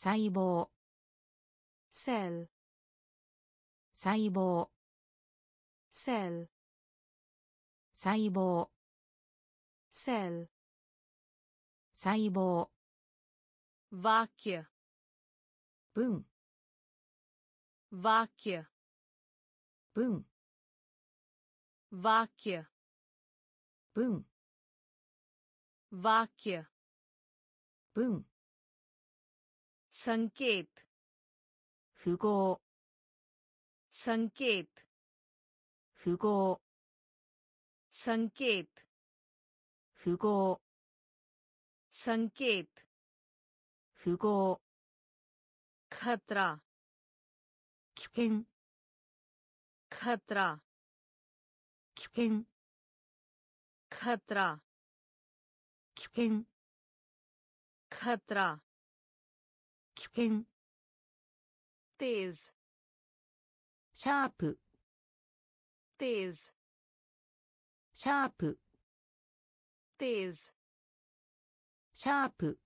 細胞。セル細胞。セル細胞。セル細胞。ワーキュ細胞ワーキュー文ワーキュー文ワーキュー文 संकेत 符号 संकेत 符号 संकेत 符号 संकेत 符号 खतरा 危険 खतरा 危険 खतरा 危険 खतरा 危険 तेज シャープ तेज シャープ तेज シャープ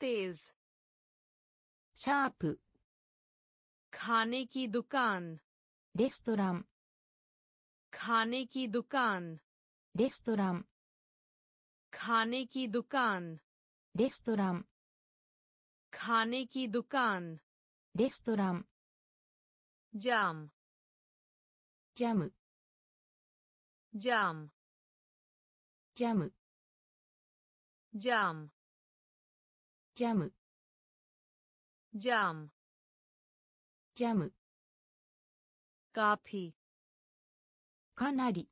तेज シャープ खाने की दुकान レストラン खाने की दुकान レストラン खाने की दुकान レストラン खाने की दुकान レストラン जाम ジャム जाम ジャム जाम ジャム जाम ジャム काफी かなり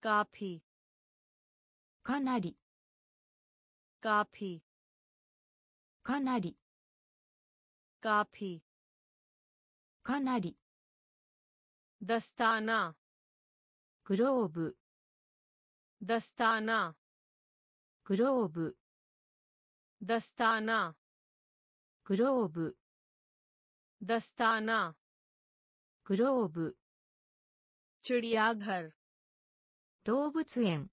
काफी かなり काफी かなり。カピかなり。ダスターナグローブダスターナグローブダスターナグローブダスターナグローブチュリアガル動物園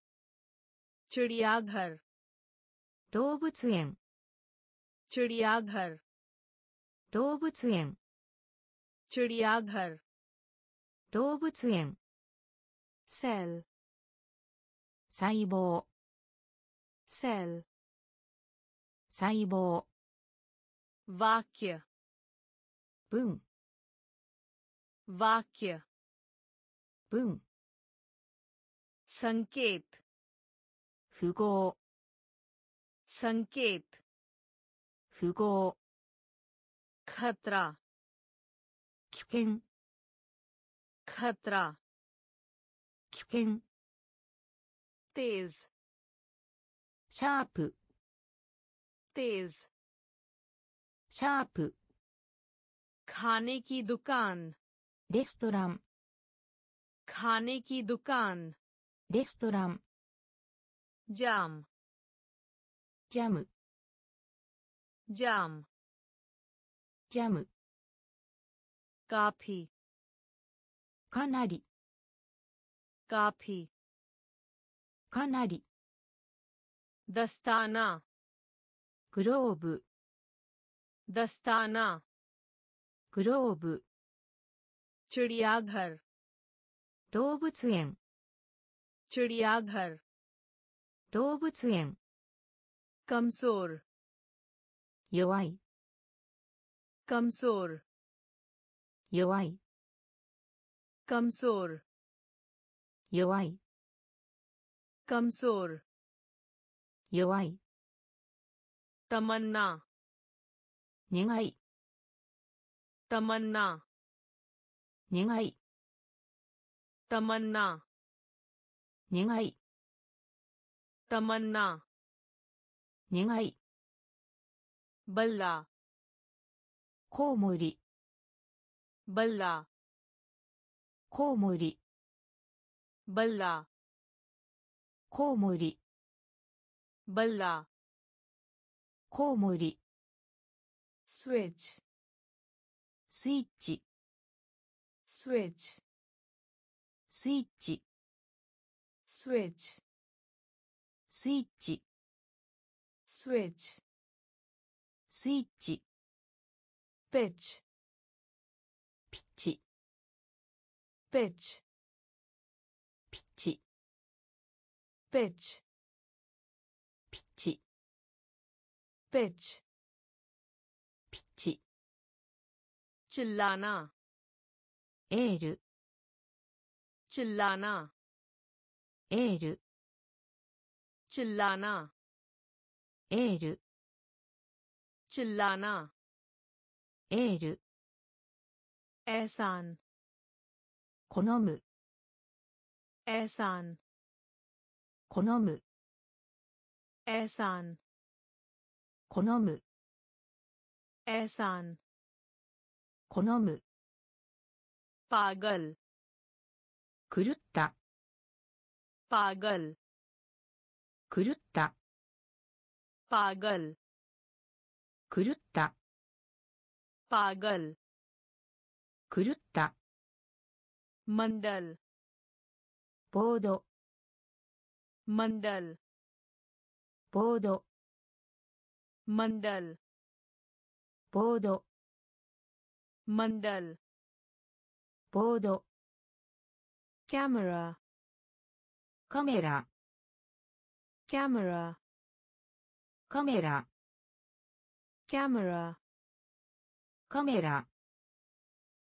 チュリアガル動物園 चिड़ियाघर 動物園 चिड़ियाघर 動物園 सेल 細胞 सेल 細胞 वाक्य 文 वाक्य 文 संकेत 符号 संकेत 符号 खतरा 危険 खतरा 危険 तेज シャープ तेज シャープ खाने की दुकान レストラン खाने की दुकान レ ストラン जाम ジャム जाम ジャム काफी かなり काफी かなり दस्ताना グローブ दस्ताना グローブ चिड़ियाघर 動物園 चिड़ियाघर 動物園 कमजोर 弱い कमजोर 弱い कमजोर 弱い कमजोर 弱い तमन्ना 願い तमन्ना 願い तमन्ना 願い तमन्ना 願い बल्ला コウモリ बल्ला コウモリ बल्ला コウモリ बल्ला コウモリ स्विच スイッチ स्विच スイッチ。ペッチ。ピッチ。ペッチ。ピッチ。ペッチ。ピッチ。ペッチ。ピッチ。チラナ。エール。チュラナ。エール。チュラナ。エール。चिल्लाना エール एहसान 好む एहसान 好む एहसान 好む एहसान 好む पागल 狂った पागल 狂った पागल 狂ったパーガルるったマンダルボードマンダルボードマンダルボードマンダルボードカメラカメラカメラカメラ camera. Camera.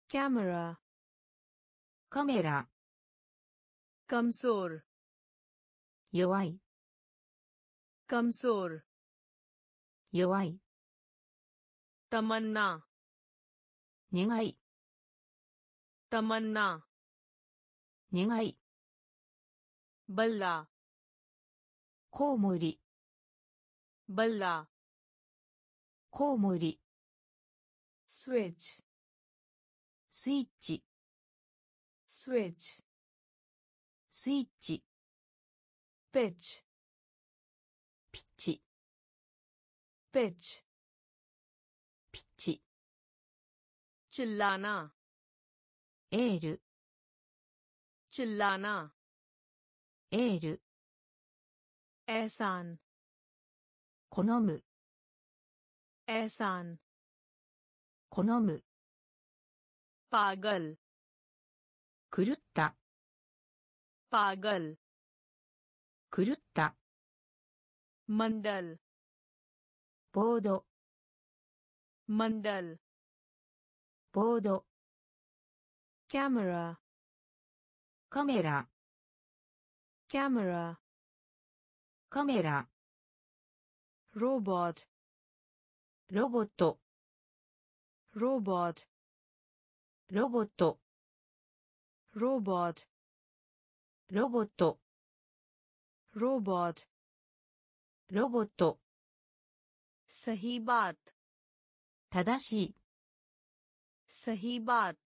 Camera. Camera. Kamsor 弱い kamsor 弱い tamanna 願い tamanna 願い balla コウモリ balla コウモリ。スイッチスイッチ。スイッチスイッチ。ペッチピッチ。ペッチピッチ。チュラナエール。チュラナエール。エーサン好む。एहसान 好む पागल 狂った पागल 狂った मंडल ボード मंडल ボード कैमरा カメラ कैमरा カメラ रोबोट ロボットロボットロボットロボットロボットロボットロボットサヒバート正しいサヒバート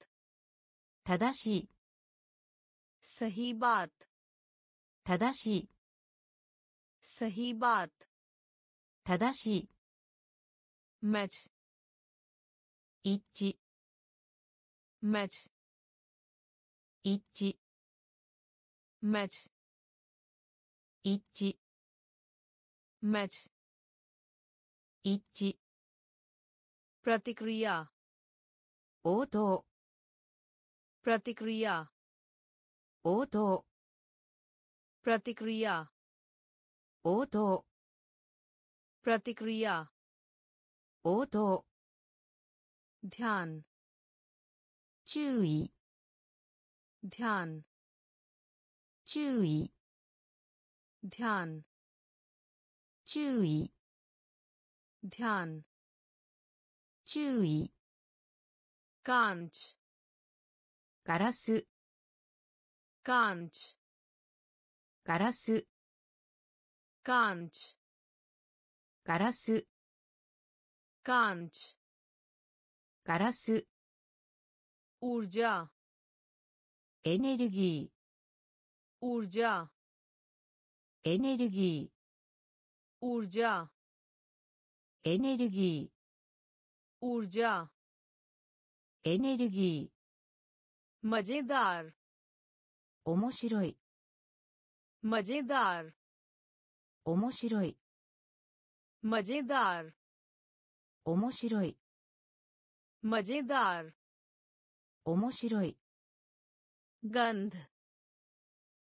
正しいサヒバート正しいサヒバート正しい मैच 一致 मैच 一致 मैच 一致 मैच 一致 प्रतिक्रिया 応答 प्रतिक्रिया 応答 प्रतिक्रिया 応答 प्रतिक्रिया 応答。ん注意。ディア注意。ディア注意。ディア注意。ガンチガラス。ガンチガラス。ガンチガラス。Kanç. Garası. Urca. Enerji. Urca. Enerji. Urca. Enerji. Urca. Enerji. Majedar. 面白い。マジェダー。面白い。マジェダー。面白い मजेदार 面白い गंध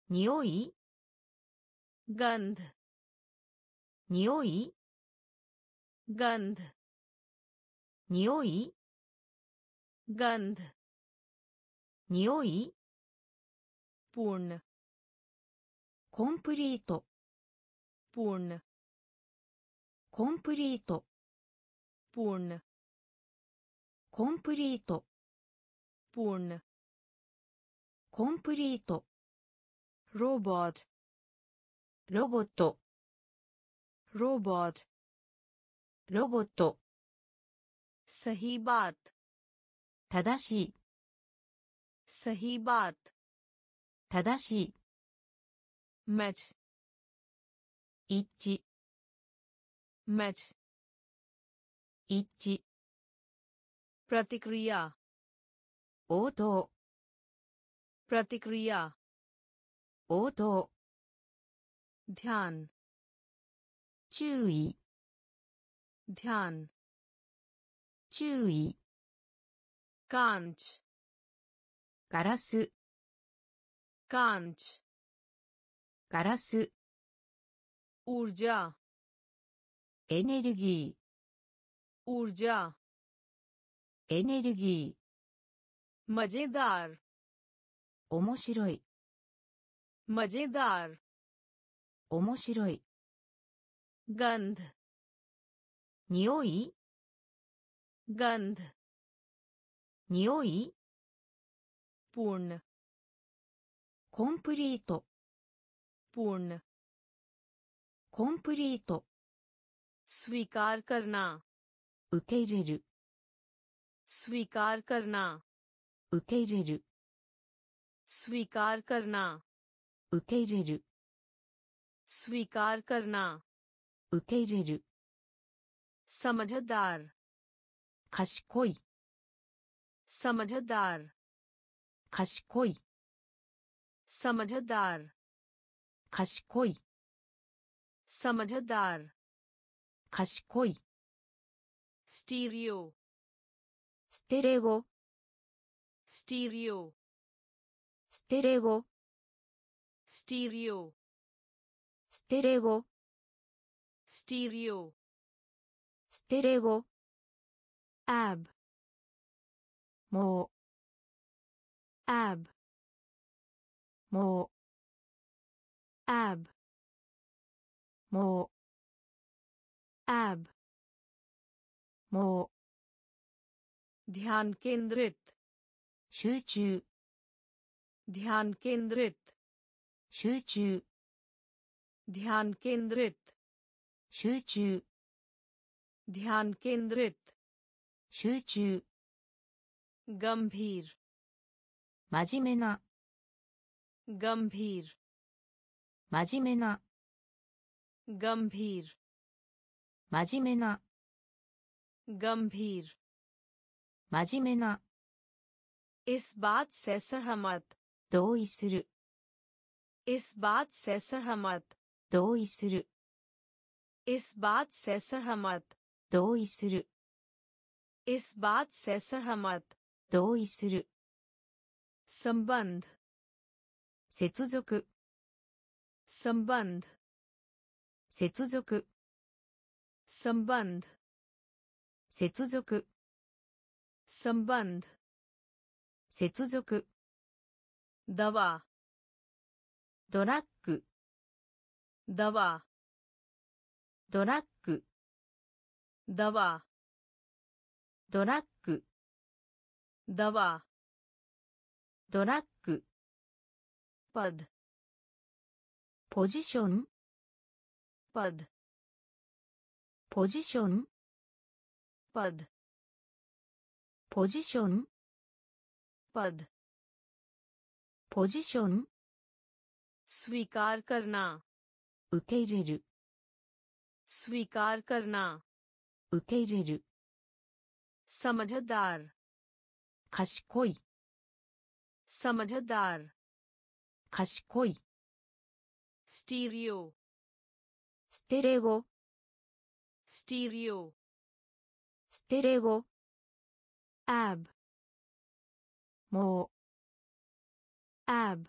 匂い गंध 匂い गंध 匂い गंध 匂い पूर्ण コンプリート पूर्ण コンプリート पूर्ण コンプリート पूर्ण コンプリート रोबोट ロボット रोबोट ロボット सही बात 正しい सही बात 正しい मैच 一致 मैच 一致 प्रतिक्रिया 応答 प्रतिक्रिया 応答 ध्यान 注意 ध्यान 注意 कांच ガラス कांच ガラス ऊर्जा エネルギ ऊर्जा एनर्जी मजेदार 面白い मजेदार 面白い गंध 匂い गंध 匂い पूर्ण コンプリート पूर्ण コンプリート स्वीकार करना 受け入れる स्वीकार करना 受け入れる स्वीकार करना 受け入れる स्वीकार करना 受け入れる समझदार 賢い समझदार 賢い समझदार 賢い समझदार 賢い Stereo. Stereo. Stereo. Stereo. Stereo. Stereo. Stereo. Stereo. Ab. Mo. Ab. Mo. Ab. Mo. Ab. も एब うも एब うも एब うもう ध्यान केंद्रित 集中 ध्यान केंद्रित 集中 ध्यान केंद्रित 集中 ध्यान केंद्रित 集中 गंभीर 真面目な गंभीर 真面目な गंभीर 真面目な गंभीर 真面目な इस बात से सहमत 同意する इस बात से सहमत 同意する इस बात से सहमत 同意する इस बात से सहमत 同意する संबंध 接続 संबंध 接続 संबंध 接続 संबंध 接続 दवा ドラッグ दवा ドラッグ दवा ドラッグ दवा ドラッグ पद ポジション पद ポジション पद ポジション पद ポジション स्वीकार करना 受け入れる स्वीकार करना 受け入れる समझदार 賢い समझदार 賢い स्टीरियो ステレオ स्टीरियो ステレオ ab も ab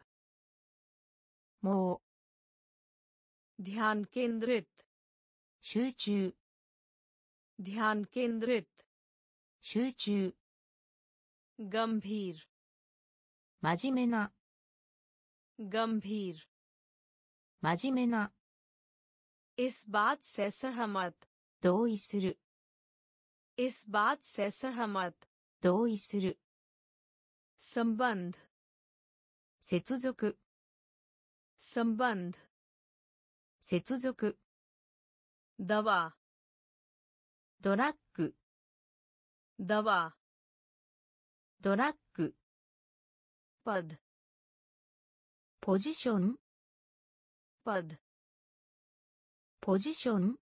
うもう ध्यान केंद्रित 集中 ध्यान केंद्रित 集中 गंभीर 真面目な गंभीर 真面目な इस बात से सहमत 同意する इस बात से सहमत 同意する संबंध 接続 संबंध 接続 दवा ドラッグ दवा ドラッグ पद ポジション पद ポジション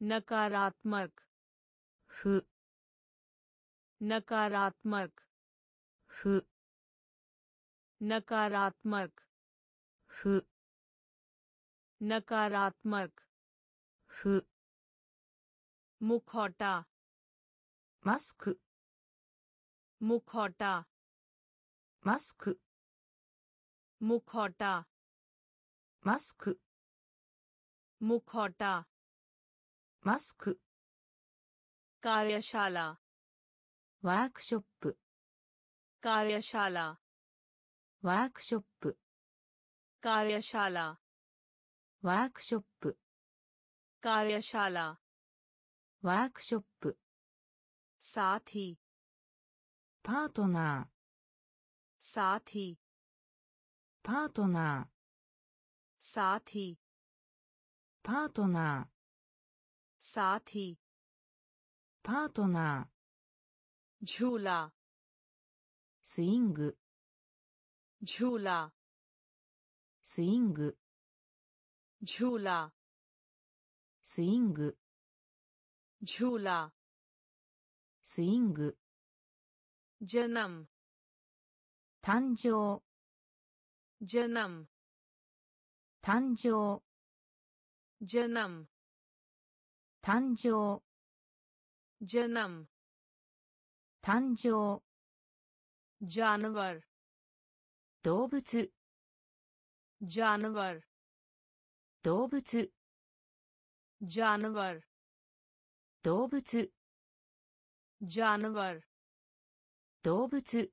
नकारात्मक 不 नकारात्मक 不 नकारात्मक 不 नकारात्मक 不 मुखौटा マスク मुखौटा マスク मुखौटा マスク मुखौटा マスク कार्यशाला वर्कशॉप कार्यशाला वर्कशॉप कार्यशाला वर्कशॉप कार्यशाला वर्कशॉप साथी पार्टनर साथी पार्टनर साथी पार्टनर साथी パートナー。ジューラスイング。ジューラスイング。ジューラスイング。ジューラスイング。ジェナム誕生。ジェナム誕生。ジェナム誕生。जन्म 誕生 जानवर 動物 जानवर 動物 जानवर 動物 जानवर 動物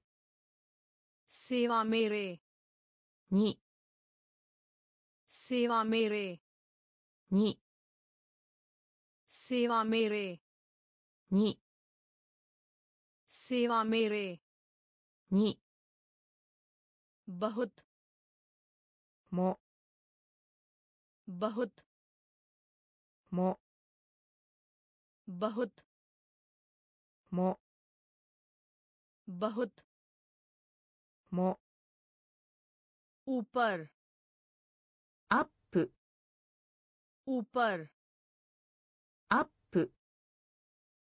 सेवा मेरे に सेवा मेरे に सेवा मेरे に सेवा मेरे। に बहुत। मो बहुत। मो बहुत। मो बहुत। मो ऊपर। अप ऊपर।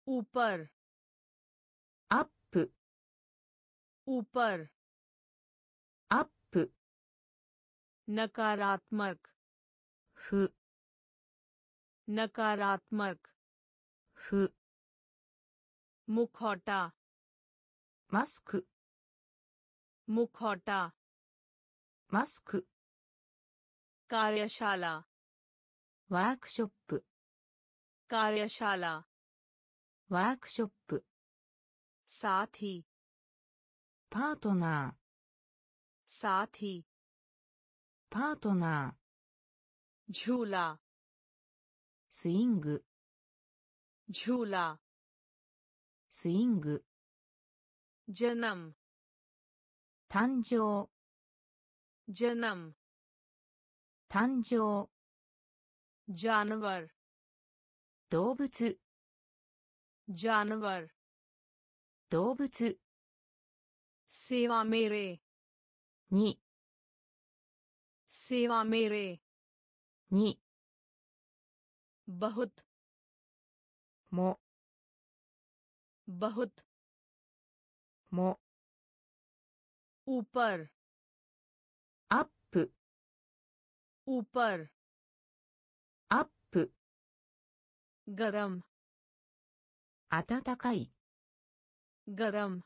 ऊपर अप ऊपर अप नकारात्मक ह नकारात्मक ह मुखौटा मास्क मुखौटा मास्क कार्यशाला वर्कशॉप कार्यशाला ワークショップ。サーティパートナー。サーティパートナー。ジューラースイング。ジューラースイング。ジャナム誕生。ジャナム誕生。ジャーナバル動物。जानवर 動物 सेवा मेरे に सेवा मेरे に बहुत も बहुत も ऊपर アップ ऊपर アップ गरम 暖かい。ガラム。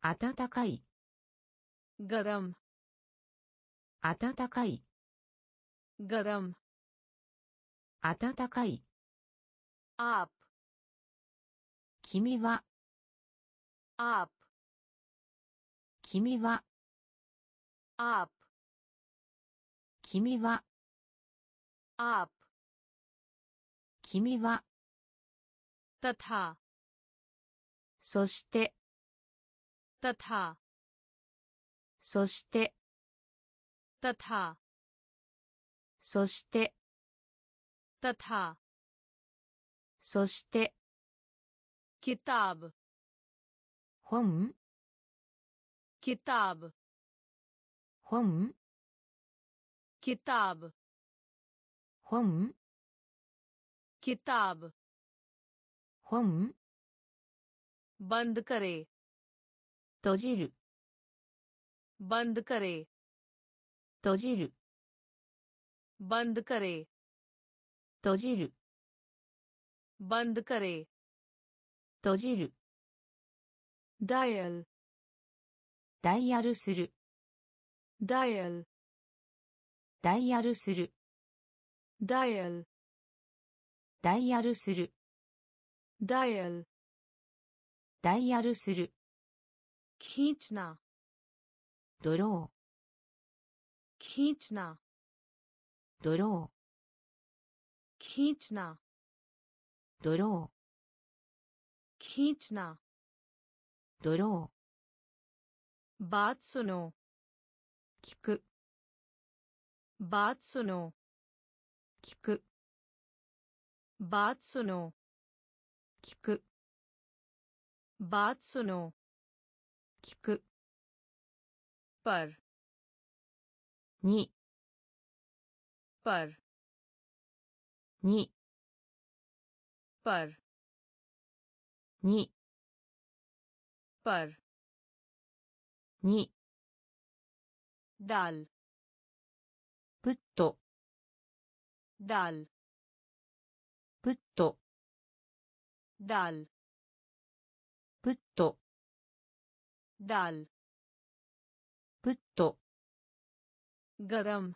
暖かい。ガラム。暖かい。ガラム。暖かい。アップ。君は。アップ。君は。アップ。君は。アップ。君は。तथा そして तथा そして तथा そして तथा そして किताब 本 किताब 本 किताब 本 किताब 本 बंद करे 閉じる बंद करे 閉じる बंद करे 閉じる बंद करे 閉じる डायल ダイヤルする डायल ダイヤルする डायल ダイヤルする ダイヤル。ダイヤルする。キーチナドロー。キーチナドロー。खींचना ドロー。खींचना ドロー。बात सुनो 聞く。बात सुनो 聞く。बात सुनो 聞く बात सुनो 聞く पर に पर に पर に पर に डाल プット डाल プット डाल プット डाल プット गरम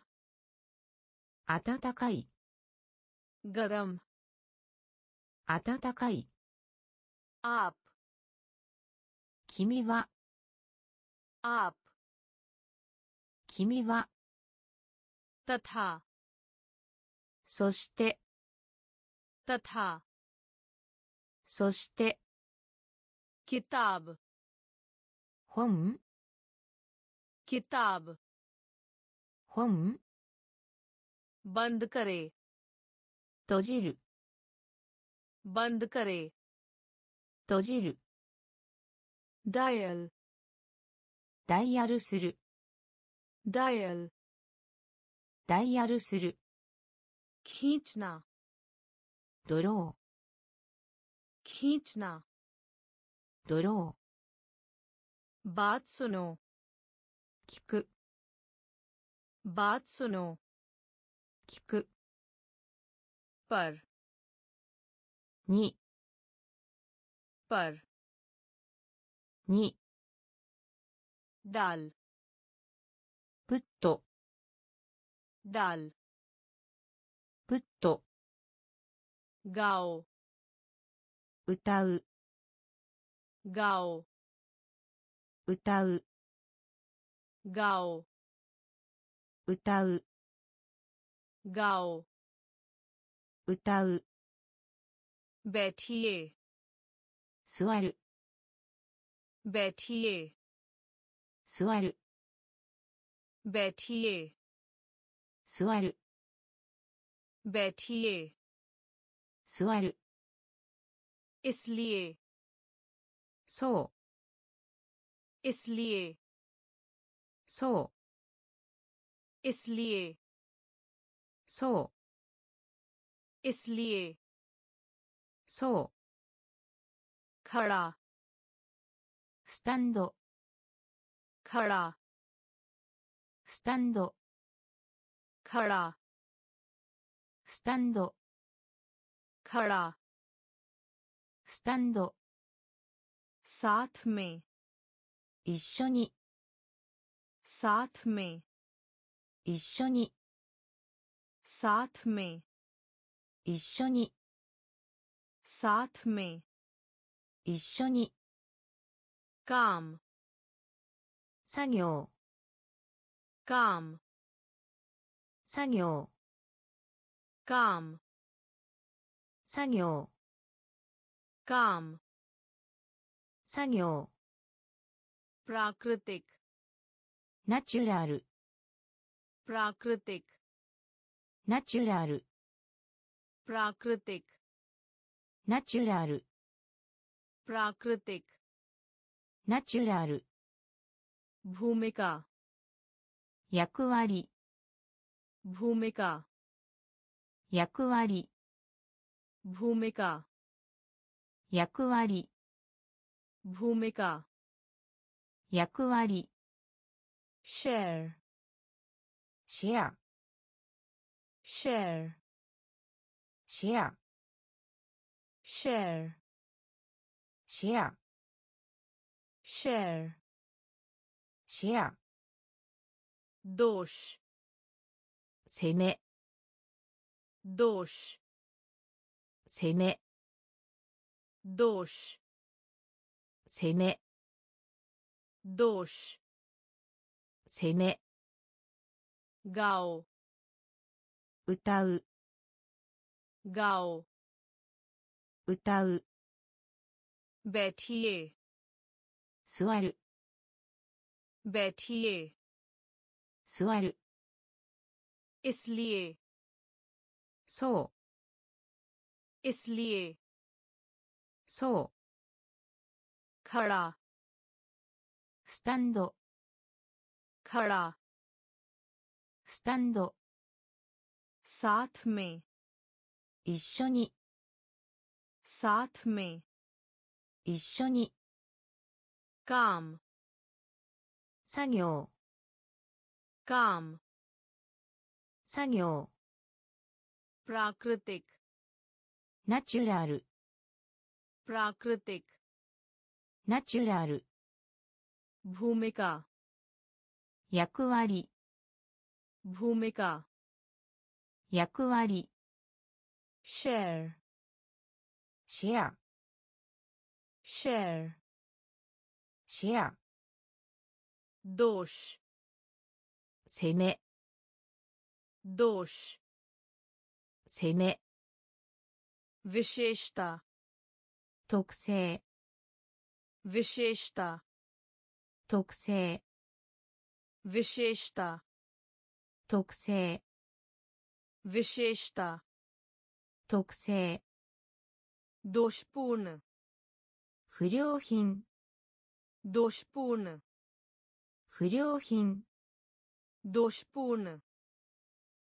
暖かい गरम 暖かい आप 君は आप 君は तथा そして तथा そして किताब 本 किताब 本 बंद करे 閉じる बंद करे 閉じる डायल ダイヤルする डायल ダイヤルする खींचना ドロ खींचना। डरो। बात सुनो। किक। बात सुनो। किक। पर। नी। पर। नी। डाल। पुट्टो डाल। पुट्टो गाओ। 歌う。ガオ歌う。ガオ歌う。ガオ歌う。ベティエ座る。ベティエ座る。ベティエ座る。ベティエ座る。इसलिए सो इसलिए सो इसलिए सो इसलिए सो खड़ा स्टैंड खड़ा स्टैंड खड़ा स्टैंड खड़ा スタンド साथ में 一緒に साथ में 一緒に साथ में 一緒に साथ में 一緒に काम 作業 काम 作業 काम 作業 काम 作業 प्राकृतिक ナチュラル प्राकृतिक ナチュラル प्राकृतिक ナチュラル प्राकृतिक ナチュラル भूमिका 役割 भूमिका 役割 भूमिका 役割。ブメカ役割。シェアシェアシェアシェアシェアシェアシェアシェアどうし攻めどうし攻めदोष 攻め दोष 攻め गाओ 歌う गाओ 歌う बैठिए 座る बैठिए 座る इसलिए そう इसलिए そう खड़ा スタンド खड़ा スタンド साथ में 一緒に साथ में 一緒に काम 作業 काम 作業 प्राकृतिक ナチュラル प्राकृतिक ナチュラル भूमिका 役割 भूमिका 役割 शेयर シェア शेयर シェア दोष 攻め दोष 攻め विशेषता 特性 विशेषता 特性 विशेषता 特性 विशेषता 特性 दोषपूर्ण 不良品 दोषपूर्ण 不良品 दोषपूर्ण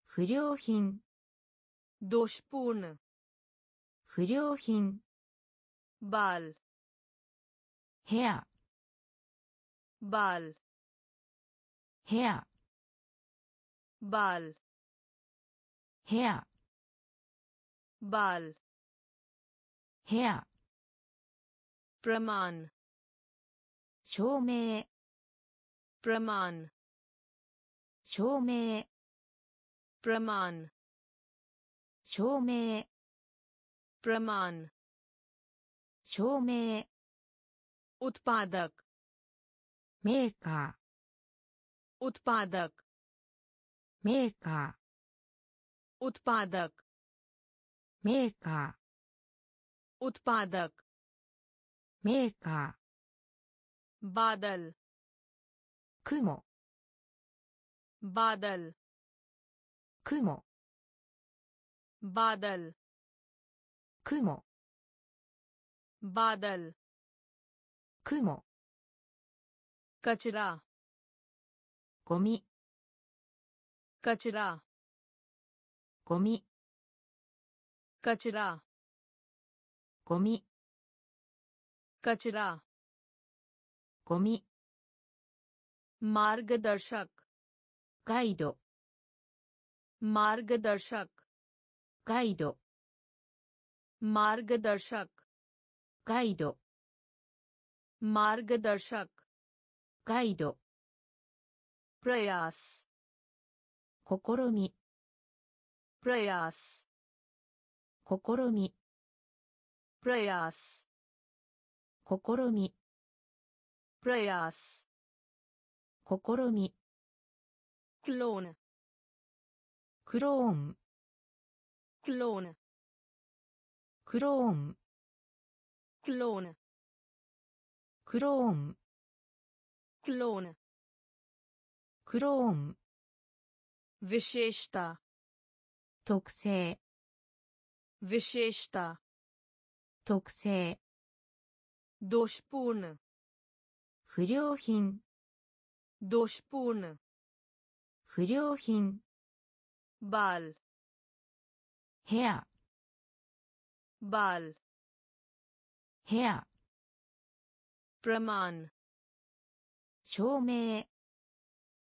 不良品 दोषपूर्ण 不良品 बाल ヘア बाल ヘア बाल ヘア बाल ヘア प्रमाण 証明 प्रमाण 証明 प्रमाण 証明 प्रमाण 証明 उत्पादक メーカ उत्पादक ーメーカ उत्पादक ーメーカ उत्पादक ーメーカ बादल ー雲 बादल 雲 बादल 雲 बादल कुमो कचरा गोमी कचरा गोमी कचरा गोमी कचरा गोमी मार्गदर्शक गाइड मार्गदर्शक गाइड मार्गदर्शक ガイド मार्गदर्शक ガイド प्रयास 試み प्रयास 試み प्रयास 試み प्रयास 試み क्लोन クローン क्लोन クローン क्लोन クローン Klone. Krom. Klone. Krom. Visheshta. 特性 Visheshta. 特性 Doshpun. 不良品 Doshpun. 不良品 Bal. 部屋 Bal. ヘア प्रमाण 証明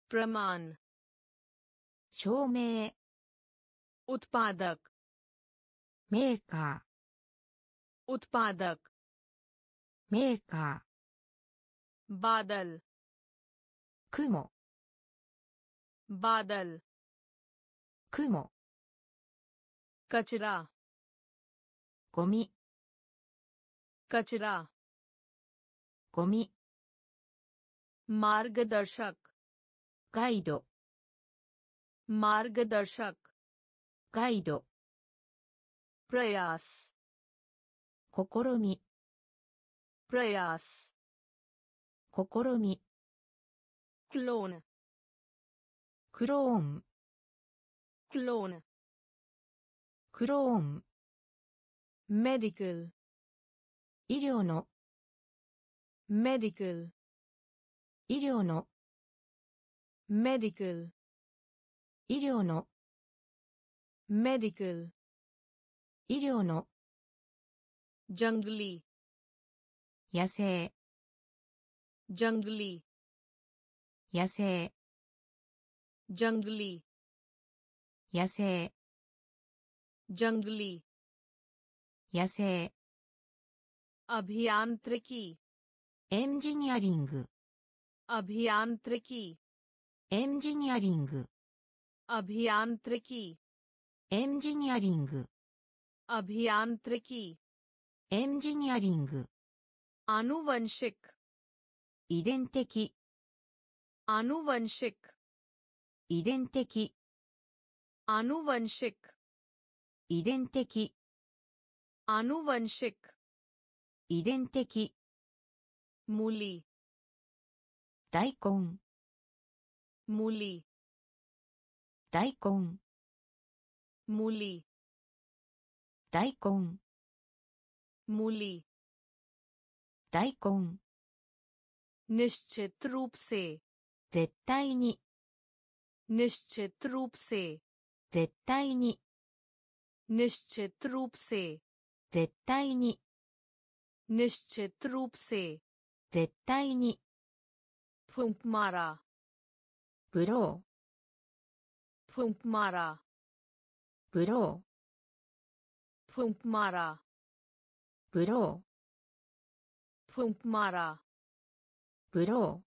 प्रमाण 証明 उत्पादक メーカ उत्पादक ーメーカ बादल ー雲 बादल 雲 कचरा ゴミ कचरा ゴミ मार्गदर्शक ガイド मार्गदर्शक ガイド प्रयास 試み प्रयास 試み क्लोन クローン क्लोन クローン मेडिकल 医療の medical 医療の medical 医療の medical 医療の jungly 野生 jungly 野生 jungly 野生 jungly 野生 अभियांत्रिकी। इंजीनियरिंग अभियांत्रिकी। इंजीनियरिंग अभियांत्रिकी। इंजीनियरिंग अभियांत्रिकी। इंजीनियरिंग आनुवंशिक। इडेंटिकी आनुवंशिक। इडेंटिकी आनुवंशिक। इडेंटिकी आनुवंशिक। 遺伝的 आनुवंशिक 遺伝的 मूली 大根 मूली 大根 मूली 大根 मूली 大根 निश्चित रूप से 絶対に निश्चित रूप से 絶対に निश्चित रूप से 絶対に निश्चित रूप से 絶対に फूंक मारा ブロ फूंक मारा ーブロ फूंक मारा ーブロ फूंक मारा ーブロ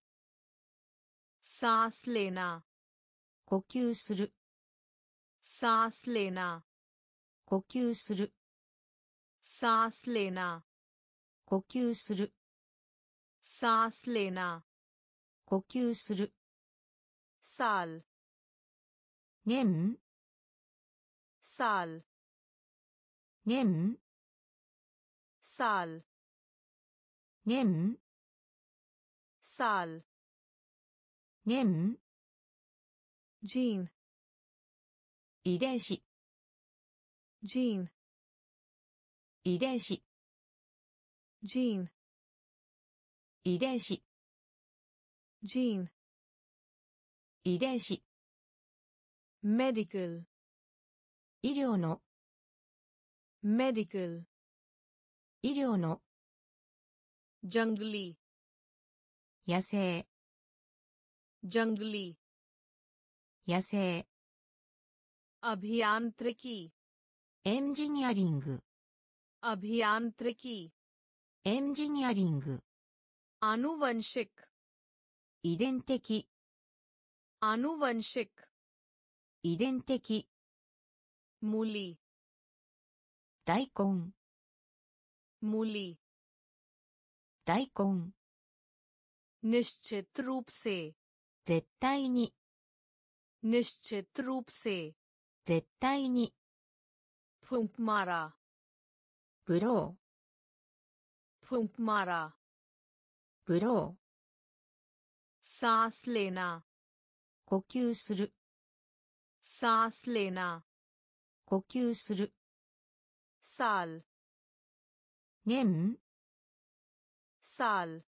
सांस लेना ー呼吸する सांस लेना 呼吸する सांस लेना 呼吸する सांस लेना 呼吸する साल 年 साल 年 साल 年 साल 年 जीन 遺伝子 जीन 遺伝子 ジーン遺伝子。ジーン遺伝子。メディカル医療の。मेडिकल 医療の。जंगली 野生。जंगली 野生。अभियांत्रिकी エンジニアリング。अभियांत्रिकी エンジニアリング आनुवंशिक 遺伝的 आनुवंशिक 遺伝的 मूली 大根 मूली 大根 निश्चित रूप से 絶対に निश्चित रूप से 絶対に फूंक मारा ブロ फूंक मारा ーブロ सांस लेना ー呼吸する सांस लेना 呼吸する साल 年 साल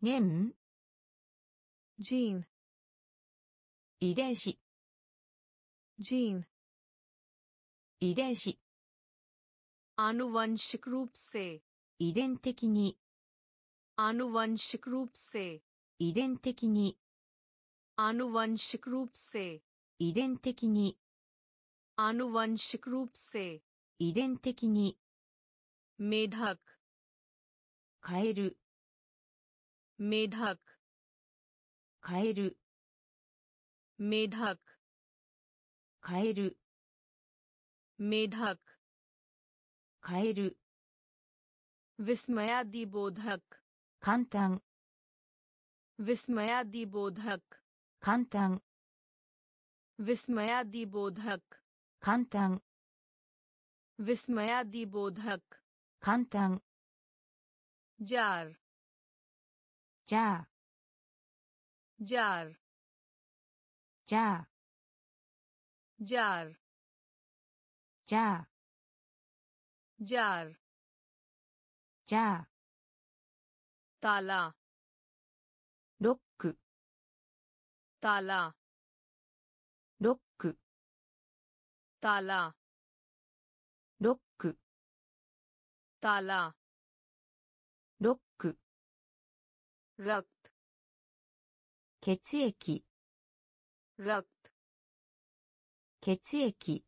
年 जीन 遺伝子 जीन 遺伝子 आनुवंशिक रूप से 遺伝的に आनुवंशिक रूप से 遺伝的に आनुवंशिक रूप से 遺伝的に आनुवंशिक रूप से 遺伝的に मेढक 変える मेढक 変える मेढक 変える मेढक 変える विस्मयादिबोधक 簡単 विस्मयादिबोधक 簡単 विस्मयादिबोधक 簡単 विस्मयादिबोधक 簡単 जार じゃあ जार じゃあ जार じゃあ。たら。ロック。たら。ロック。たら。ロック。たら。ロック。ラット。血液。ラット。血液。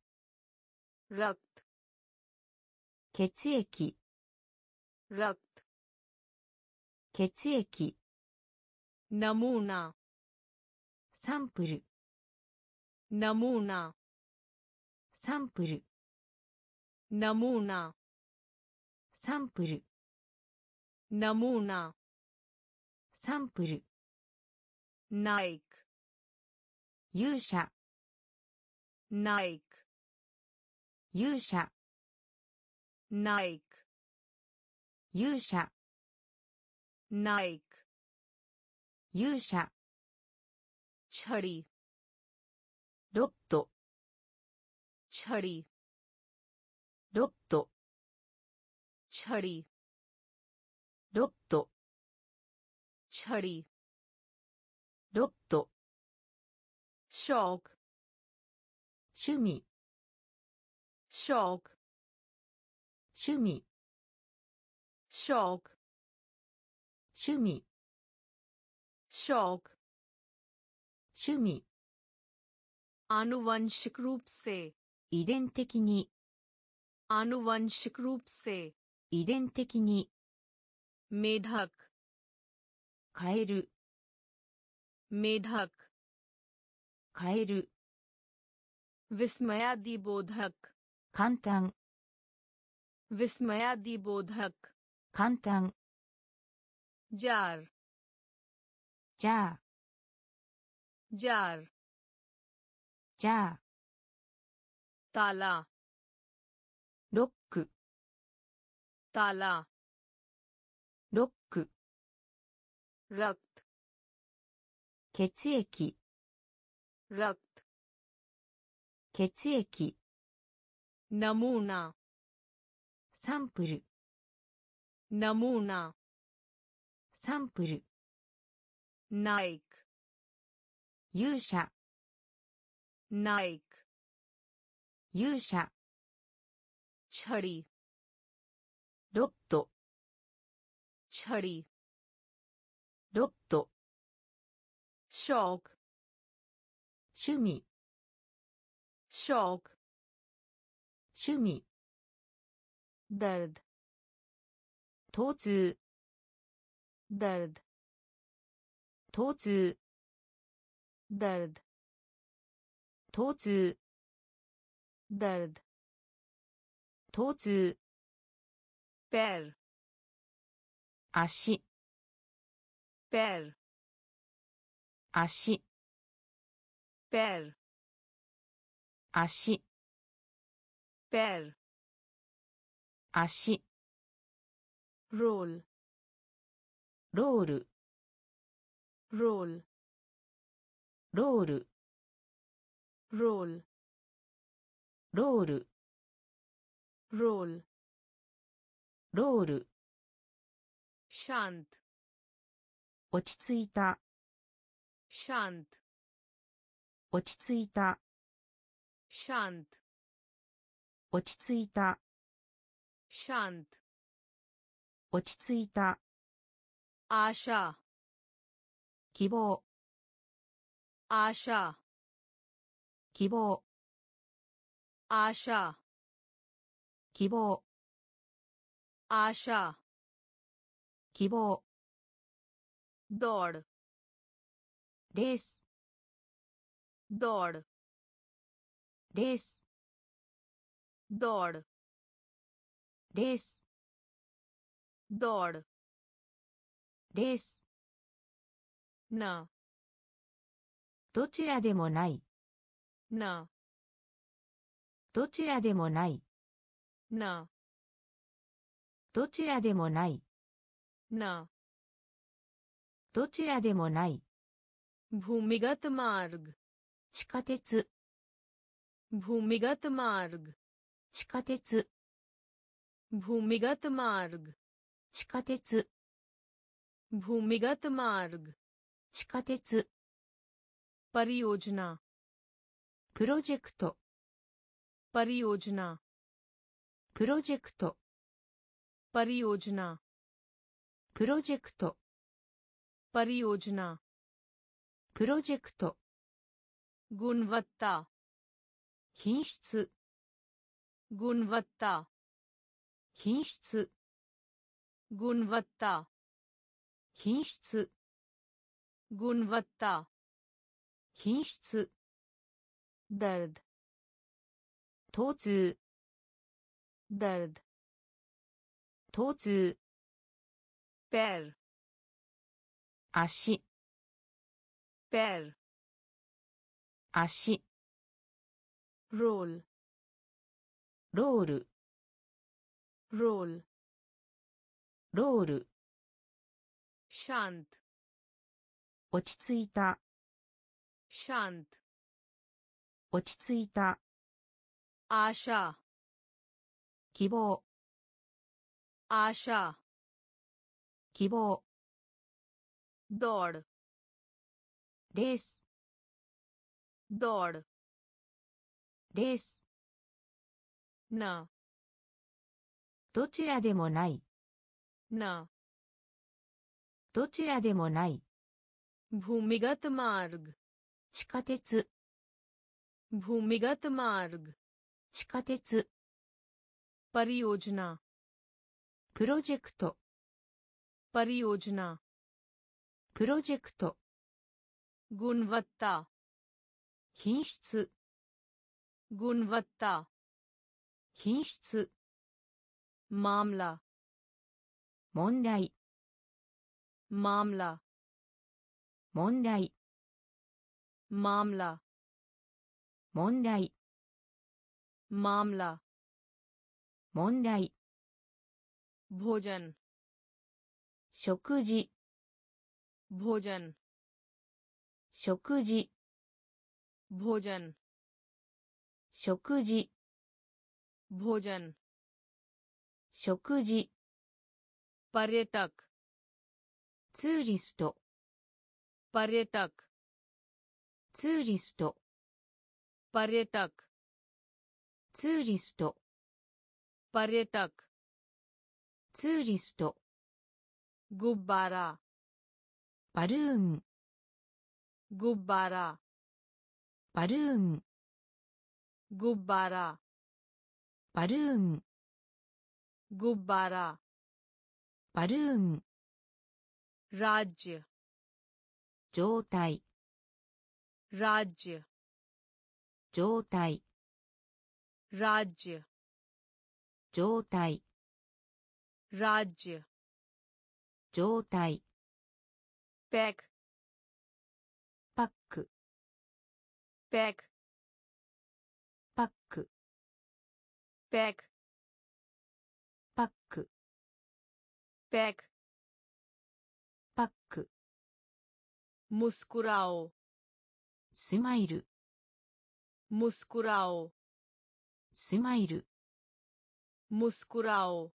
ラット。血液。रक्त 血液 नमूना サンプル नमूना サンプル नमूना サンプル नमूना サンプル नाइक 勇者 नाइक 勇者 नाइक 勇者。ナイク勇者。チャリ。ロット。チャリ。ロット。チャリ。ロット。チャリ。ロット。ショーク。趣味。ショーク。趣味。शौक 趣味 शौक 趣味 आनुवंशिक रूप से 遺伝的に आनुवंशिक रूप से 遺伝的に मेढक 変える मेढक 変える विस्मयादिबोधक 簡単 विस्मयादिबोधक 簡単。ジャージャージャージャータラロックタラロックラクト血液ラクト血液ナムーナサンプル namuna. サンプル。Nike. 勇者。Nike. 勇者。チャリロット。チャリロット。ショーク趣味。ショーク趣味。ダルド疼痛 दर्द 疼痛 दर्द 疼痛 दर्द 疼痛 पैर 足 पैर 足 पैर 足 पैर 足 ロールロールロールロールロールロールロールロールシャント落ち着いたシャント落ち着いたシャント落ち着いたシャント落ち着いた。アーシャ。希望。アーシャ。希望。アーシャ。希望。アーシャ。希望。ドール。レース。ドール。レース。ドール。レース。दौड़ レース न どちらでもない न どちらでもない न どちらでもない न どちらでもない भूमिगत मार्ग 地下鉄 भूमिगत मार्ग 地下鉄 भूमिगत मार्ग 地下鉄 भूमिगत मार्ग 地下鉄 परियोजना プロジェクト परियोजना プロジェクト परियोजना プロジェクト परियोजना プロジェクト गुणवत्ता 品質 गुणवत्ता 品質 गुणवत्ता 品質 गुणवत्ता 品質 दर्द 疼痛 दर्द 疼痛 पैर 足 पैर 足 रोल ロール रोल ロール。シャント。落ち着いた。シャント。落ち着いた。アーシャ。希望。アーシャ。希望。ドール。レース。ドール。レース。な。どちらでもない。न どちらでもない भूमिगत मार्ग 地下鉄 भूमिगत मार्ग 地下鉄 परियोजना プロジェクト परियोजना プロジェクト गुणवत्ता 品質 गुणवत्ता 品質 मामला 問題。マムラ問題。マムラ問題。マムラ問題。ボジャン食事。ボジャン食事。ボジャン食事。ボジャン食事。パレタクツーリストパレタクツーリストパレタクツーリストパレタクツーリストグッバラパルーングッバラパルーングッバラパルーングッバラバルーン。ラジ。状態。ラジ。状態。ラジ。状態。ラジ。状態。ペク。パック。ペク。パック。ペク。Back. Pack. Muscurao. Smile. Muscurao. Smile. Muscurao.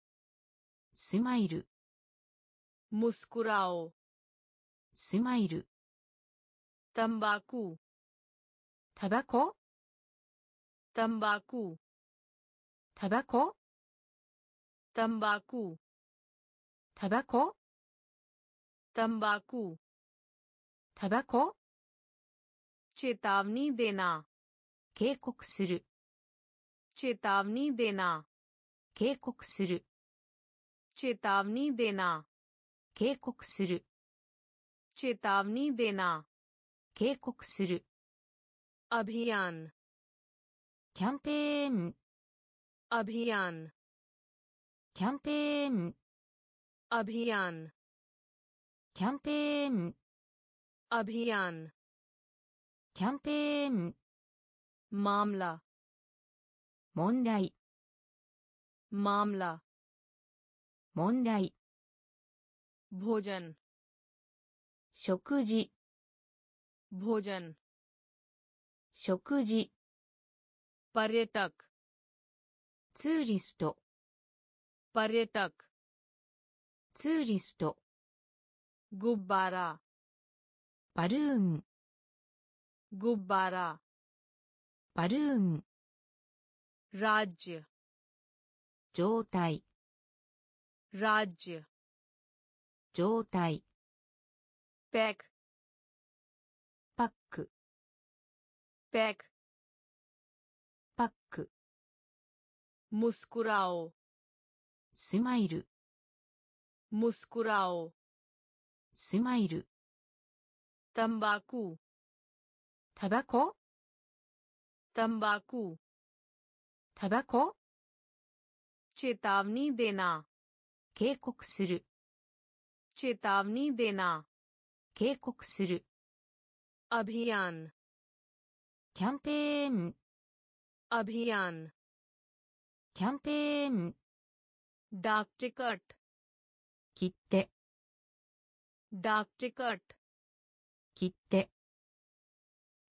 Smile. Muscurao. Smile. Tambaku. Tabaco. Tambaku. Tabaco. Tambaku. タバコ तंबाकू タバコ तंबाकू タバコ तंबाकू タバコ चेतावनी देना 警告する चेतावनी देना 警告する चेतावनी देना 警告する चेतावनी देना 警告する अभियान キャンペーン अभियान キャンペーン अभियान कैंपेन अभियान कैंपेन मामला मोंडाई मामला मोंडाई भोजन 食事 भोजन 食事 पर्यटक ツーリスト पर्यटक ツーリスト。グッバラ。バルーン。グッバラ。バルーン。ラッジ。状態。ラッジ。状態。ペク。パック。ペク。パック。ムスクラオ。スマイル。मुस्कुराओ スマイル तंबाकू タバコ तंबाकू タバコ चेतावनी देना 警告する चेतावनी देना 警告する अभियान キャンペーン अभियान キャンペーン डाक टिकट 切手 डाक टिकट 切手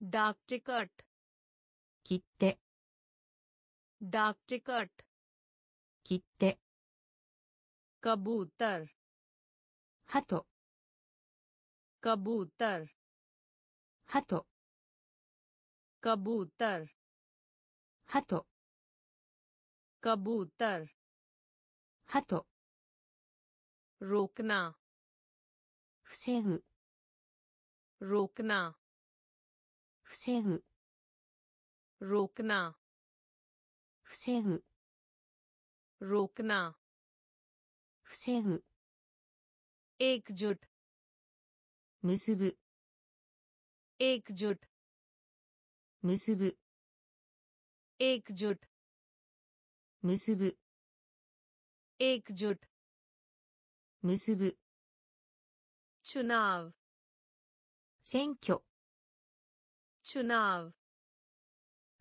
डाक टिकट 切手 डाक टिकट 切手 कबूतर 鳩 कबूतर 鳩 कबूतर 鳩 कबूतर 鳩 रोकना। फसेग रोकना। फसेग रोकना। फसेग रोकना। सेग एकजुट। मिसब। एकजुट। मुसुब। एकजुट। मुसुब। एकजुट। 結ぶ चुनाव 選挙 चुनाव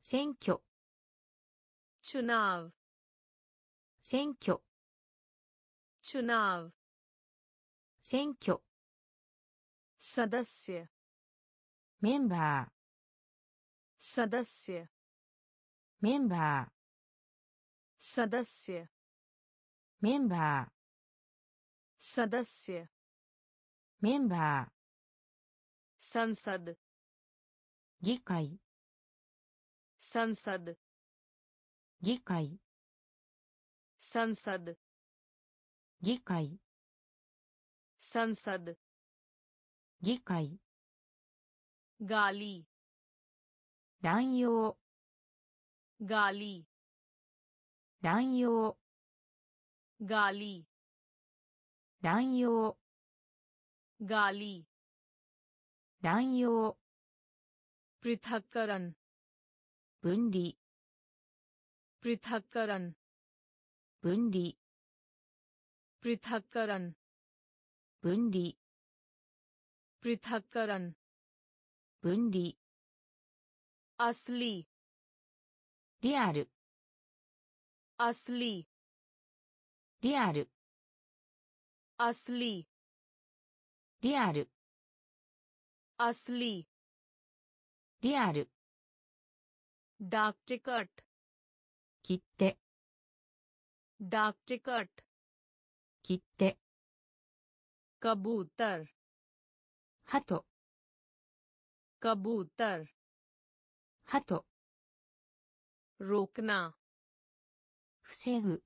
選挙 चुनाव 選挙 चुनाव 選挙 सदस्य メンバー सदस्य メンバー सदस्य メンバー सदस्य メンバー संसद 議会 संसद 議会 संसद 議会 संसद 議会 गाली 乱用 गाली 乱用 गाली 乱用。ガーリー乱用。プリタッカラン分離プリタカラン分離プリタッカラン分離プリタッカラン分離アスリーリアルアスリーリアル असली リアル असली リアル डाक टिकट 切手 डाक टिकट 切手 कबूतर 鳩 कबूतर 鳩 रोकना 防ぐ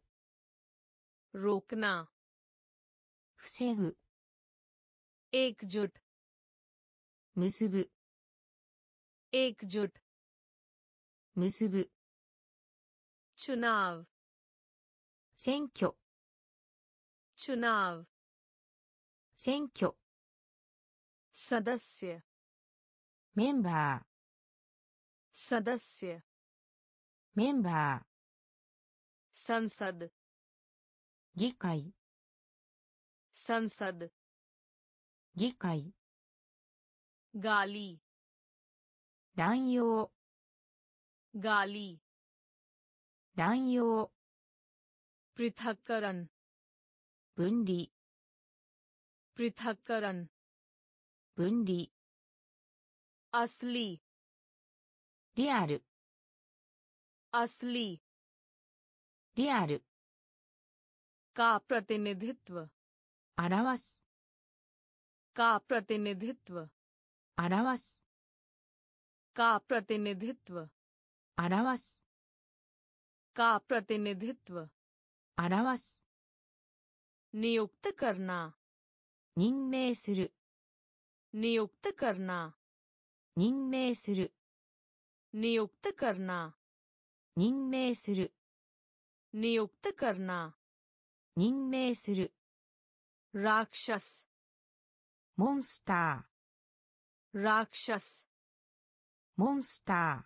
रोकना 防ぐ एकजुट 結ぶ एकजुट 結ぶ चुनाव 選挙 चुनाव 選挙 सदस्य メンバー सदस्य メンバー संसद 議会 संसद 議会 गाली 乱用 गाली 乱用 पृथक्करण 分離 पृथक्करण 分離 असली リアル असली リアル का प्रतिनिधित्व 表す का प्रतिनिधित्व 表す का प्रतिनिधित्व 表す का प्रतिनिधित्व 表す नियुक्त करना 任命する नियुक्त करना 任命する नियुक्त करना 任命する नियुक्त करना 任命する राक्षस। Monster. राक्षस। Monster.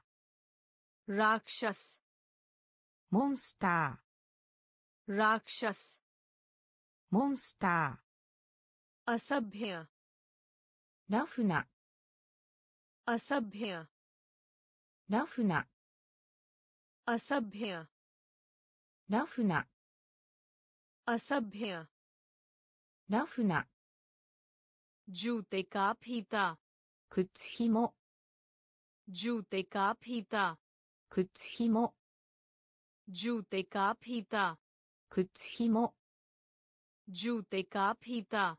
राक्षस। Monster. राक्षस। Monster. असभ्य। रफना असभ्य। ラフな असभ्य। ラフな असभ्य। ラフな जूते का फीता 靴ひも जूते का फीता 靴ひも जूते का फीता 靴ひも जूते का फीता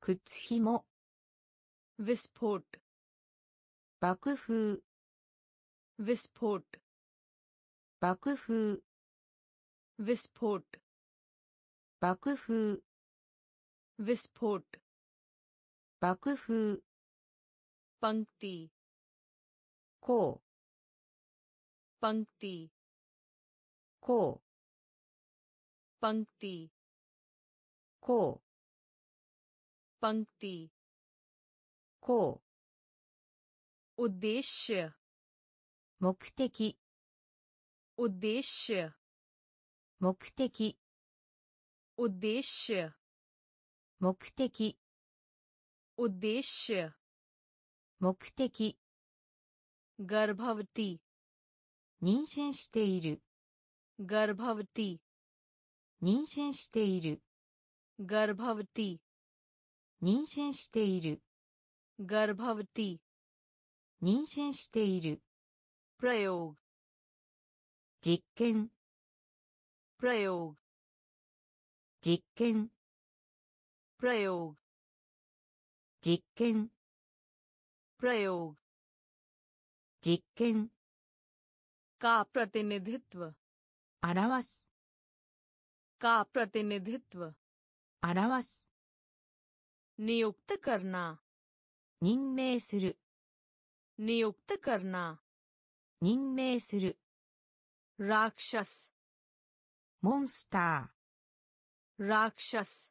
靴ひも विस्फोट 爆風 विस्फोट 爆風 विस्फोट 爆風 विस्फोट 爆風 पंक्ति こう पंक्ति こう पंक्ति こう पंक्ति こ उद्देश्य う目的 उद्देश्य 目的 उद्देश्य 目的 उद्देश्य 目的 गर्भवती 妊娠している गर्भवती 妊娠している गर्भवती 妊娠している गर्भवती 妊娠している प्रयोग 実験 प्रयोग 実験 प्रयोग 実験 प्रयोग 実験 का प्रतिनिधित्व 表す का प्रतिनिधित्व 表す नियुक्त करना 任命する नियुक्त करना 任命する राक्षस モンスタ राक्षस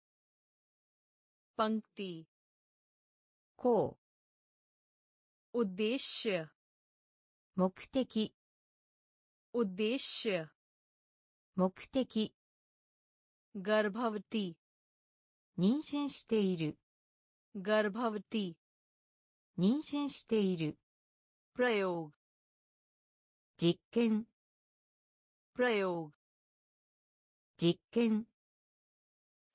पंक्ति こう、 उद्देश्य 目的、 उद्देश्य 目的、 गर्भवती 妊娠している、 गर्भवती 妊娠している、 प्रयोग 実験、 प्रयोग 実験、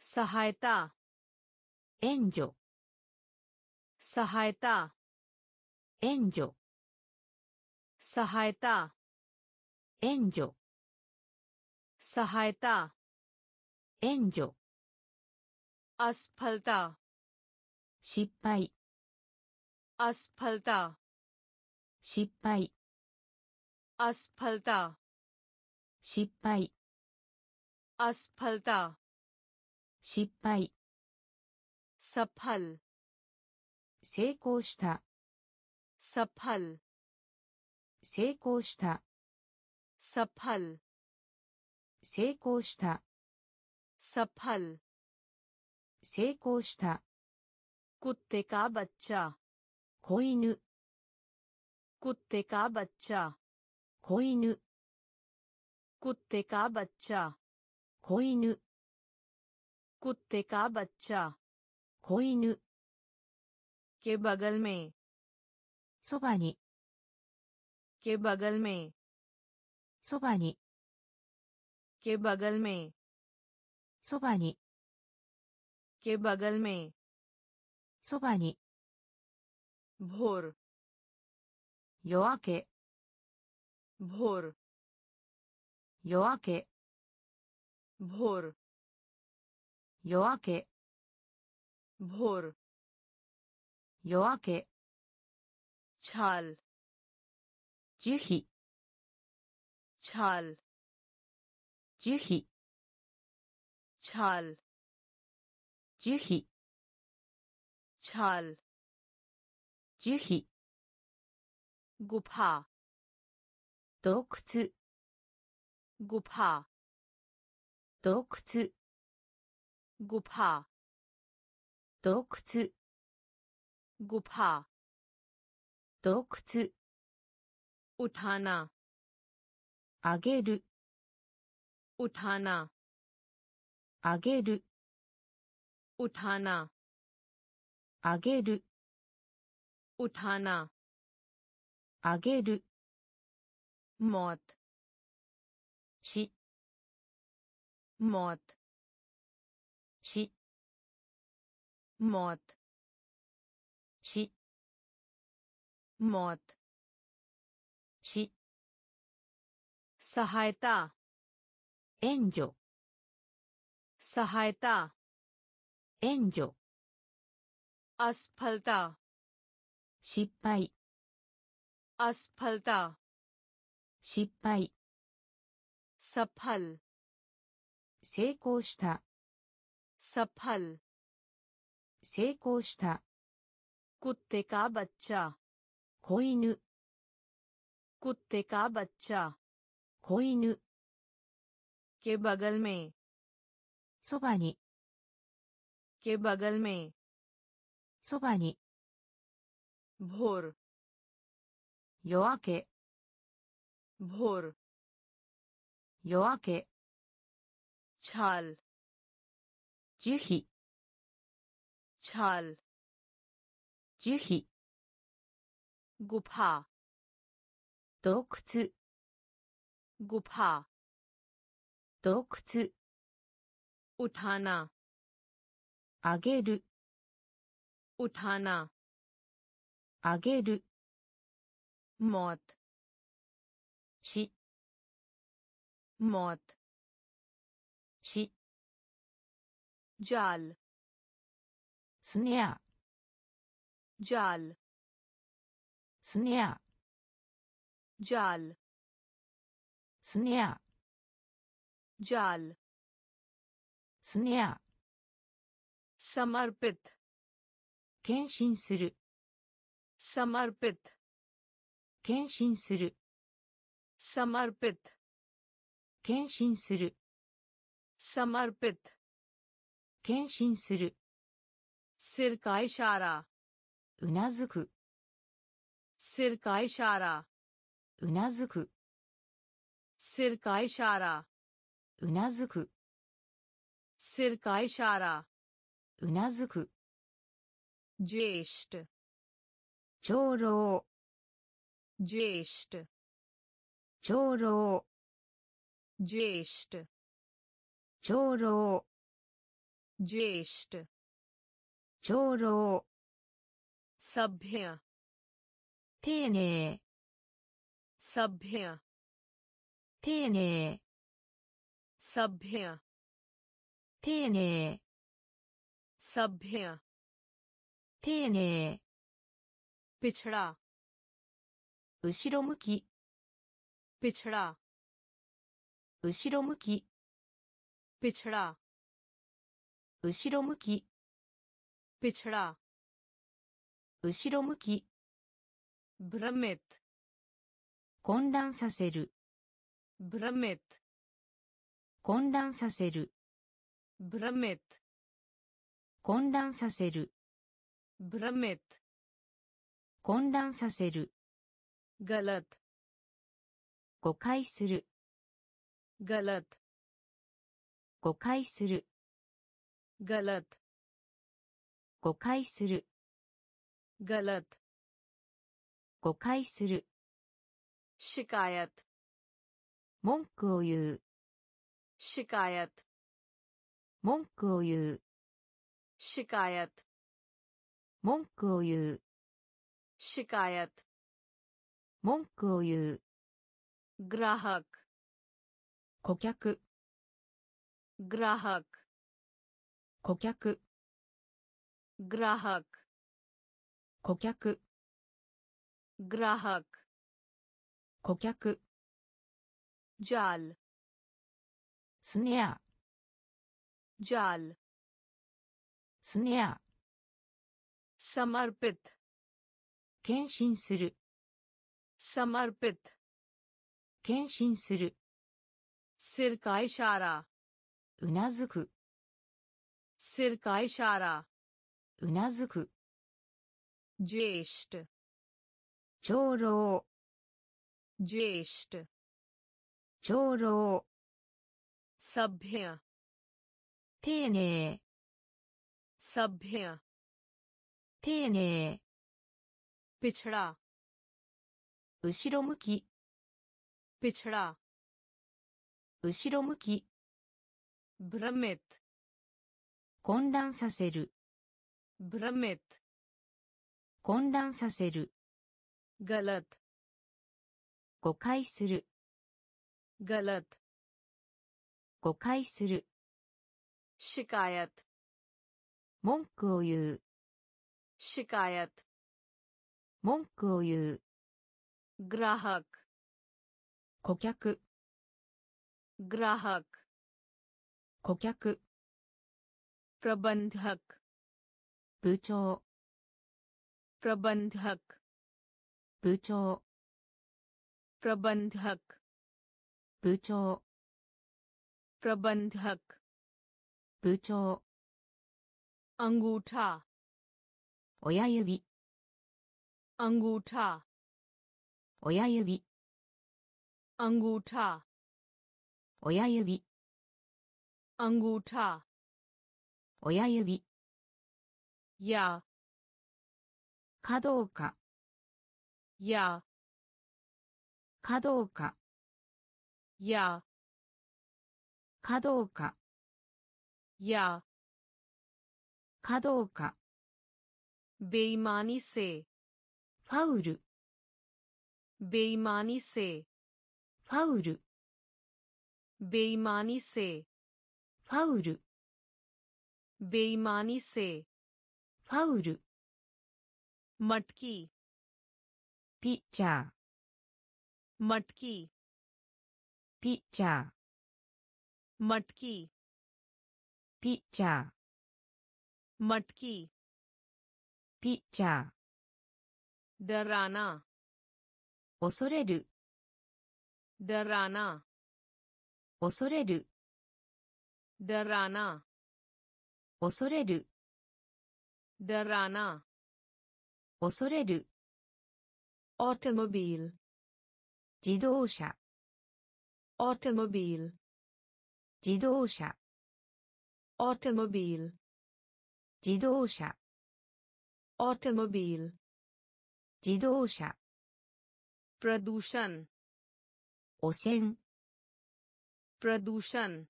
सहायता 援助。さはえた。援助。さはえた。援助。さはえた。援助。アスパルタ失敗。アスパルタ失敗。アスパルタ失敗。アスパルタ失敗。सफल 成功した、 सफल 成功した、 सफल 成功した、 सफल 成功した、 कुत्ते का बच्चा 子犬、 कुत्ते का बच्चा 子犬、 कुत्ते का बच्चा 子犬、 कुत्ते का बच्चा 子犬、 के बगल में そばに、 के बगल में そばに、 के बगल में そばに、 के बगल में そばに、 भोर 夜明け、 भोर 夜明け、 भोर 夜明け、 भोर 夜明け、 छाल 樹皮、 छाल 樹皮、 छाल 樹皮、 छाल 樹皮、 गुफा 洞窟、 गुफा 洞窟、 गुफा 洞窟、 गुफा 洞窟、 उठाना あげる、 उठाना あげる、 उठाना あげる、 उठाना あげる、 मौत 死、 मौत 死、 mod ci mod ci じょ。さは助支えた援助アスファルタ失敗アスファルタ失敗サファル成功したサッパル成功した、 कुत्ते का बच्चा 子犬、 कुत्ते का बच्चा 子犬、 के बगल में そばに、 के बगल में そばに、 भोर 夜明け、 भोर 夜明け、 छाल 樹皮、 छाल 樹皮、 गुफा 洞窟、 गुफा 洞窟、 उठाना あげる、 उठाना あげる、 मौत 死、 मौत 死、 जाल スネアジャールスネアジャールスネアジャールスネアサマルペットシンするサマルペットシンするサマルペットシンするサマルペットシンする सिर का इशारा うなずく सिर का इशारा うなずく सिर का इशारा うなずく सिर का इशारा うなずく ज्येष्ठ 長老 ज्येष्ठ 長老 ज्येष्ठ 長老 ज्येष्ठ 長老。サビア丁寧。サビア丁寧。サビア丁寧。サビア丁寧。ピチラ後ろ向き。ピチラ後ろ向き。ピチラ後ろ向き。पिछड़ा 後ろ向き भ्रमित 混乱させる भ्रमित 混乱させる भ्रमित 混乱させる भ्रमित 混乱させる गलत 誤解する गलत 誤解する गलत 誤解する。ガラッ誤解する。シカヤト文句を言う。シカヤト文句を言う。シカヤト文句を言う。シカヤト文句を言う。グラハク顧客グラハク顧客ग्राहक 顧客 ग्राहक 顧客 जाल スネア जाल スネア समर्पित 献身する समर्पित 献身する सिर का इशारा うなずく सिर का इशारा うなずく ज्येष्ठ 長老 ज्येष्ठ 長老 सभ्य 丁寧 सभ्य 丁寧 पिछड़ा 後ろ向き पिछड़ा 後ろ向き भ्रमित 混乱させる भ्रमित 混乱させる गलत 誤解する गलत 誤解する शिकायत 文句を言う शिकायत 文句を言う ग्राहक 顧客 ग्राहक 顧客 प्रबंधक 部長 प्रबंधक 部長 प्रबंधक 部長 प्रबंधक 部長 अंगूठा 親指 अंगूठा 親指 अंगूठा 親指 अंगूठा 親指 やかどうかやかどうかやかどうかや。かどうかベイマニセ。ファウル。ベイマニセ。ファウル。ベイマニセ。ファウル。ベイマニセ。ファウル。マッキー。ピッチャー。マッキー。ピッチャー。マッキー。ピッチャー。マッキー。ピッチャー。ダラーナ。恐れる。ダラーナ。恐れる。ダラーナ。恐れる。डराना 恐れる ऑटोमोबाइल 自動車 ऑटोमोबाइल 自動車 ऑटोमोबाइल 自動車 ऑटोमोबाइल 自動車 प्रदूषण 汚染 प्रदूषण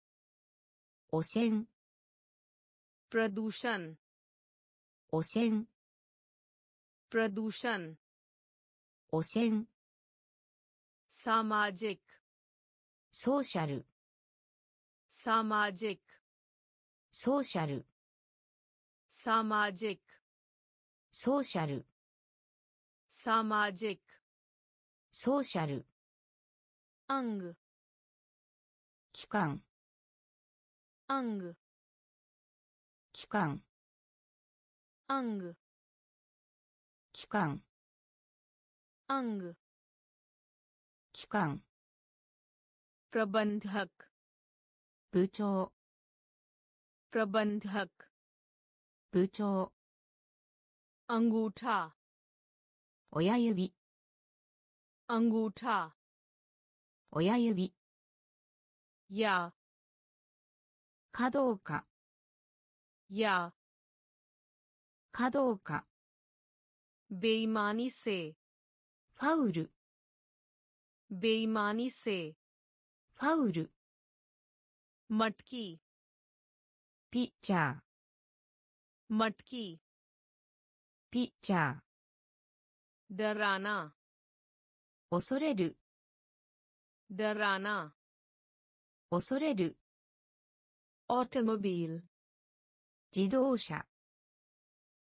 汚 染 प्रदूषण 汚染 प्रदूषण 汚染 सामाजिक ソーシャル सामाजिक ソーシャ アング期間アング期間プロバンダック部長。プロバンダック部長。アングータ親指。アングータ親指。やかどうか。やかどうか बेईमानी से ファウル बेईमानी से ファウル मटकी ピッチャー मटकी ピッチャー डराना 恐れる डराना 恐れる ऑटोमोबाइल 自動車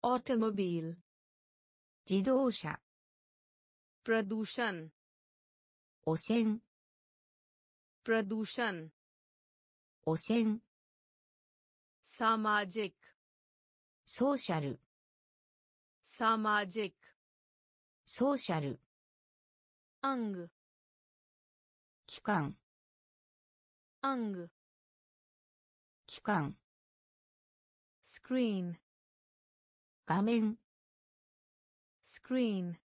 Automobil. 自動車 Production. 汚染 Production. 汚染 Samajic. ソーシャル Samajic. ソーシャル Ang. 期間 Ang. 期間スクリーン画面。スクリーン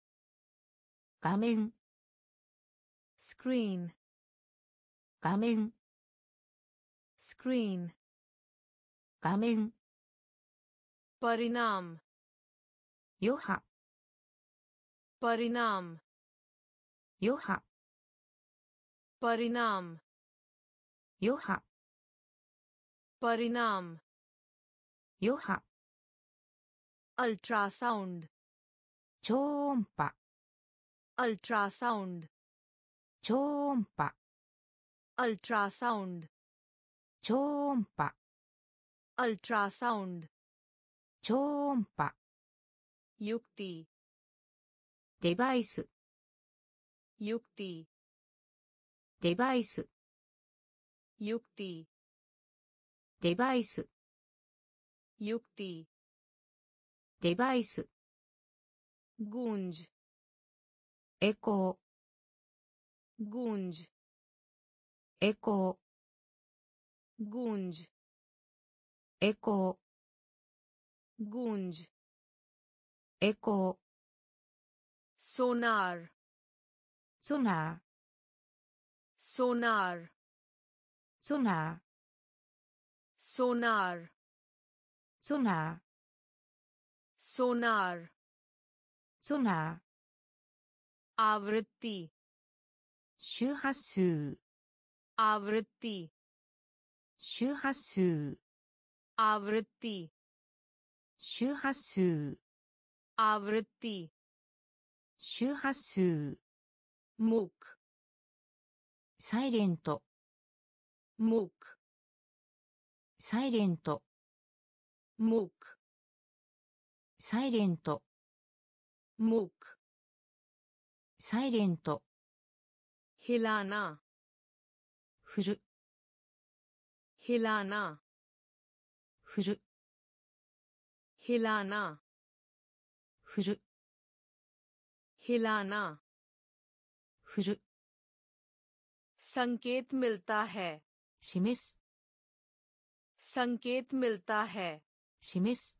画面。スクリーン画面。スクリーン画面。パリナム余波。パリナム余波。パリナム余波。パリナム余波。ultrasound 超音波 ultrasound 超音波 ultrasound 超音波 ultrasound 超音波 yukti デバイス yukti デバイス yukti デバイス yukti デバイス。グンジエコー。グンジエコー。グンジエコー。グンジエコー。ソナーソナー。ソナーソナー。ソナーソナー。सोनार ソナ आवृत्ति ー周波数 आवृत्ति 周波数 आवृत्ति 周波数 आवृत्ति 周波数 मूक サイレント मूक サイレント मूक サイレント मुख サイレント हिलाना 振る हिलाना 振る हिलाना 振る हिलाना 振る संकेत मिलता है 示す संकेत मिलता है 示す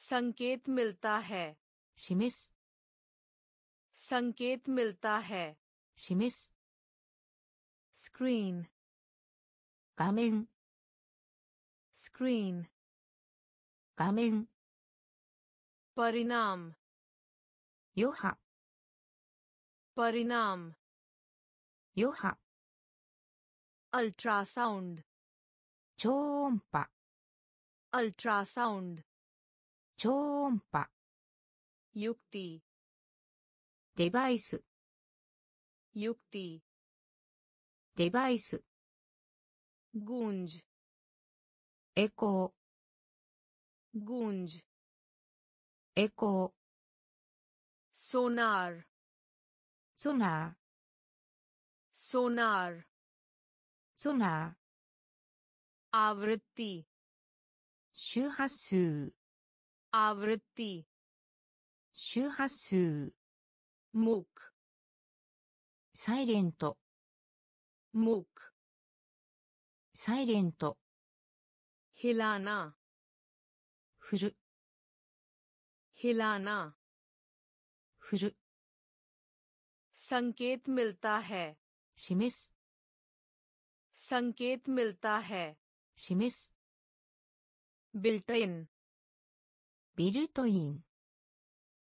संकेत मिलता है। शिमिस संकेत मिलता है। शिमिस स्क्रीन कामेन स्क्रीन कामेन परिणाम योहा परिणाम योहा अल्ट्रासाउंड चोंपा अल्ट्रासाउंड 超音波。ユクティデバイス。ユクティデバイス。ゴンジエコー。ゴンジエコー。ソナーソナー。ソナーソナー。アブリティ周波数。आवृत्ति 周波数 मुख サイレント मुख サイレント हिलाना 振る हिलाना 振る संकेत मिलता है 示す संकेत मिलता है 示す built in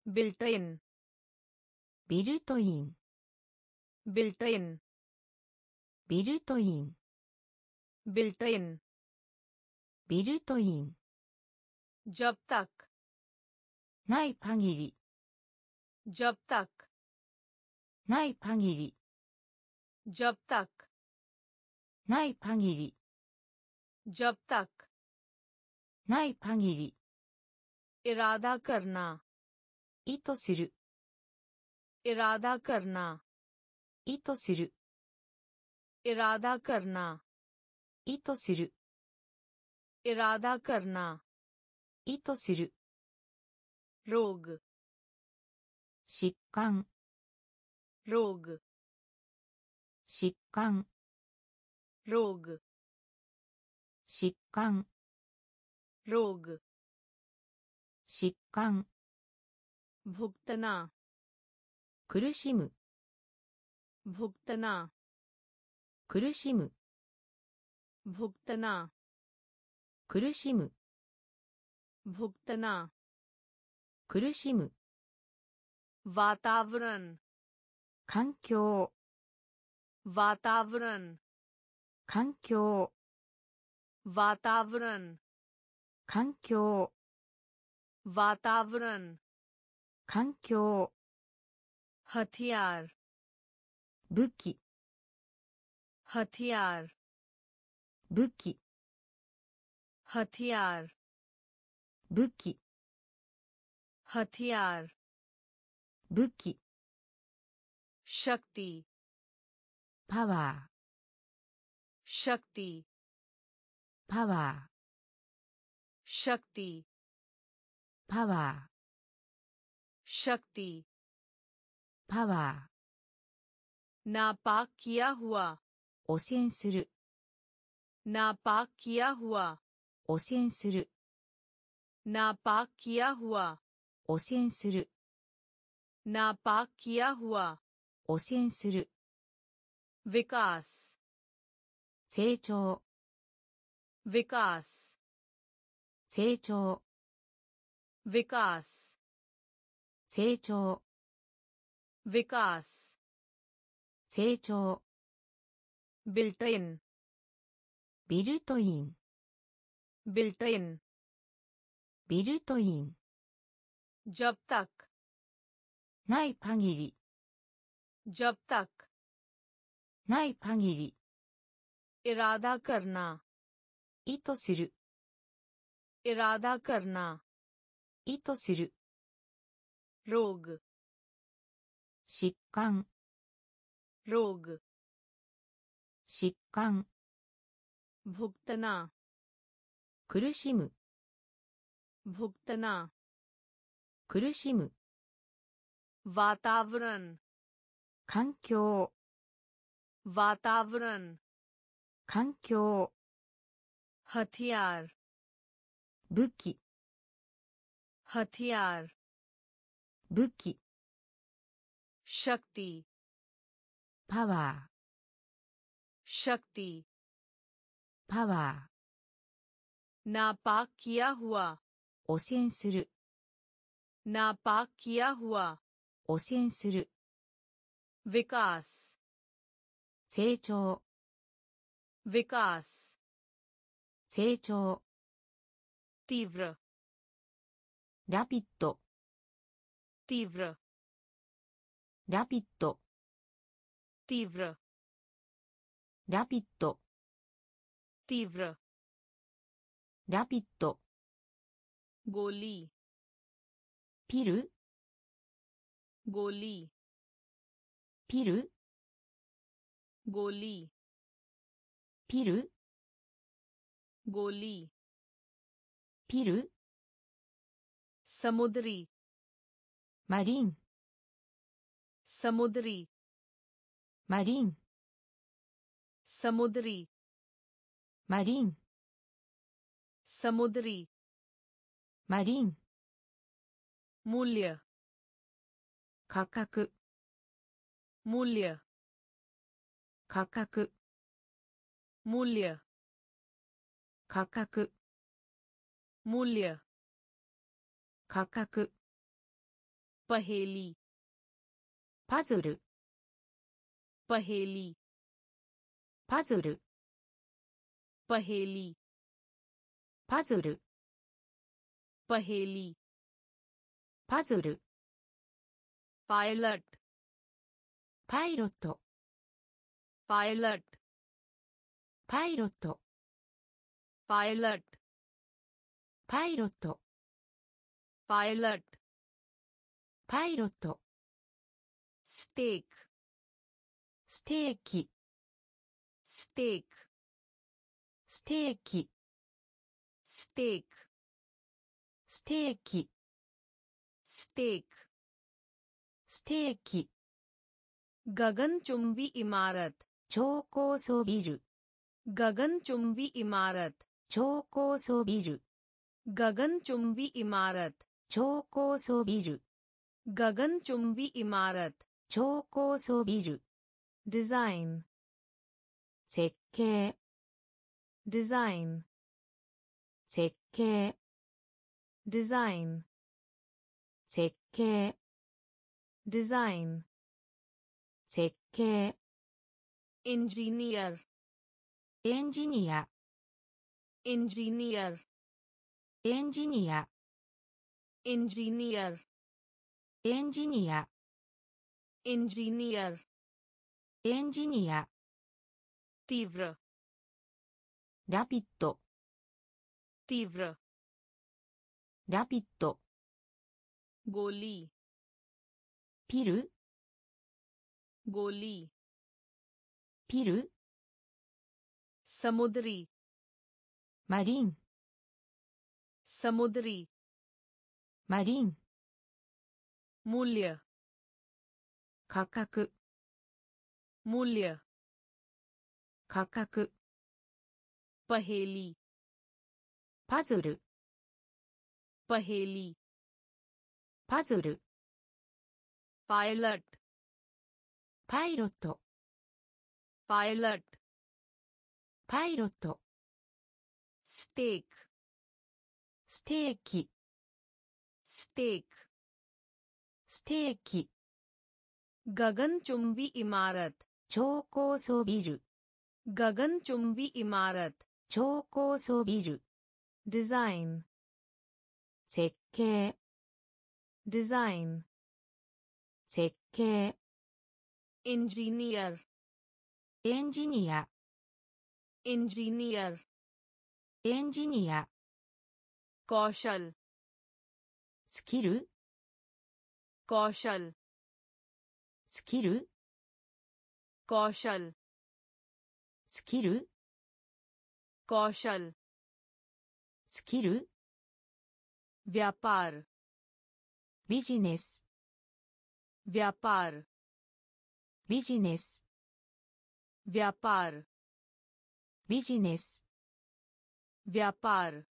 ビルトイン built in ビルトイン built in ビルトイン built in ビルトイン जब तक ない限り जब तक ない限り जब तक ない限り जब तक ない限り इरादा करना 意図する इरादा करना 意図する इरादा करना 意図する इरादा करना 意図する रोग 疾患 रोग 疾患 रोग 疾患 रोग 疾患 भुगतना 苦しむ भुगतना 苦しむ भुगतना 苦しむ भुगतना 苦しむ वातावरण 環境 वातावरण 環境 वातावरण 環境 वातावरण 環境 हथियार 武器 हथियार 武器 हथियार 武器 हथियार 武器 शक्ति パワ शक्ति ー パワー。シャクティパワー。ナパキヤフワ汚染する。ナパキヤフワ汚染する。ナパキヤフワ汚染する。ナパキヤフワ汚染する。विकास। 成長。विकास। 成長。विकास 成長 विकास 成長 बिल्ट इन ビルトイン बिल्ट इन ビルトイン जब तक ない限り जब तक ない限り इरादा करना 意図する इरादा करना 意図する。ローグ疾患。ローグ疾患。ボクタナ苦しむ。ボクタナ苦しむ。ワタブラン環境。ワタブラン環境。ハティアー武器。हथियार 武器 शक्ति パワ शक्ति ーパワ नापाक किया हुआ ー汚染する नापाक किया हुआ 汚染する विकास 成長 विकास 成長 तीव्र ラピッド तीव्र ラピッド तीव्र ラピッド तीव्र ラピッド गोली ピル गोली ピル गोलीピルゴー,リーピル समुद्री марин समुद्री марин समुद्री марин समुद्री марин мулья какак мулья какак мулья какак мулья 価格。パヘリパズルパヘリパズルパヘリパズルパヘリパズルパイロットパイロットパイロットパイロットパイロットパイロットパイロットステーキステーキステーキステーキステーキステーキステーキステーキ गगनचुंबी इमारत 超高層ビル गगनचुंबी इमारत 超高層ビルガガンチョンビイマラト超高層ビル गगनचुंबी इमारत 超高層ビル डिजाइन 設計 डिजाइन 設計 डिजाइन 設計 डिजाइन 設計 इंजीनियर エンジニア इंजीनियर エンジニア इंजीनियर エンジニア engineer. Engineer. Engineer. Engineer. ティブララピッドティブララピッドゴリピルゴリピルサモドリマリンサモドリマリン。モリア。価格。ムリア。価格。パヘリ。パズル。パヘリ。パズル。パイロット。パイロット。パイロット。パイロット。ステーキ。ステーキ。स्टेक ステーキ गगनचुंबी इमारत 超高層ビル गगनचुंबी इमारत 超高層ビル डिजाइन 設計 डिजाइन 設計 इंजीनियर エンジニア इंजीनियर エンジニア कौशल スキル कौशल スキル कौशल スキル कौशल スキル व्यापार ビジネス व्यापार ビジネス व्यापार ビジネス व्यापार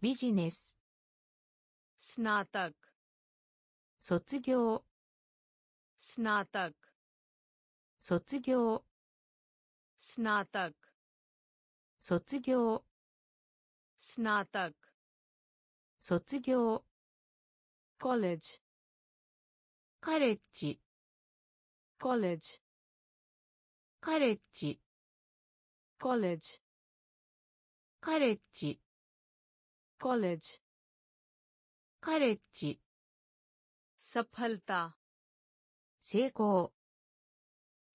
ビジネス स्नातक 卒業 स्नातक 卒業 स्नातक 卒業 स्नातक 卒業 कॉलेज カレッジ कॉलेज カレッジ कॉलेज カレッジ कॉलेज カレッジ。サファルタ。成功。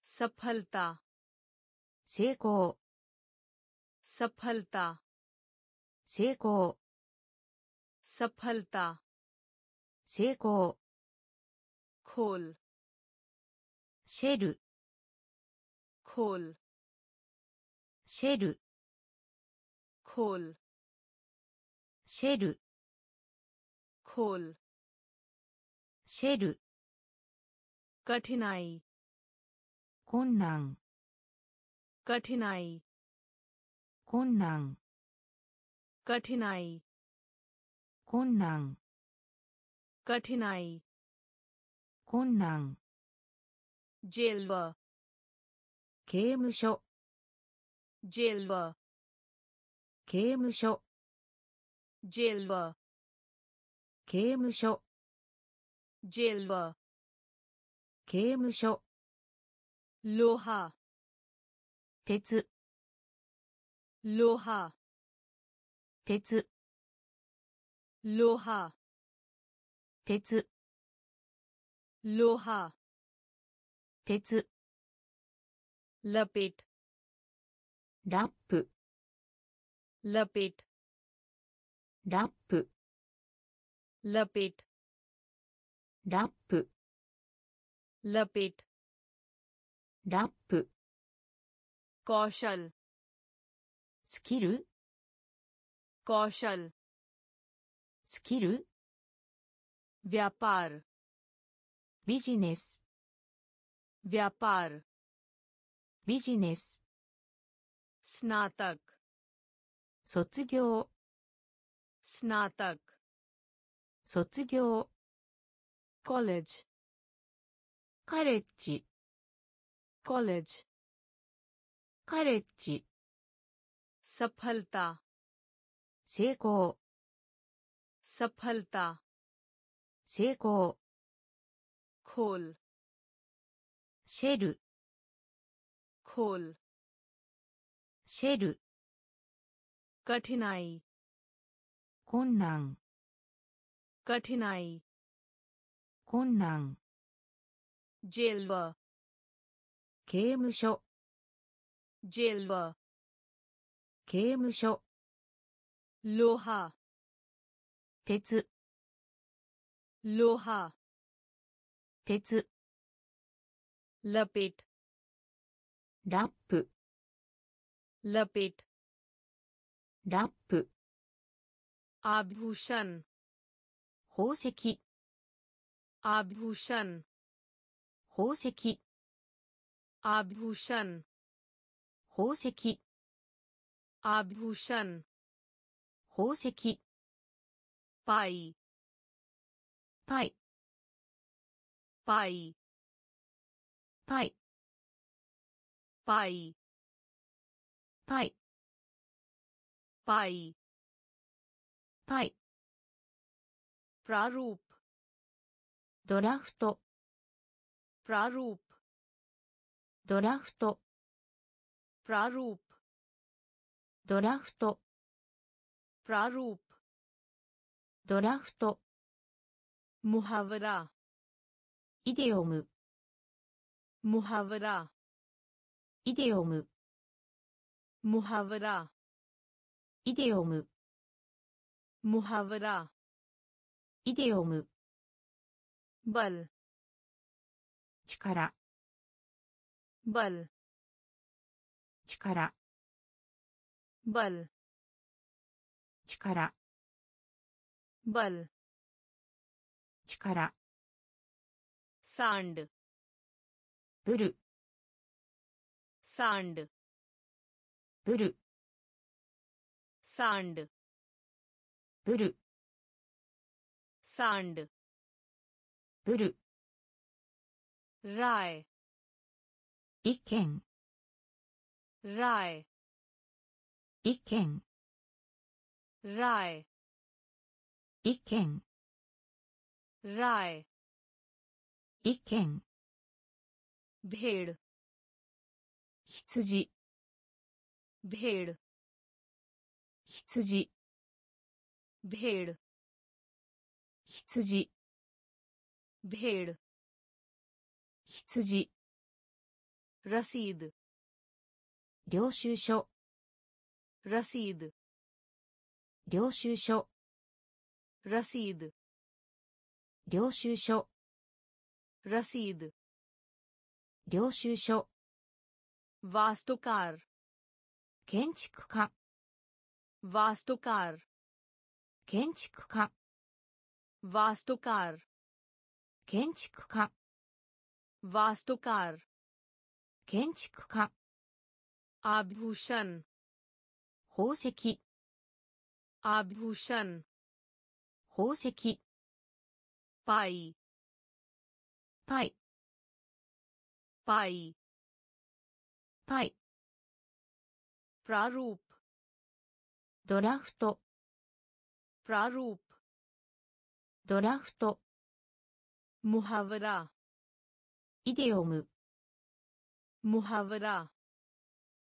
サファルタ。成功。サファルタ。成功。サファルタ。成功。コール。シェル。コール。シェル。コール。シェル。कठिनाई 困難 कठिनाई 困難 कठिनाई 困難 कठिनाई 困難 जेल व 刑務所 जेल व 刑務所 जेल व 刑務所。ジェルワ刑務所。ロハ鉄。ロハ鉄。ロハ鉄。ロハ鉄。ラピットラップ。ラピットラップ。ラピッラップ。ラピッラップ。コーシャルスキルコーシャルスキルヴィアパールビジネスヴィアパールビジネススナータク卒業スナータク卒業。コレッジカレッジコレッジカレッジサファルタ成功。サファルタ成功。コールシェル。コールシェル。カティナイ困難。जेल व 刑務所 जेल व 刑務所 लोहा 鉄 लोहा 鉄 लपेट ラップ लपेट ラップ आभूषण 宝石。アブシャン宝石。アブシャン宝石。アブシャン宝石。パイパイパイパイパイパイパイパイ フト प्रारूप ドラフト प्रारूप ドラフト मुहावरा イデオム मुहावरा イデオム मुहावरा イデオム。バル。力。バル。力。バル。力。バル。力。サンド。ブル。サンド。ブル。サンド。ブル。सांड ブル राय 意見 राय 意見 राय 意見 राय 意見 भेड़ 羊 भेड़ 羊 भेड़ 羊。ベール羊。ラシード領収書。ラシード領収書。ラシード領収書。ラシード領収書。ワーストカー建築家。ワーストカー建築家。वास्तुकार 建築家 वास्तुकार 建築家 आभूषण 宝石 आभूषण 宝石 पाई パイ पाई パイ प्रारूप ドラフト प्रारूप ドラフト。ムハブライデオム。ムハブラ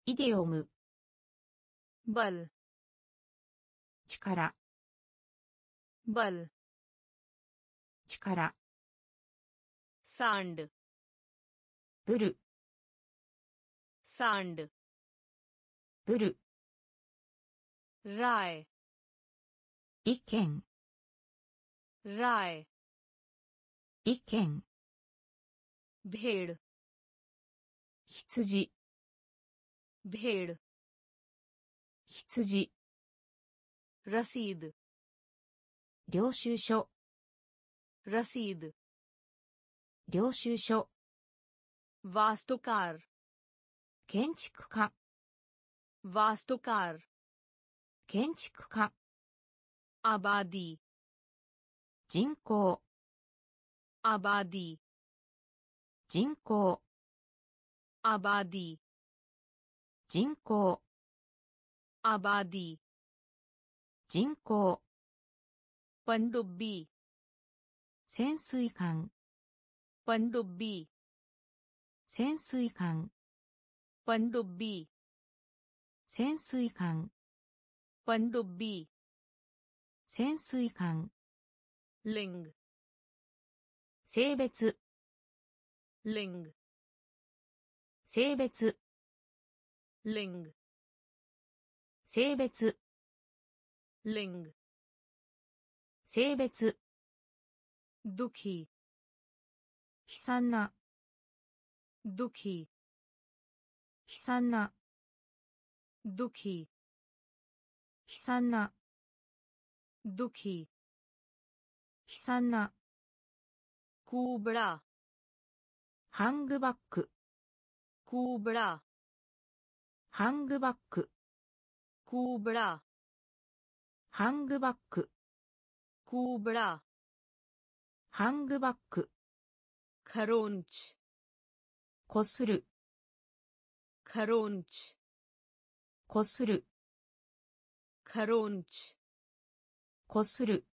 イデオム。バル力。バル力。サンドブル。サンドブル。ライ意見。राय 意見 भेड़ 羊 भेड़ 羊 रसीद 領収書 रसीद 領収書 वास्तुकार 建築家 वास्तुकार 建築家 आबादी 人口。アバディ人口。アバディ人口。アバディ人口。パンドビ潜水艦。パンドビ潜水艦。パンドビ潜水艦。パンドビ潜水艦。リング性別。リング性別。リング性別。リング性別。ドキ悲惨な。ドキ悲惨な。ドキ悲惨な。ドキ悲惨な。コブラ。ハングバック。コブラ。ハングバック。コブラ。ハングバック。コブラ。ハングバック。カロンチ。こする。カロンチ。こする。カロンチ。こする。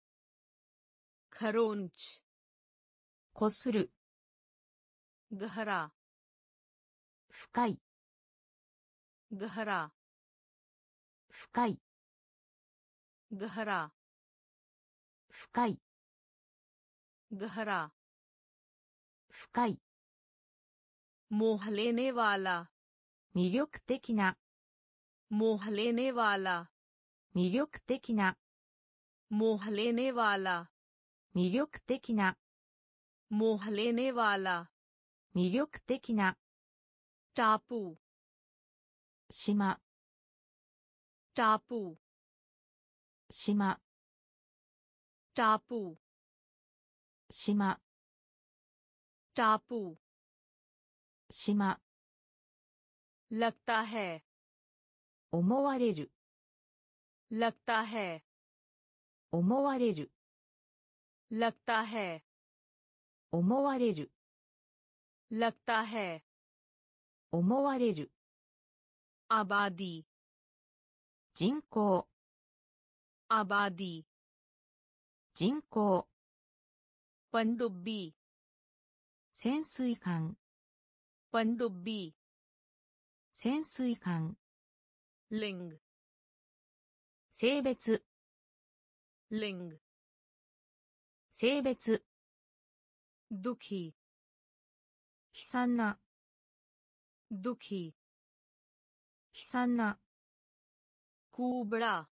खरोंच こする गहरा 深い गहरा 深い गहरा 深い गहरा 深い मोह लेने वाला 魅力的な मोह लेने वाला 魅力的な मोह लेने वाला 魅力的な मोह लेने वाला 魅力的な टापू 島 टापू 島 टापू 島 टापू 島 लगता है 思われる लगता है 思われる लगता है 思われる लगता है 思われる आबादी 人口 आबादी 人口 पनडुब्बी 潜水艦 पनडुब्बी 潜水艦 लिंग 性別 लिंग 性別。ドキ悲惨な。ドキ悲惨な。コーブラ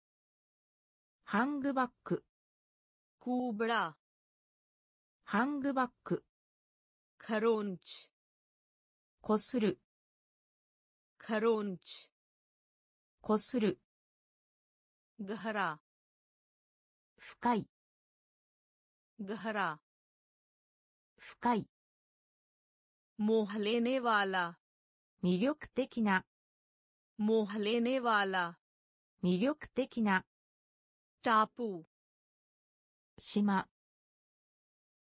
ハングバック。コーブラハングバック。カロンチこする。カロンチこする。ガハラ深い。गहरा 深い मोह लेने वाला 魅力的な मोह लेने वाला 魅力的な टापू 島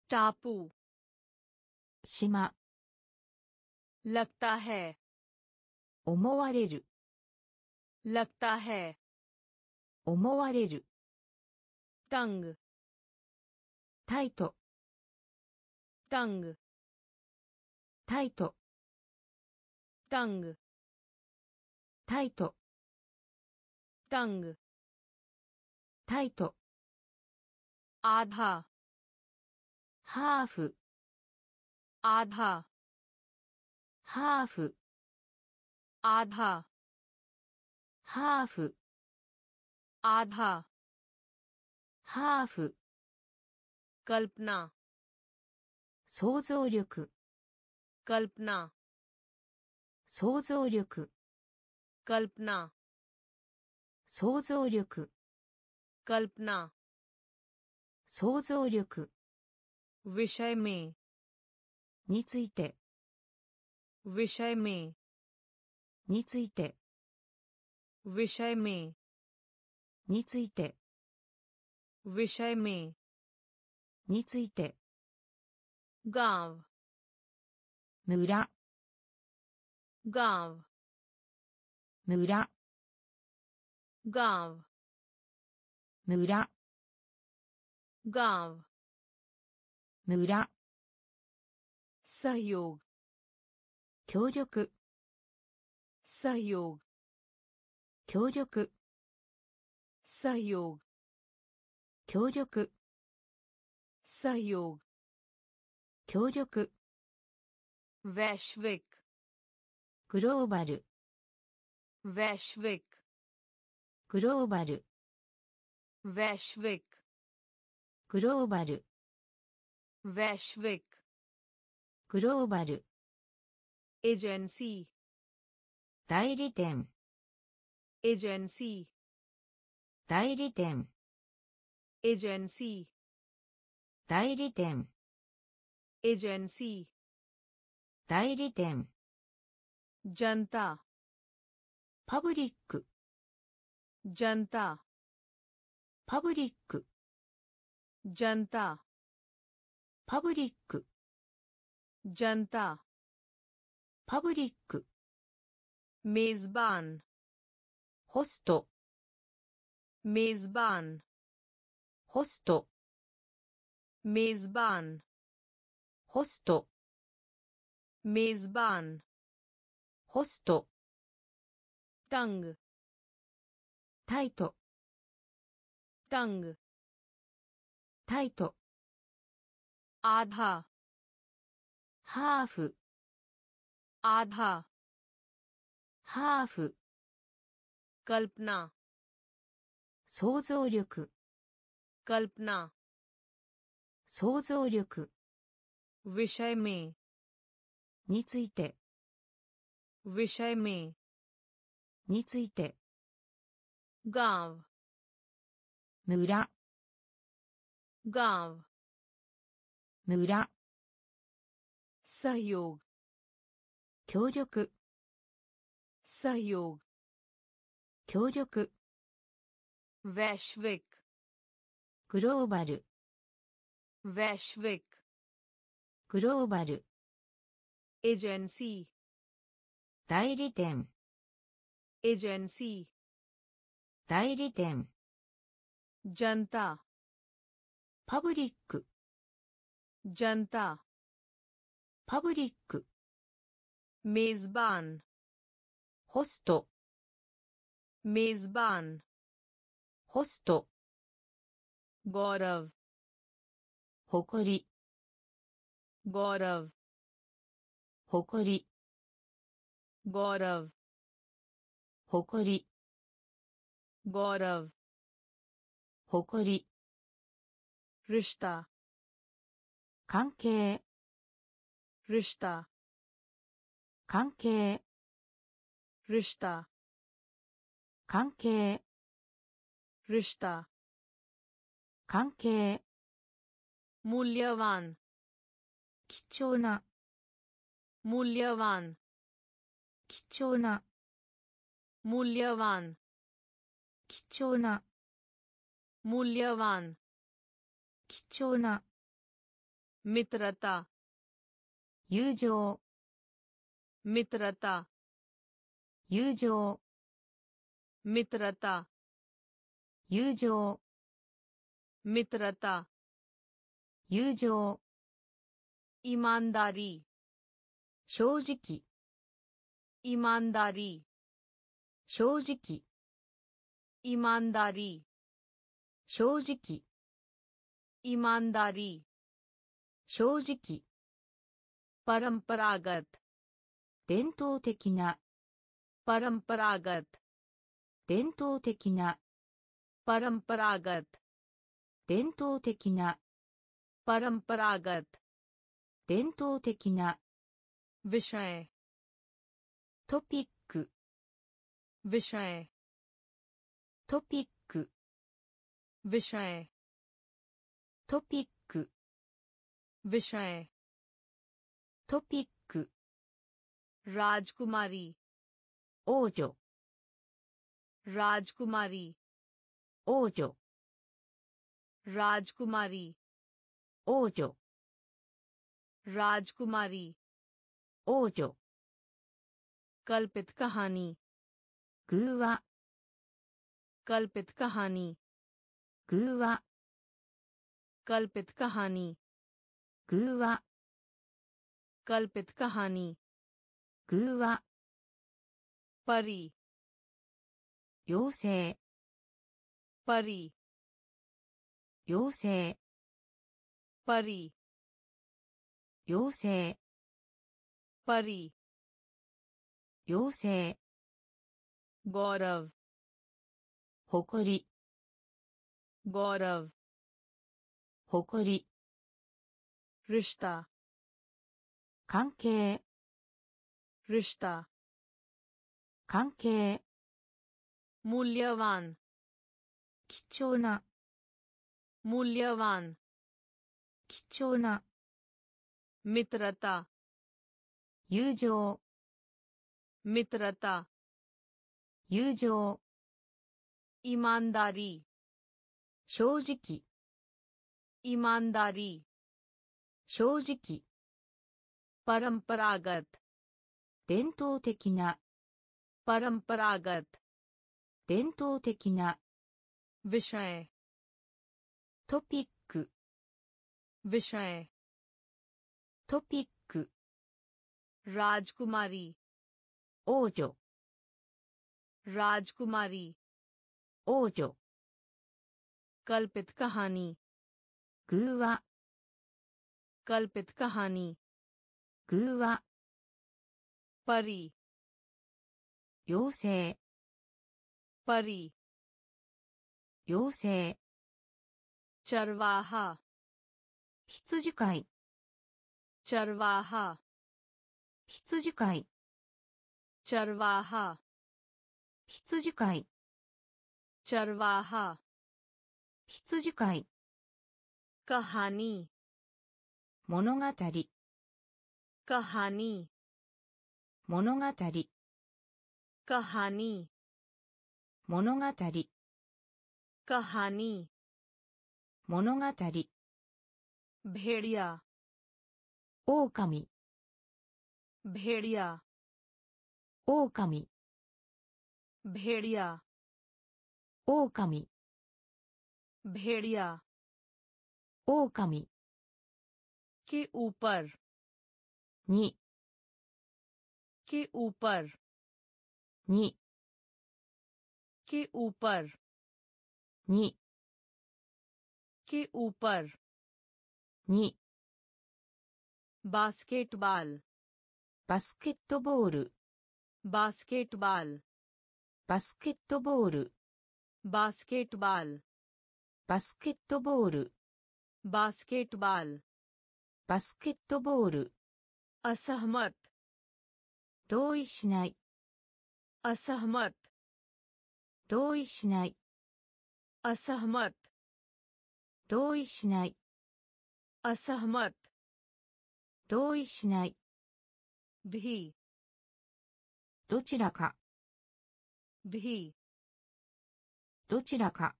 टापू 島 लगता है 思われる लगता है 思われる तंग タイトタングタイトタングタイトタングタイトアッハーフアッハーフアッハーフアハーフ कल्पना 想像力 कल्पना 想像力 कल्पना 想像力 कल्पना 想像力 विषय में について विषय में について विषय में について विषय में について。gav. 村。ガーブ村。Gav. 村。Gav. 村。作用協力。作用協力。作用協力。作用。協力。ウェシュヴィックグローバル。ウェシュヴィックグローバル。ウェシュヴィックグローバル。ウェシュヴィックグローバル。エージェンシー代理店。エジェンシー代理店。エジェンシー代理店。エジェンシー代理店。ジャンタパブリック。ジャンタパブリック。ジャンタパブリック。ジャンタパブリック。メズバーンホスト。メズバーンホスト。तंग タイト तंग タイト आधा ハーフ आधा ハーフ कल्पना 想像力 कल्पना 想像力 विषय में について विषय में について गांव 村 गांव 村 सहयोग 協力 सहयोग 協力 वैश्विक グローバル वैश्विक グローバル एजेंसी 代理店 एजेंसी 代理店 जनता パブリック जनता パブリック मेजबान ホスト मेजबान ホスト गौरव ほこり。ゴーラブ。ほこり。ゴーラブ。ほこり。ゴーラブ。ほこり。ルシタ。関係。ルシタ。関係。ルシタ。関係。ルシタ。関係。मूल्यवान 貴重な मूल्यवान 貴重な मूल्यवान 貴重な मूल्यवान 貴重な मित्रता 友情 मित्रता 友情 मित्रता 友情 मित्रता 友情。イマンダリ。ー正直。イマンダリ。ー正直。イマンダリ。ー正直。イマンダリ。ー正直。パランパラガト伝統的な。パランパラガト伝統的な。パランパラガト伝統的な。परंपरागत 伝統的な विषय トピック विषय トピック विषय トピック विषय トピック राजकुमारी 王女 राजकुमारी 王女 राजकुमारी 王女 राजकुमारी 王女 कल्पित कहानी 偶話 कल्पित कहानी 偶話 कल्पित कहानी 偶話 कल्पित कहानी 偶話 परी 妖 精 परी 妖精 परी 妖精 परी 妖精 गौरव 誇り गौरव 誇り रिश्ता 関係 रिश्ता 関係 मूल्यवान 貴重な मूल्यवान 貴重な मित्रता 友情 मित्रता 友情 ईमानदारी 正直 ईमानदारी 正直 परंपरागत 伝統的な परंपरागत 伝統的な विषय トピック विषय। टॉपिक राजकुमारी। ओजो। राजकुमारी। ओजो। कल्पित कहानी। गुआ। कल्पित कहानी। गुआ। परी। योसे। परी। योसे। चरवाहा। 羊飼い。チャルワーハ。羊飼い。チャルワーハ。羊飼い。チャルワーハ。羊飼い。カハニー。物語。カハニー。物語。カハニー。物語。カハニー。物語。भेड़िया ओकमी भेड़िया ओकमी भेड़िया ओकमी भेड़िया ओकमी के ऊपर नी के ऊपर नी के ऊपर नी के ऊपर 2バスケットボールバスケットボールバスケットボールバスケットボールバスケットボールバスケットボールバスケットボールバスケットボールアサハマッ同意しないアサハマッ同意しないアサハマッ同意しない असहमत 同意しない भी どちらか भी どちらか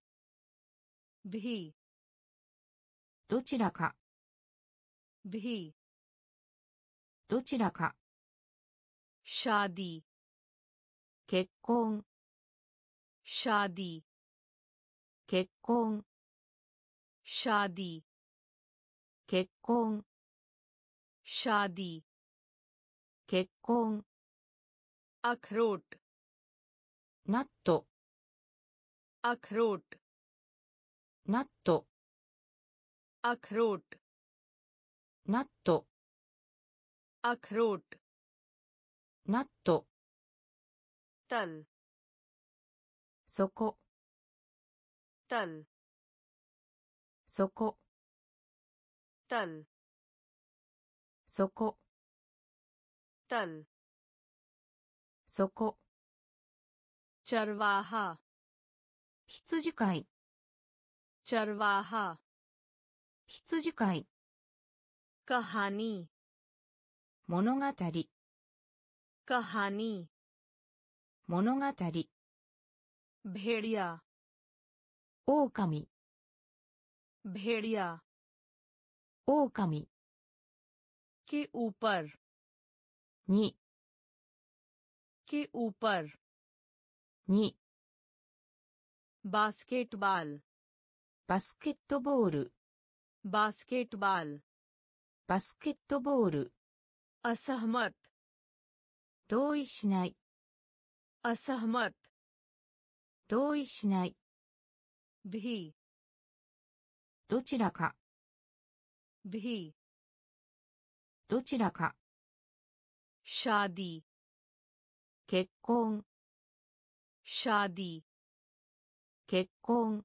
भी どちらか भी どちらか शादी 結婚 शादी 結婚 शादी 結婚。シャーディ。結婚。アクロート。ナット。アクロート。ナット。アクロート。ナット。アクロート。ナット。タル。そこ。タル。そこ。तल そこ तल そこ चरवाहा 羊飼い चरवाहा 羊飼い कहानी 物語 कहानी 物語 भेड़िया 狼 भेड़िया 狼 के ऊपर に के ऊपर に बास्केटबॉल バスケットボール बास्केटबॉल バスケットボール असहमत 同意しない असहमत 同意しない भी どちらか भी どちらか शादी 結婚 शादी 結婚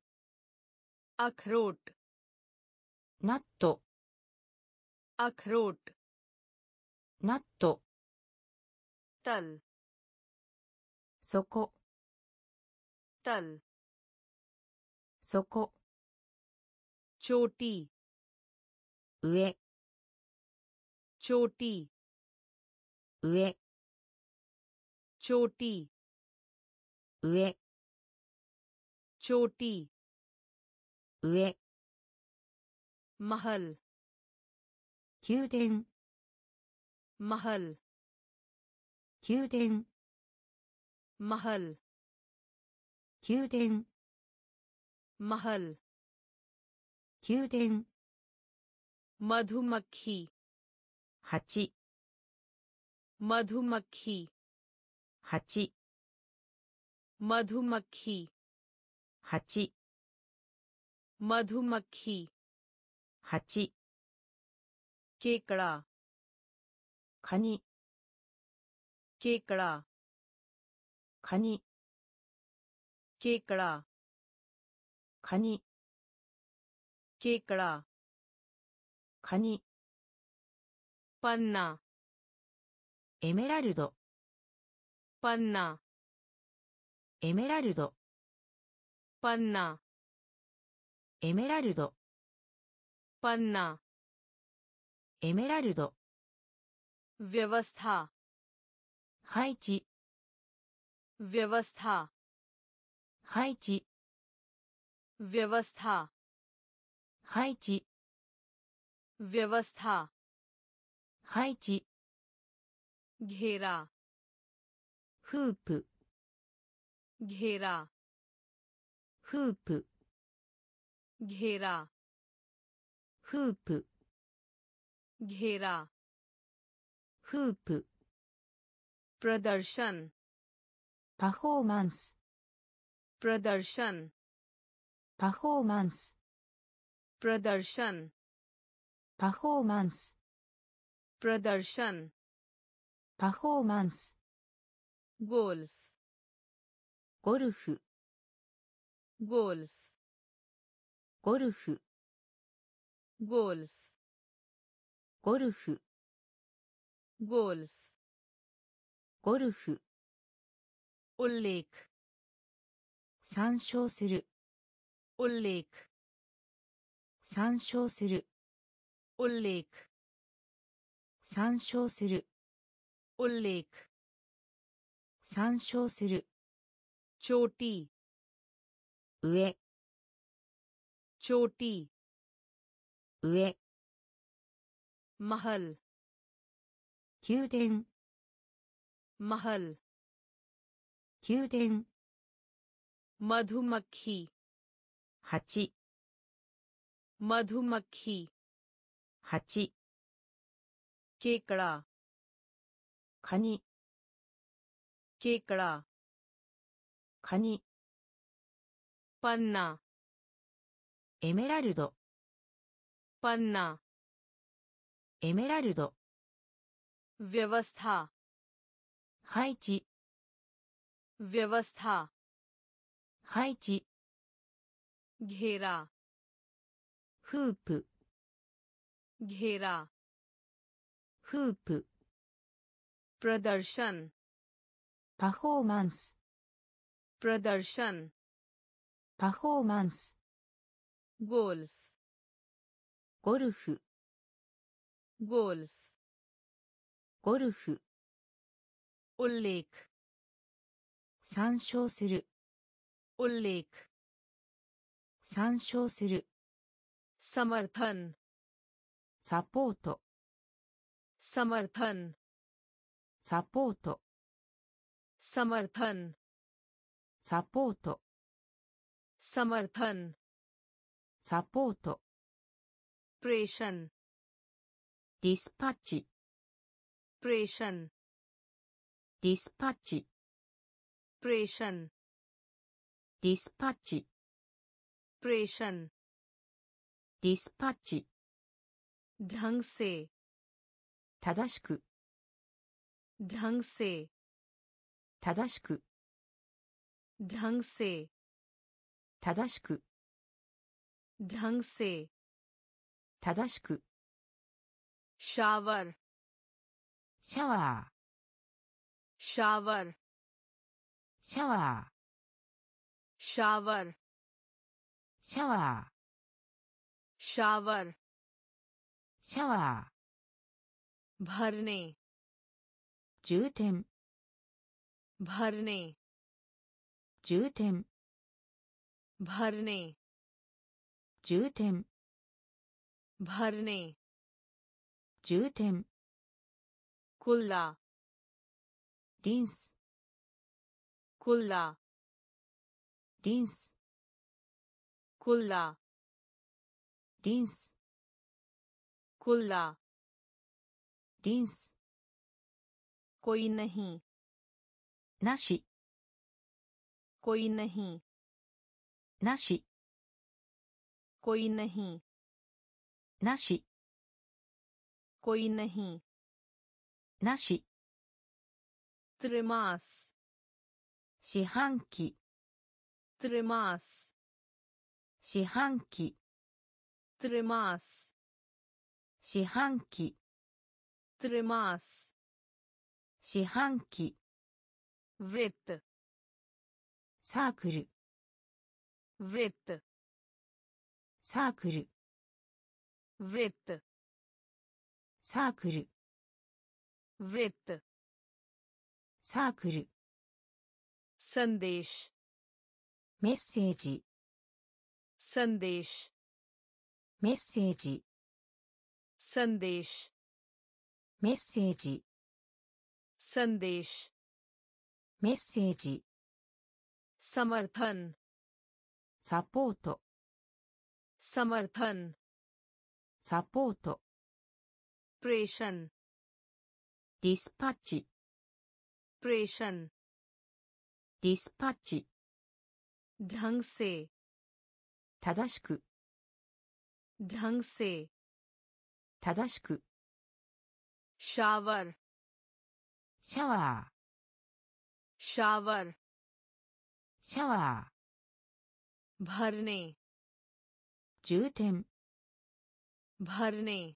अखरोट ナット अखरोट ナット तल そこ तल そこ चोटी 上。チ上。チ上。チ上。マハル宮殿。マハル宮殿。マハル宮殿。マハル宮殿。मधुमक्खी। हाची मधुमक्खी। हाची मधुमक्खी। हाची मधुमक्खी। हाची केकड़ा। खनी। केकड़ा। खनी। केकड़ा। खनी। केकड़ा। カニ केकड़ा カニ पन्ना エメラルド पन्ना エメラルド पन्ना エメラルド पन्ना エメラルド व्यवस्था 配置 व्यवस्था 配置 व्यवस्था 配置 व्यवस्था हाइची घेरा हूप घेरा हूप घेरा हूप घेरा हूप प्रदर्शन परफॉर्मेंस प्रदर्शन परफॉर्मेंस प्रदर्शन パフォーマンスプロダルシャンパフォーマンスゴルフゴルフゴルフゴルフゴルフゴルフゴルフゴルフおれく参照するオレイク参照するउल्लेख 参照する उल्लेख 参照する चोटी 上 चोटी 上 महल 宮殿 महल 宮殿 मधुमक्खी 蜂 मधुमक्खी 蜂 केकड़ा カニ केकड़ा カニ पन्ना エメラルド पन्ना エメラルド व्यवस्था 配置 व्यवस्था 配置 घेरा フープ घेरा हूप प्रदर्शन パフォーマンス प्रदर्शन パフォーマンス golf ゴルフ golf ゴルフ उल्लेख 参照する उल्लेख 参照する समर्थन サポート。サマルタンサポート。サマルタンサポート。サマルタンサポート。プレーションディスパッチプレーションディスパッチプレーションディスパッチプレーションディスパッチ ढंग से 正しく ढंग से 正しく ढंग से 正しく ढंग से 正しく शावर シャワー शावर シャワー शावर シャワー शावर シャワ भरने ー充填 भरने 充填 भरने 充填 भरने 充填 कुल्ला リンス कुल्ला リンス कुल्ला リンス कुल्ला リンス कोई नहीं なし कोई नहीं なし कोई नहीं なし कोई नहीं なし त्रिमास 四半期 त्रिमास 四半期 त्रिमास 四半期。四半期。サークル。サークル。サークル。サークル。サ。ージ。ル。メッセージ。संदेश मैसेज संदेश मैसेज समर्थन सपोर्ट समर्थन सपोर्ट प्रेषण डिस्पैच प्रेषण डिस्पैच ढंग से 正しく ढंग से 正しく शावर シャワ शावर ーシャワ भरने ー充填 भरने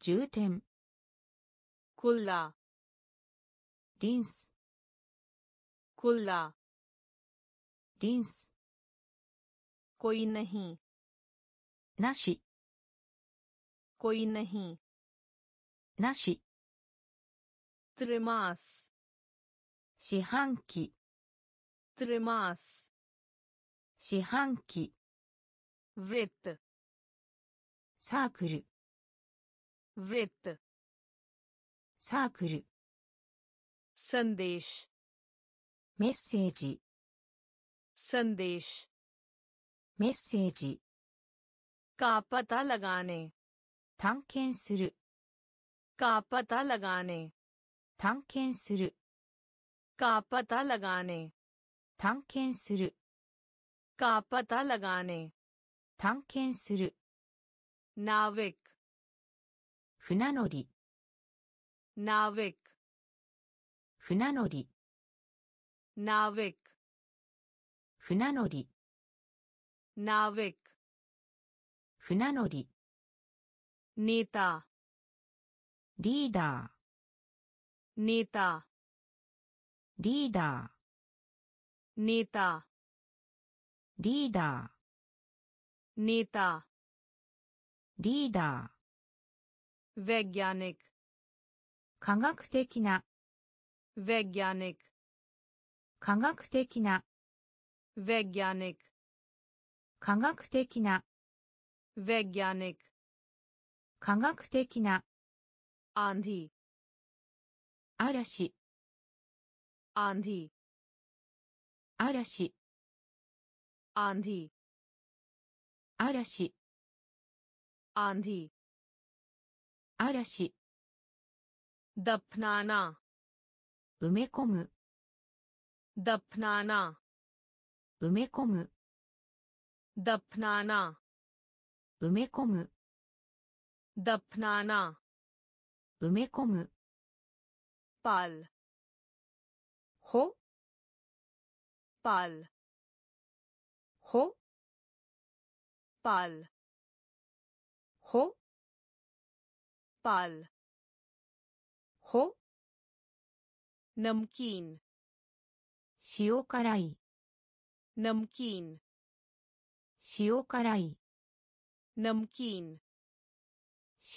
充填 खुला リンス खुला リンス कोई नहीं なし कोई नहीं なし त्रिमास 四半期 त्रिमास 四半期 वृत्त サークル वृत्त サークル संदेश メッセージ संदेश メッセージ का पता लगाने 探検する。かパタラガネ。探検する。かパタラガネ。探検する。かパタラガネ。探検する。ナウィック。船乗り。ナウィック。船乗り。ナウィック。船乗り。ナウィック。船乗り。ネタリーダーネターリーダーネターリーダーネターリーダーウェギャネク科学的なウェギャネク科学的なウェギャネク科学的なウェギャネク科学的な आंधी 嵐 आंधी 嵐 आंधी 嵐 आंधी 嵐 दफनाना 埋め込む दफनाना 埋め込む दफनाना 埋め込む दफनाना 埋め込む पाल ほ पाल ほ पाल ほ पाल ほ नमकीन 塩辛い नमकीन 塩辛い नमकीन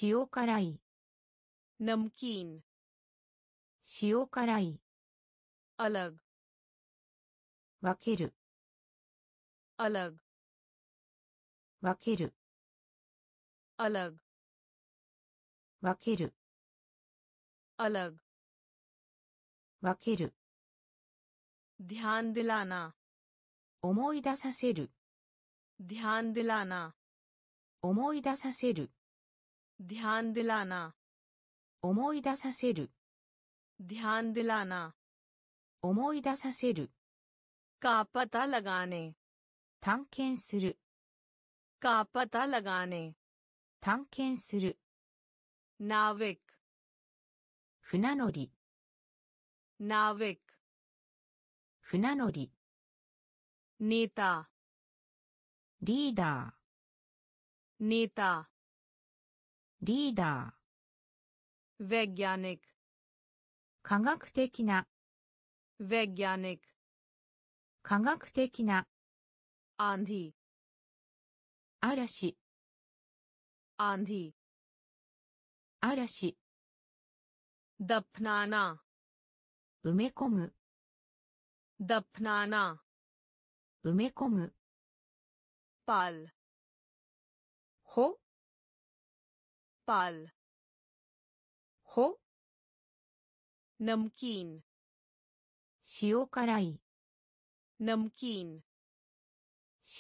塩辛い नमकीन 塩辛い अलग 分ける अलग 分ける अलग 分ける अलग 分ける ध्यान दिलाना 思い出させる ध्यान दिलाना 思い出させる ध्यान दिलाना 思い出させる ध्यान दिलाना 思い出させる का पता लगाने 探検する का पता लगाने 探検する नाविक 船乗り नाविक 船乗り नेता リーダ नेता リーダー वैज्ञानिक 科学的な वैज्ञानिक 科学的な आंधी 嵐 आंधी 嵐 दफनाना 埋め込む दफनाना 埋め込む पाल ほ पाल ほ नमकीन 塩辛い नमकीन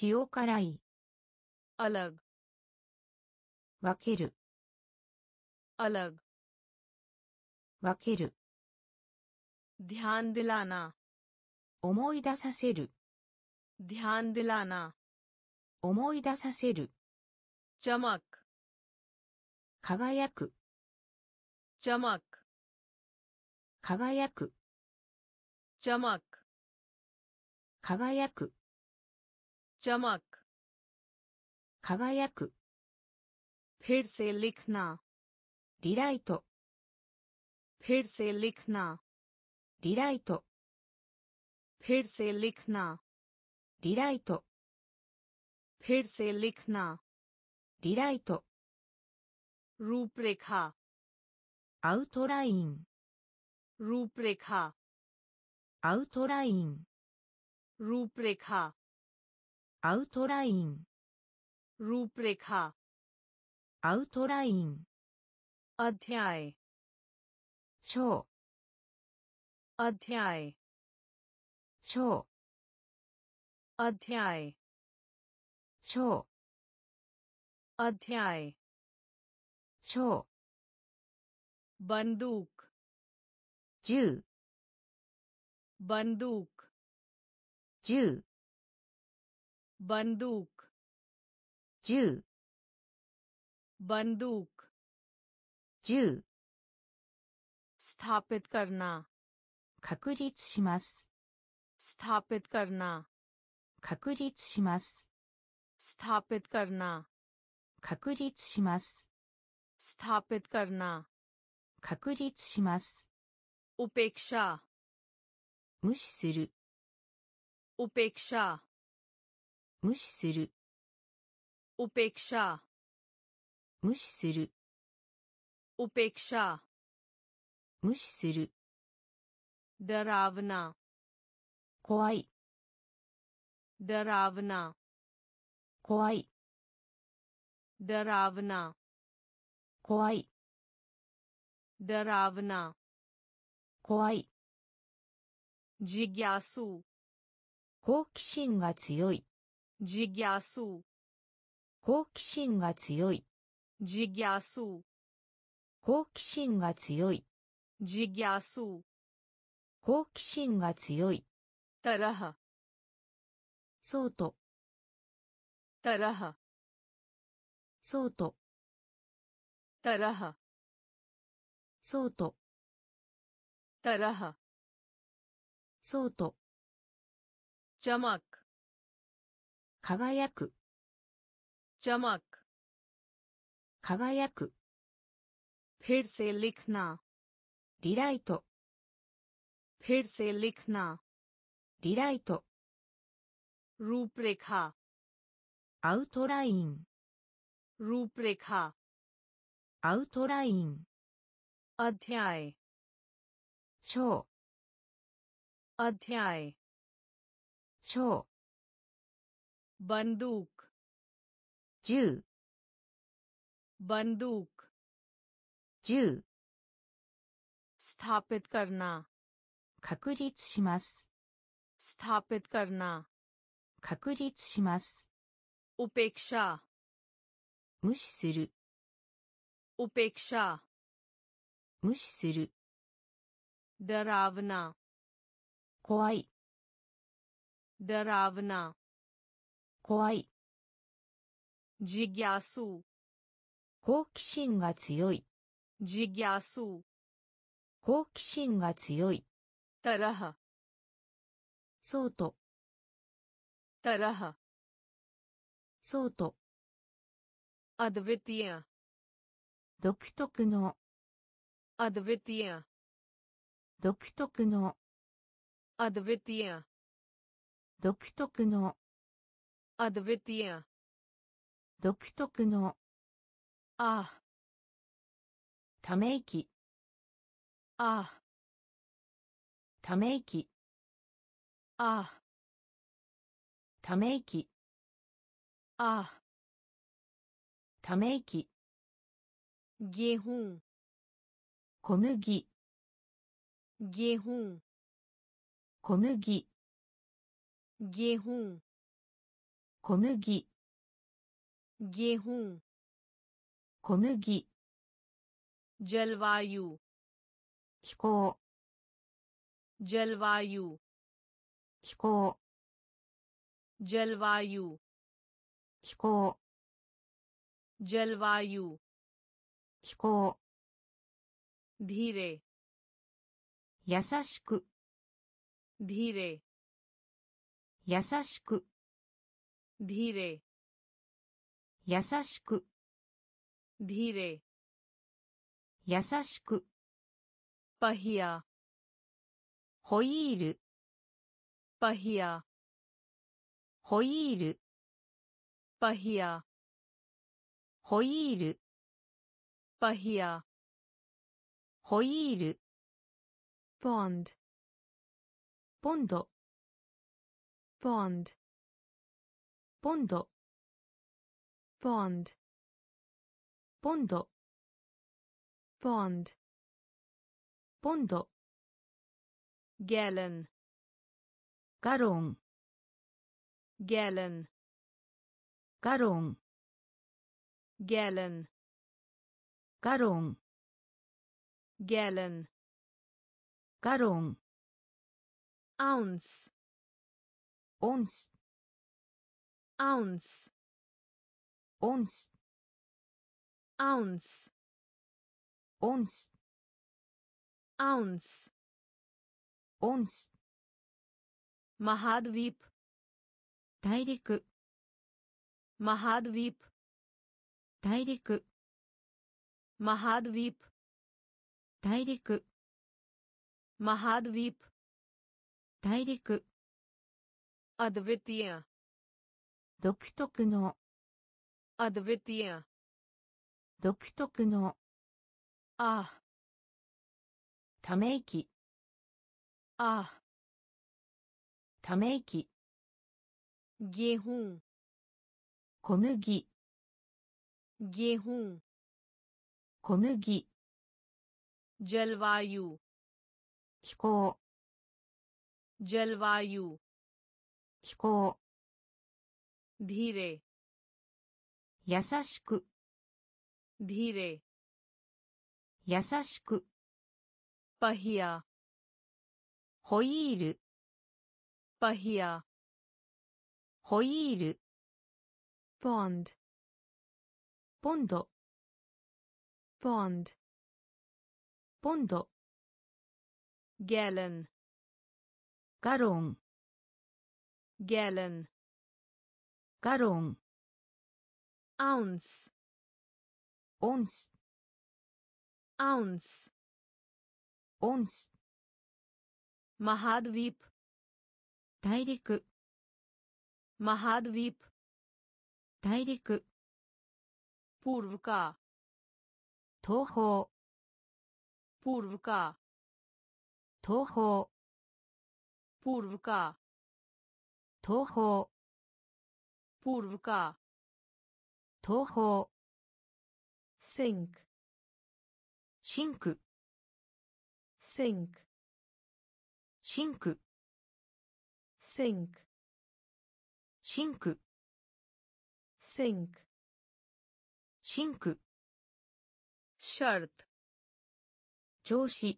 塩辛い अलग 分ける अलग 分ける ध्यान दिलाना 思い出させる ध्यान दिलाना 思い出させる चमक 輝く चमक 輝く चमक 輝く चमक 輝く फिर से लिखना リライト फिर से लिखना リライト फिर से लिखना リライト फिर से लिखना リライト रूपरेखा आउटलाइन रूपरेखा आउटलाइन रूपरेखा आउटलाइन रूपरेखा आउटलाइन अध्याय छो अध्याय छो अध्याय छो अध्याय 章 बंदूक 銃 बंदूक 銃 बंदूक 銃 बंदूक 銃 स्थापित करना 確立します स्थापित करना 確立します स्थापित करना 確立します स्थापित करना 確立します उपेक्षा 無視する उपेक्षा 無視する उपेक्षा 無視する उपेक्षा 無視する डरावना 怖い डरावना 怖い डरावना 怖い डरावना 怖い जिज्ञासु 好奇心が強い जिज्ञासु 好奇心が強い जिज्ञासु 好奇心が強い जिज्ञासु 好奇心が強い तरह そうと तरह そうと तरह そうと तरह そうと चमक 輝く चमक 輝く फिर से लिखना リライト फिर से लिखना リライト रूपरेखा アウトライン रूपरेखा アウトライン अध्याय 章 अध्याय 章 बंदूक 銃 बंदूक 銃 स्थापित करना 確立します स्थापित करना 確立します उपेक्षा 無視する उपेक्षा 無視する डरावना 怖い डरावना 怖い जिज्ञासु 好奇心が強い जिज्ञासु 好奇心が強い तरह そうと तरह そうと अद्वितीय 独特の。アドヴベティア独特の。アドヴベティア独特の。アドヴベティア独特の。ああため息。ああため息。ああため息。ああため息。गेहूं 小麦 गेहूं 小麦 गेहूं 小麦 गेहूं 小麦 जलवायु 気候 जलवायु 気候 जलवायु 気候 जलवायु 気候ディレ優しく。ディレ優しく。ディレ優しく。ディレ優しく。パヒアホイールパヒアホイールパヒアホイールपहिया ホイール पौंड ポンド पौंड ポンド पौंड ポンド पौंड ポンド गैलन ガロン गैलन ガロン गैलन ガロン गैलन ガロン आउंस オンス आउंस オンス आउंस オンス आउंस オンス महाद्वीप 大陸 महाद्वीप 大陸 महाद्वीप 大陸 महाद्वीप 大陸 अद्वितीय 独特の अद्वितीय 独特の आह ため息 आह ため息 गेहूं 小麦 गेहूं 小麦。ジェルワーユ気候。ジェルワーユ気候。ディレ優しく。ディレ優しく。パヒアホイール。パヒアホイール。ポンドポンド。Bond. Bondo. Gallon. Gallon. Gallon. Gallon. Ounce. Ounce. Ounce. Ounce. Mahadvip. 大陸マハドウィップ大陸ポルブカ東方ポルブカ東方ポルブカ東方ポルブカ東方シンク。シンク。シンク。シンク。シンク。シンク。シンク。シンク。शर्त जोशी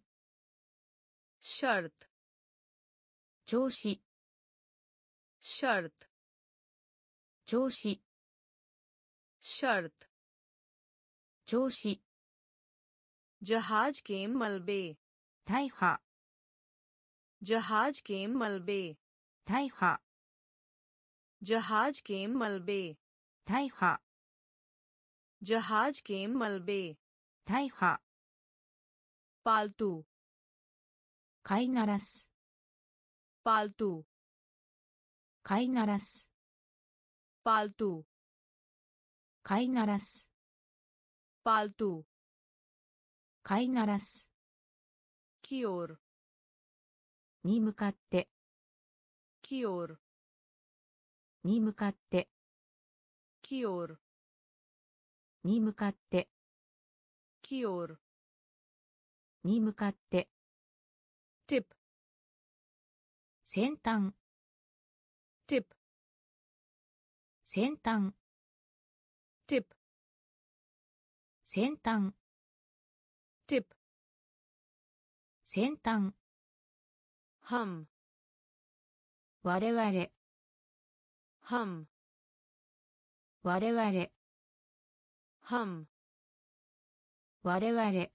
शर्त जोशी शर्त जोशी शर्त जोशी जहाज़ के मलबे थाईहा जहाज़ के मलबे थाईहा जहाज़ के मलबे थाईहा जहाज़ के मलबे 大破パルト飼いならす。パルト飼いならす。パルト飼いならす。パルト飼いならす。キオルに向かって。キオルに向かって。キオルに向かって。Chior. に向かって。Tip. 先端。Tip. 先端。Tip. 先端。Tip. 先端。Hum. 我々。Hum. 我々。Hum. 我々。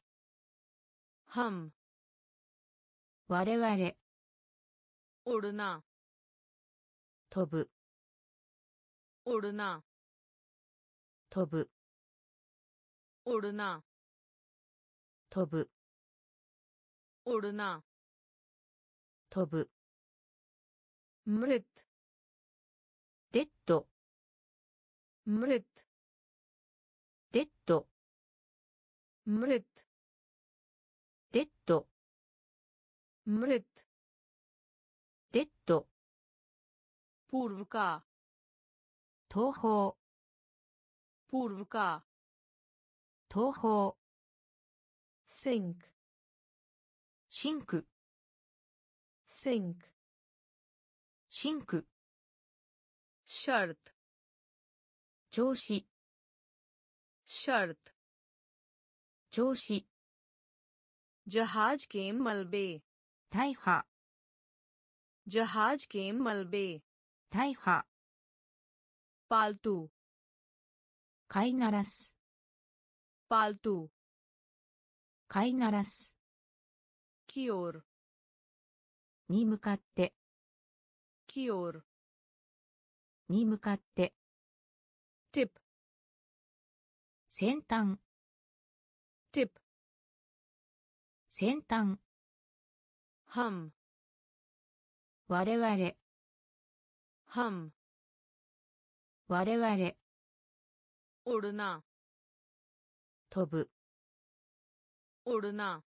ハム我々。オルナ飛ぶ。オルナ飛ぶ。オルナ飛ぶ。オルナ飛ぶ。ムレッデッド。ムレッデッド。मृत デッド पूर्व का 東方 पूर्व का 東方 सिंक シンク सिंक シンク शर्त 調子 शर्त 調子 जहाज के मलबे 大破 जहाज के मलबे 大破 पालतू 飼いならす पालतू 飼いならす की ओर に向かって की ओर に向かって टिप 先端 tip. 先われわれ我々。われわれ々。おるなとぶ。おるな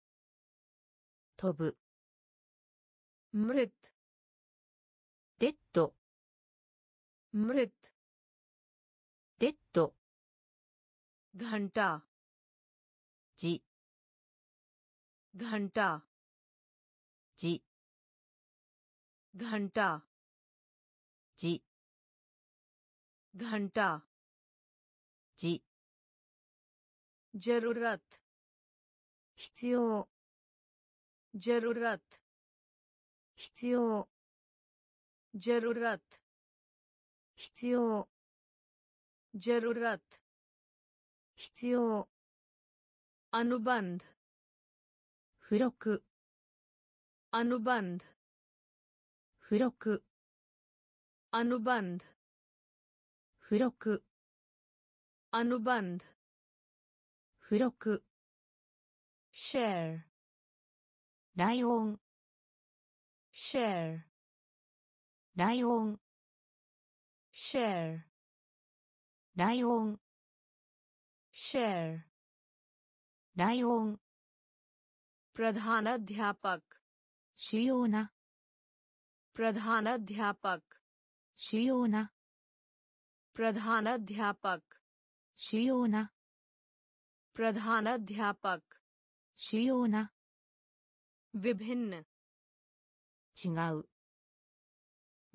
とぶ。むれっデッド。むれっデッド。ガンターじ घंटा じ घंटा じ घंटा じ जरूरत 必要 जरूरत 必要 जरूरत 必要 जरूरत 必要 अनुबंध 付録 अनुबंध 付録 अनुबंध 付録 अनुबंध 付録 शेयर ライオン शेयर ライオン शेयर ライオン शेयर ライオン प्रधानाध्यापक 主要な प्रधानाध्यापक 主要な प्रधानाध्यापक 主要な प्रधानाध्यापक 主要な विभिन्न 違う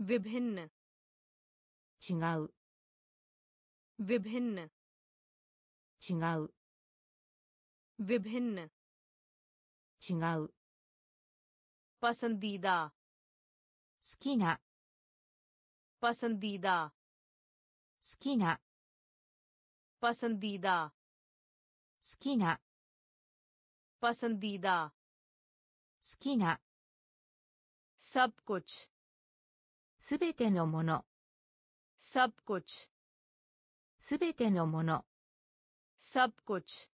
विभिन्न 違う विभिन्न 違う विभिन्न 違う पसंदीदा 好きな पसंदीदा 好きな पसंदीदा 好きな पसंदीदा 好きな सब कुछ すべてのもの सब कुछ すべてのもの सब कुछ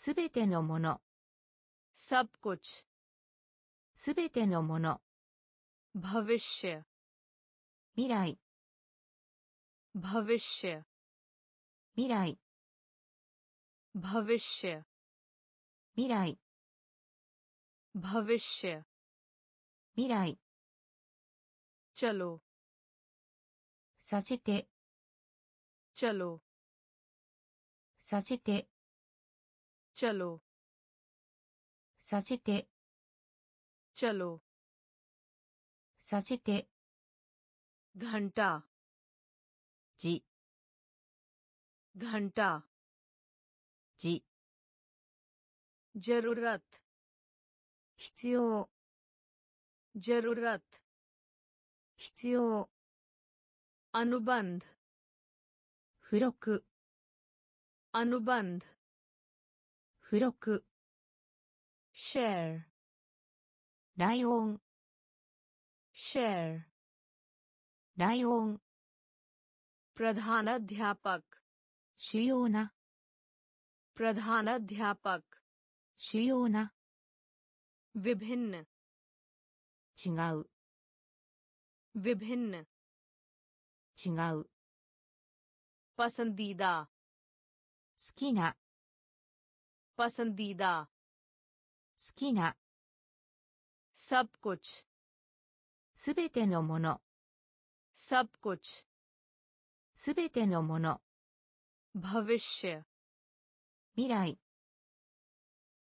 すべてのもの सब कुछ すべてのもの भविष्य 未来 भविष्य 未来 भविष्य 未来 भविष्य 未来 चलो させて चलो させて चलो させて चलो させて घंटा じ घंटा じ जरूरत 必要 जरूरत 必要 अनुबंध 付録 अनुबंध 付録 शेयर ライオン शेयर ライオン प्रधानाध्यापक 主要な प्रधानाध्यापक 主要な विभिन्न 違う विभिन्न 違う पसंदीदा 好きな पसंदीदा 好きな सब कुछ すべてのもの सब कुछ すべてのもの भविष्य 未来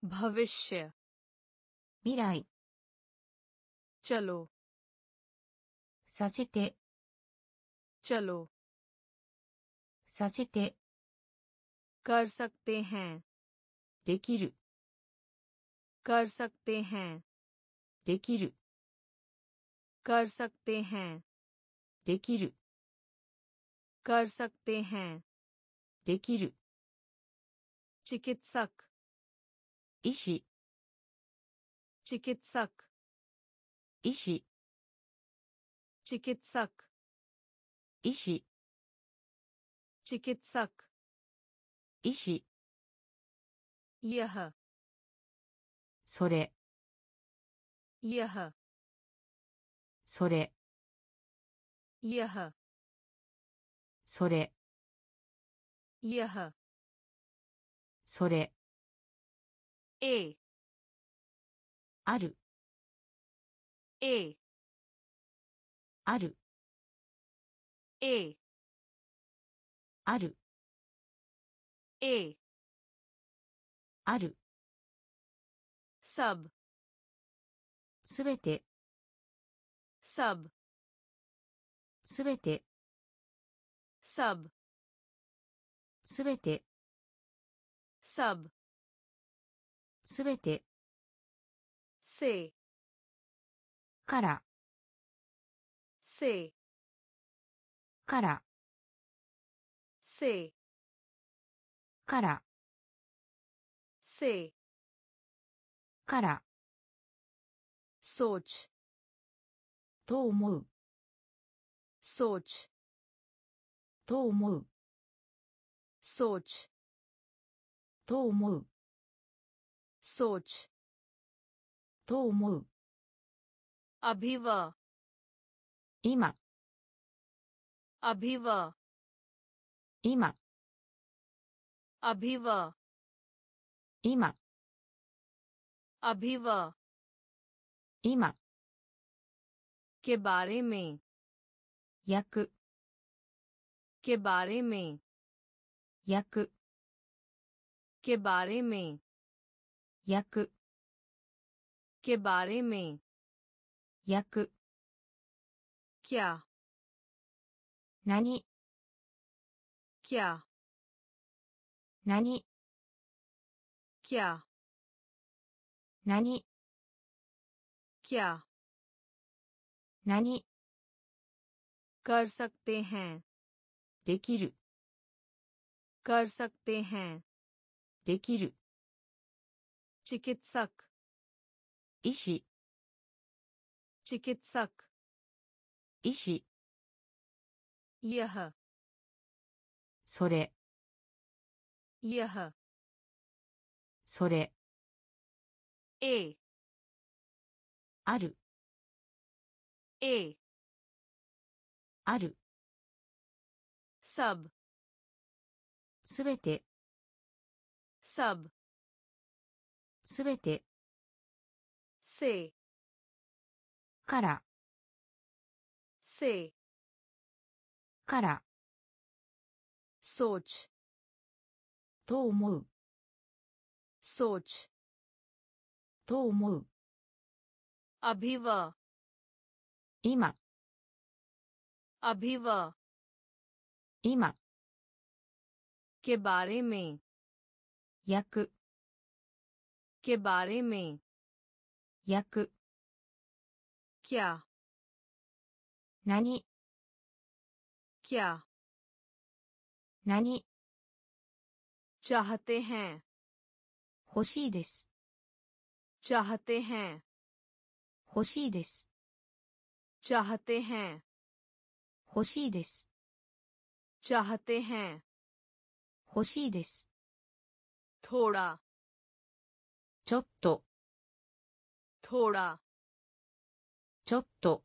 भविष्य 未来 चलो させて चलो させて कर सकते हैं できる कर सकते हैं できる कर सकते हैं できる कर सकते हैं できる चिकित्सक 医師 चिकित्सक 医師 चिकित्सक 医師 चिकित्सक 医師 いやはそれ。いやはそれ。いやはそれ。いやはそれ。えある。えある。えある。A. ある。サブすべて。サブすべて。サブすべて。サブすべて。せいから。せいから。せいから。से から、 सोच と思う、 सोच と思う、 सोच と思う、 सोच と思う、 अभिवा 今、 अभिवा 今、 अभिवा 今。アビワ今。けばれめ役けばれめ役けばれめ役けばれめ役キャ何。キャ何。क्या 何、 क्या 何、 कर सकते हैं できる、 कर सकते हैं できる、 चिकित्सक 医師、 चिकित्सक 医師、 यह それ、 यह それ。A ある。A ある。sub すべて。sub すべて。say から。say から。装置と思う。सोच と思う अभी व 今 अभी व 今 के बारे में 役 के बारे में 役 क्या 何 क्या 何 चाहते हैं 欲しいです चाहते हैं 欲しいです चाहते हैं 欲しいです चाहते हैं 欲しいです थोड़ा ちょっと थोड़ा ちょっと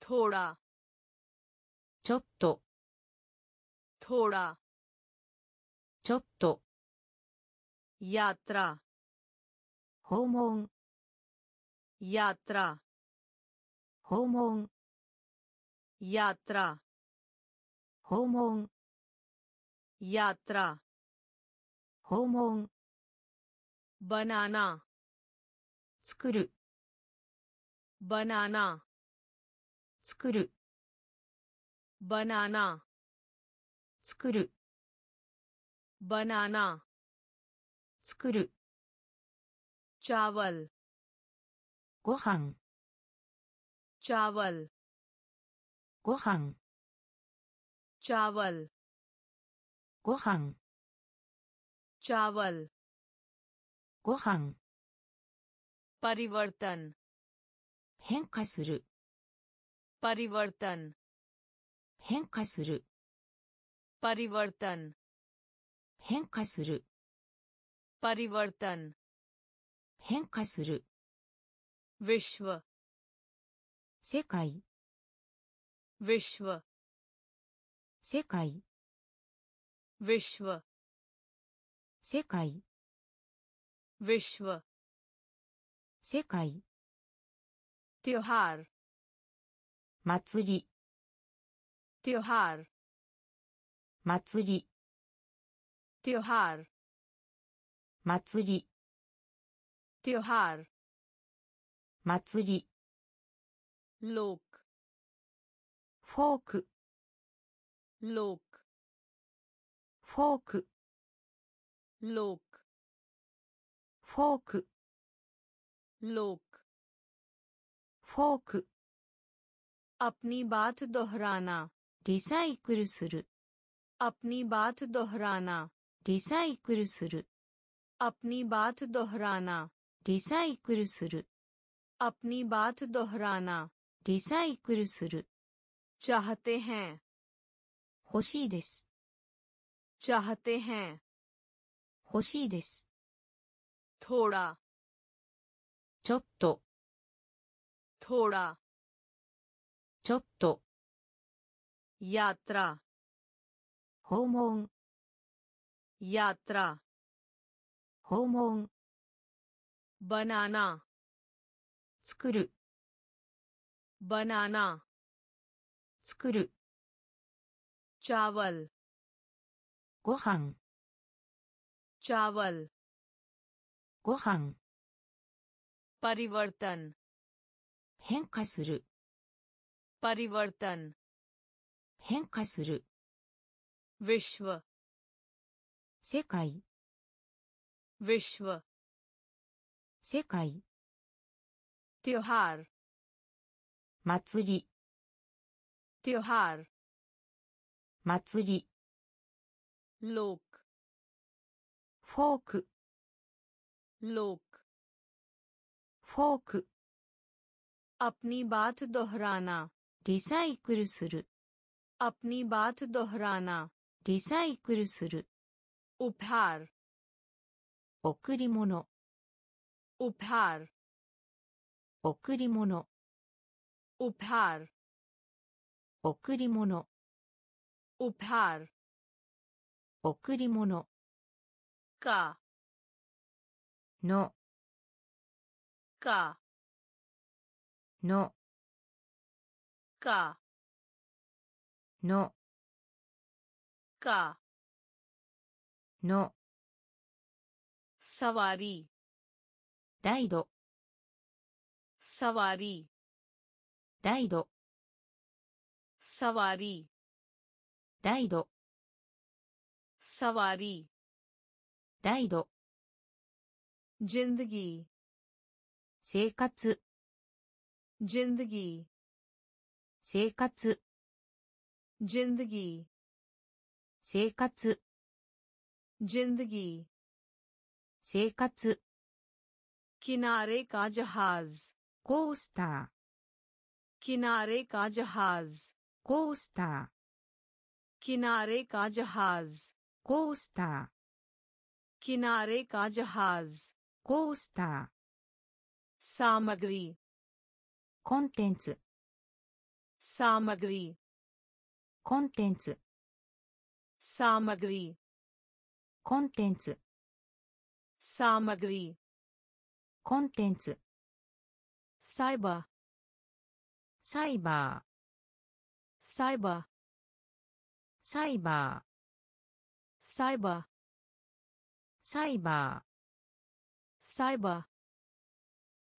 थोड़ा ちょっと थोड़ा ちょっと やたら訪問。やたら訪問。やたら訪問。やたバナナ作る。バナナ作る。バナナ作る。バナナ作る。チャワルご飯。チャワルご飯。チャワルご飯。チャワルご飯。パリワルタン変化する。パリワルタン変化する。パリワルタン変化する。परिवर्तन 変化する विश्व 世界 विश्व 世界 विश्व 世界 विश्व 世界 त्योहार 祭り त्योहार 祭り त्योहार 祭り त्योहार 祭り लोक フォーク लोक フォーク लोक フォーク लोक フォーク अपनी बात दोहराना リサイクルする अपनी बात दोहराना リサイクルする अपनी बात दोहराना リサイクルする अपनी बात दोहराना リサイクルする चाहते हैं 欲しいです चाहते हैं 欲しいです थोड़ा ちょっと थोड़ा ちょっと यात्रा 訪問 यात्रा 訪問 बनाना 作る बनाना 作る चावल ご飯 चावल ご飯 परिवर्तन 変化する परिवर्तन 変化する विश्व 世界 विश्व 世界 त्योहार 祭り त्योहार 祭り लोक フォーク लोक フォーク अपनी बात दोहराना リサイクルする अपनी बात दोहराना リサイクルする उपहार 贈り物。おぱー贈り物。おぱー贈り物。おぱー贈り物。かのかのかのかの触りライド触りライド触りライド触りライドジンデギー生活。ジンデギー生活。ジンデギー生活。ジンデギー生活。キナレカジャハズコースター。キナレカジャハズコースター。キナレカジャハズコースター。キナレカジャハズコースター。サマグリーコンテンツ。サマグリーコンテンツ。サマグリーコンテンツ。सामग्री コンテンツ साइबर サイバ साइबर ーサイバー साइबर サイバー साइबर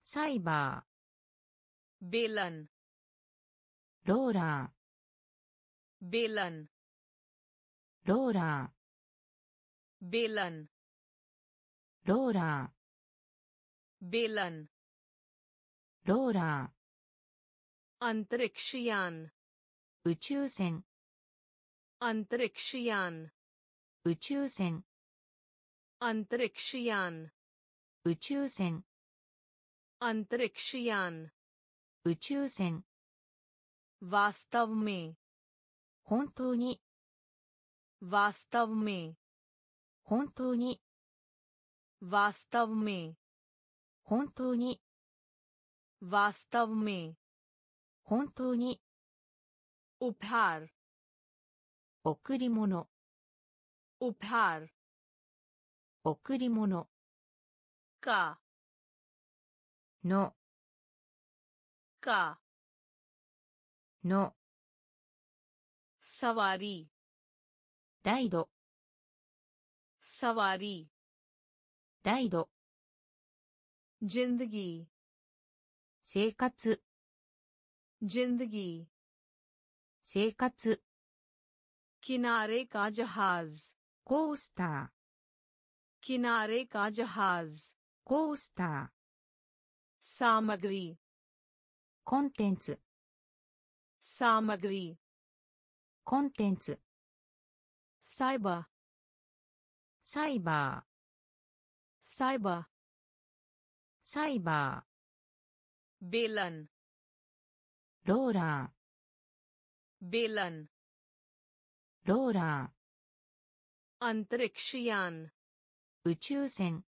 サイバ बेलन ーローラ बेलन ーローラ बेलन ー ローラーベランローラーアンタリクシアン宇宙船アンタリクシアン宇宙船アンタリクシアン宇宙船アンタリクシン宇宙船ワスタウメ本当にワスタウメ本当に वास्तव में 本当に वास्तव में 本当に उपहार 贈り物 उपहार 贈り物 का の का の सवारी ライド सवारी ライド。ジンドギー生活。ジンドギー生活。キナーレカジャハーズコースター。キナーレカジャハーズコースター。サーマグリーコンテンツ。サーマグリーコンテンツ。サイバーサイバー。サイバーサイバーベランローラーベランローラーアントレクシアン宇宙船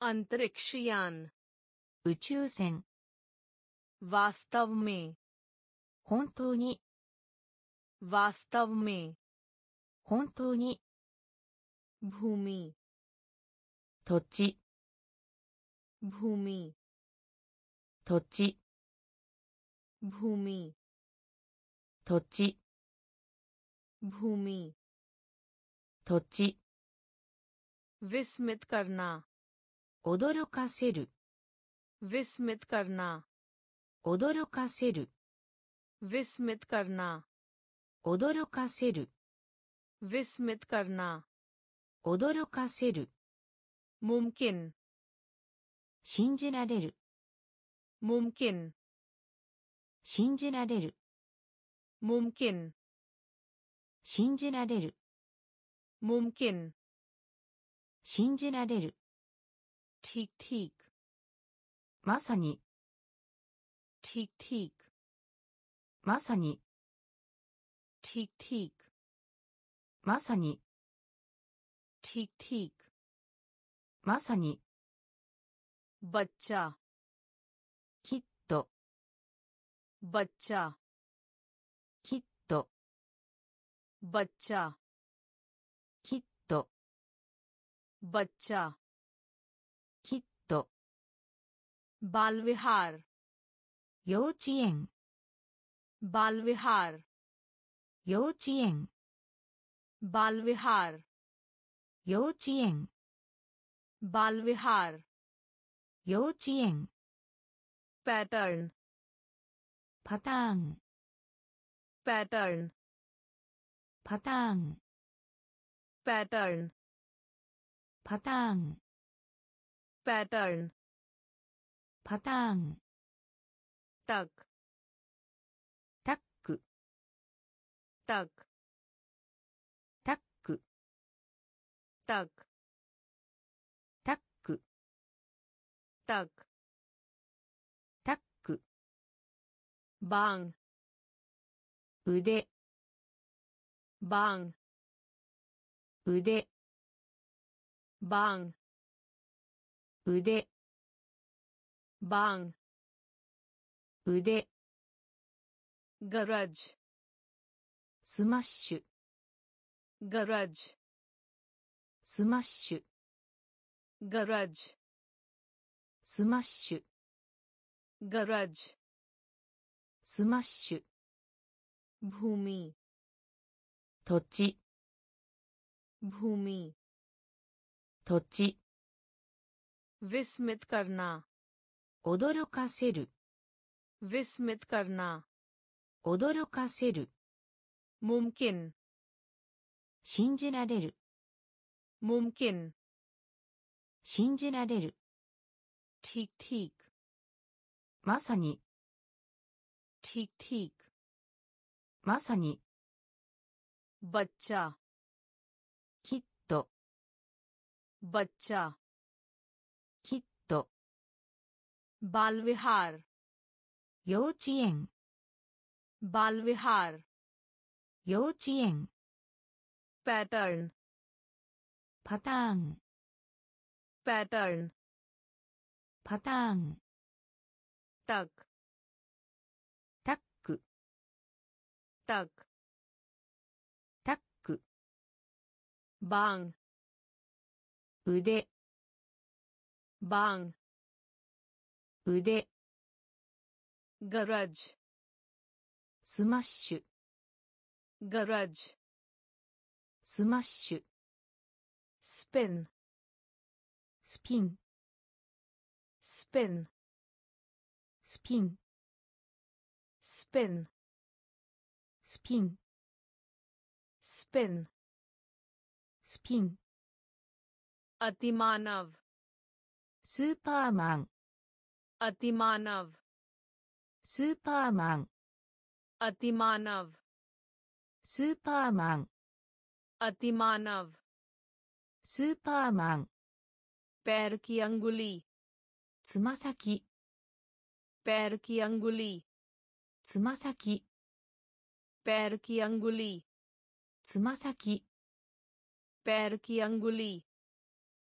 アントレクシアン宇宙船ワスタブメ本当にワスタブメ本当にブーミー土地 भूमि 土地 भूमि 土地 भूमि 土地 विस्मित करना 驚かせる विस्मित करना 驚かせる विस्मित करना 驚かせる विस्मित करना 驚かせる ممكن 信じられる ممكن 信じられる ممكن 信じられる ممكن 信じられる تيك تيك まさに تيك تيك まさに تيك تيك まさに تيك تيك まさにバッチャきっとバッチャきっとバッチャきっとバッチャきっとバルヴィハー幼稚園バルヴィハー幼稚園バルヴィハー幼稚園 बाल विहार 幼稚園 पैटर्न パターン पैटर्न パターン पैटर्न パターン पैटर्न パターン तक タック तक タック तक タ タックタックバン腕バン腕バン腕バン腕ガラージスマッシュガラージスマッシュガラージスマッシュ गरज スマッシュ भूमि 土地 भूमि 土地 विस्मित करना 驚かせる विस्मित करना 驚かせる मुमकिन 信じられる मुमकिन 信じられる ठीक ठीक まさに ठीक ठीक まさに बच्चा きっと बच्चा きっと बाल विहार 幼稚園 बाल विहार 幼稚園 पैटर्न パターン pattern パターン。タック。タック。タック。タック。バン。腕。バン。腕。ガラージ。スマッシュ。ガラージ。スマッシュ。スペン。スピン。spin spin spin spin spin spin अतिमानव सुपरमैन अतिमानव सुपरमैन अतिमानव सुपरमैन अतिमानव सुपरमैन पैर की अंगुली つま先 पैर की अंगुली つま先 पैर की अंगुली つま先 पैर की अंगुली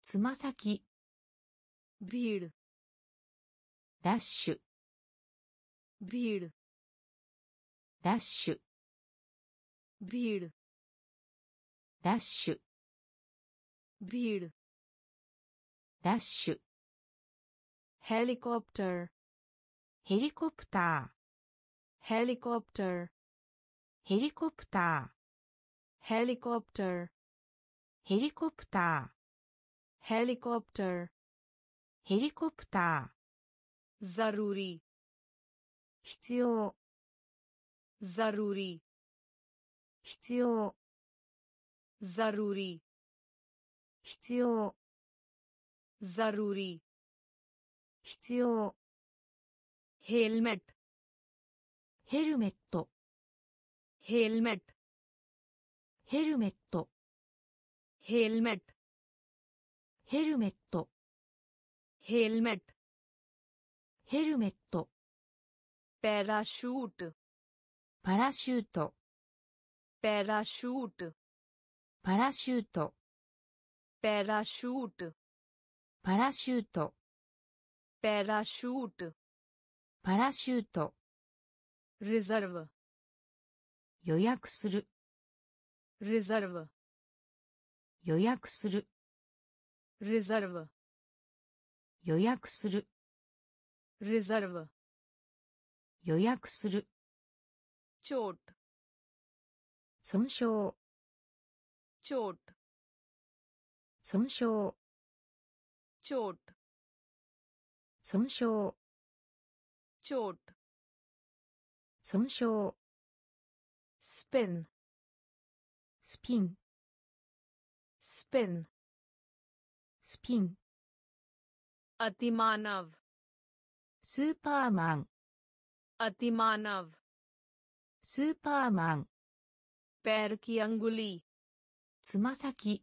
つま先 भीड़ ラッシュ भीड़ ラッシュ भीड़ ラッシュ भीड़ ラッシュ helicopter helicopter helicopter helicopter helicopter helicopter helicopter helicopter zaruri 必要 zaruri 必要 zaruri 必要 zaruri 必要。ヘルメットヘルメット。ヘルメットヘルメット。ヘルメットヘルメット。ヘルメットヘルメット。ラシュートパラシュート。パラシュートパラシュート。パラシュートパラシュート。रिजर्व 予約する रिजर्व 予約する रिजर्व 予約する रिजर्व 予約する चोट 損傷 चोट 損傷 चोट 損傷 चोट 損傷 स्पिन スピン स्पिन スピン अतिमानव スーパーマン अतिमानव スーパーマン पैर की अंगुली つま先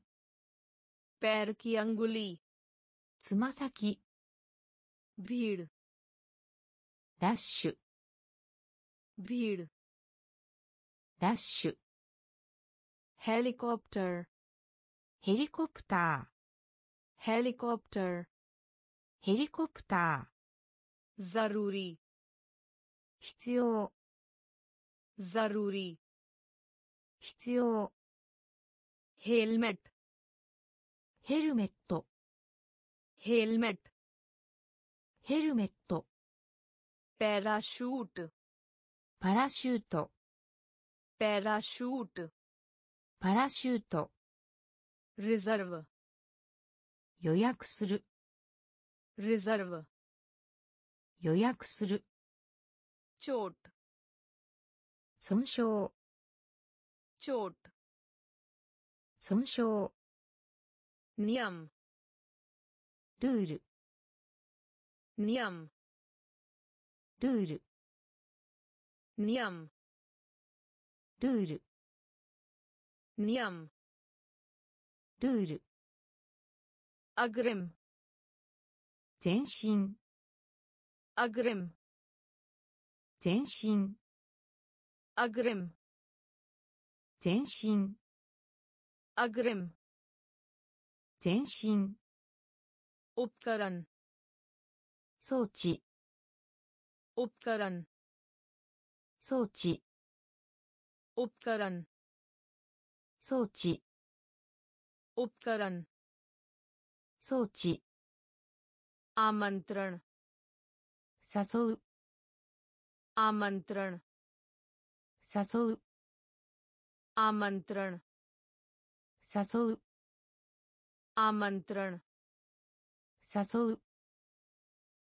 पैर की अंगुली つま先 भीड़ ラッシュ भीड़ ラッシュ हेलीकॉप्टर ヘリコプタ हेलीकॉप्टर ーヘリコプタ जरूरी ー必要 जरूरी 必要 हेलमेट ヘルメット हेलमेट ヘルメット。パラシュートパラシュートパラシュートパラシュートリザーブ予約する。リザーブ予約する。チョート損傷。チョート損傷。ニアムルール。にゃんルールにゃんルールにゃんルールアグレム全身アグレム全身アグレム全身アグレム全身 opkaren 装置。옵가란装置。옵가란装置。옵가란装置。आमंत्रण 誘う。आमंत्रण 誘う。आमंत्रण 誘う。आमंत्रण 誘う。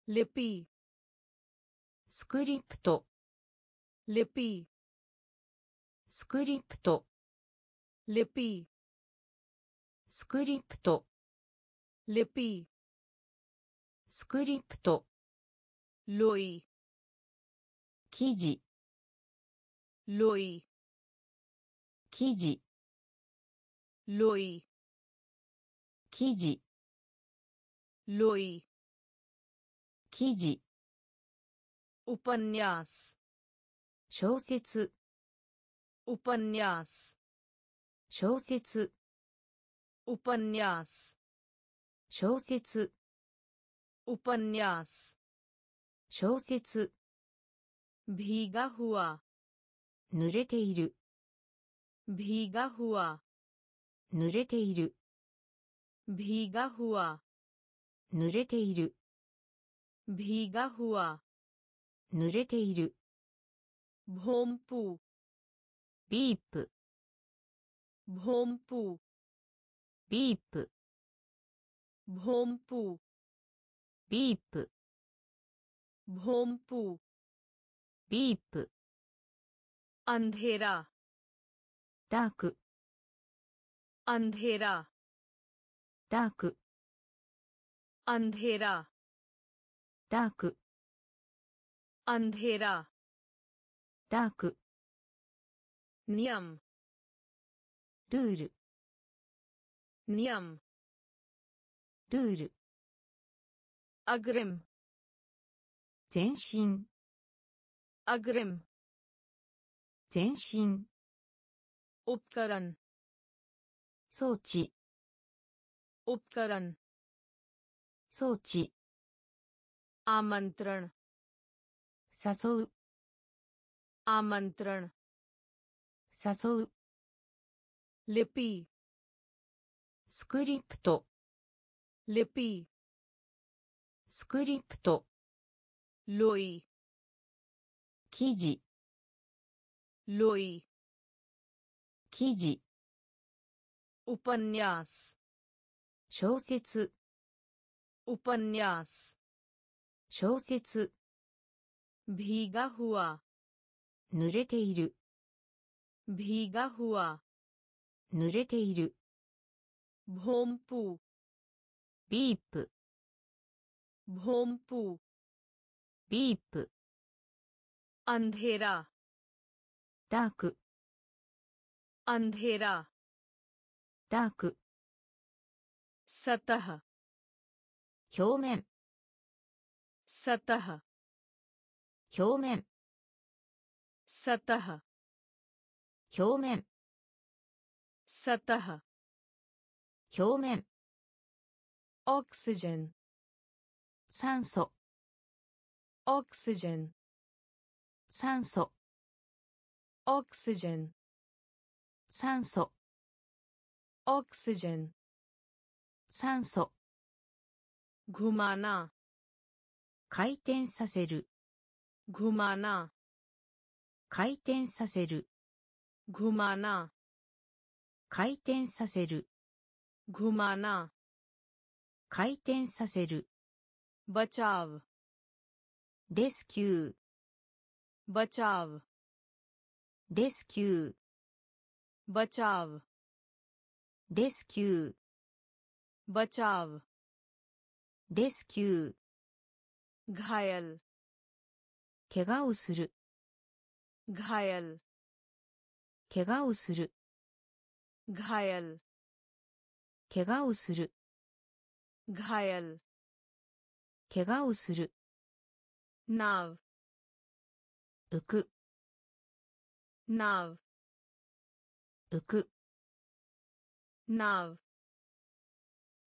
लिपि。スクリプト。लिपि。スクリプト。लिपि。スクリプト。レピー。スクリプト。ロイ。記事。ロイ。記事。ロイ。記事。ロイ。記事。ウパニャス小説。ウパニャス小説。ウパニャス小説。ウパニャス小説。ビーガフワ濡れている。ビーガフワ濡れている。ビーガフワ濡れている。भीगा हुआ 濡れている भोंपू ビープ भोंपू ビープ भोंपू ビープ भोंपू ビープ अंधेरा ダーク अंधेरा ダーク अंधेरा ダーク。アンデラダーク。ニアムルールニアムルールアグレム全身アグレム全身オプカラン装置。オプカラン装置。आमंत्रण 誘う आमंत्रण 誘う लिपि スクリプト लिपि スクリプト लोई 記事 लोई 記事 उपन्यास 小説 उपन्यास 小説。ビーガフワ。濡れている。ビーガフワ。濡れている。ボンプ。ビープ。ボンプ。ビープ。アンデラ。ダーク。アンデラ。ダーク。サタハ。表面。सतह 表面 सतह 表面 सतह 表面 ऑक्सीजन 酸素 ऑक्सीजन 酸素 ऑक्सीजन 酸素 ऑक्सीजन 酸素 घुमाना 回転させる。ぐまな。回転させる。ぐまな。回転させる。ぐまな。回転させる。バチャー。レスキュー。バチャー。レスキュー。バチャー。レスキュー。バチャー。レスキュー。घायल 怪我をする घायल 怪我をする घायल 怪我をする घायल 怪我をする नाव 浮く नाव 浮く नाव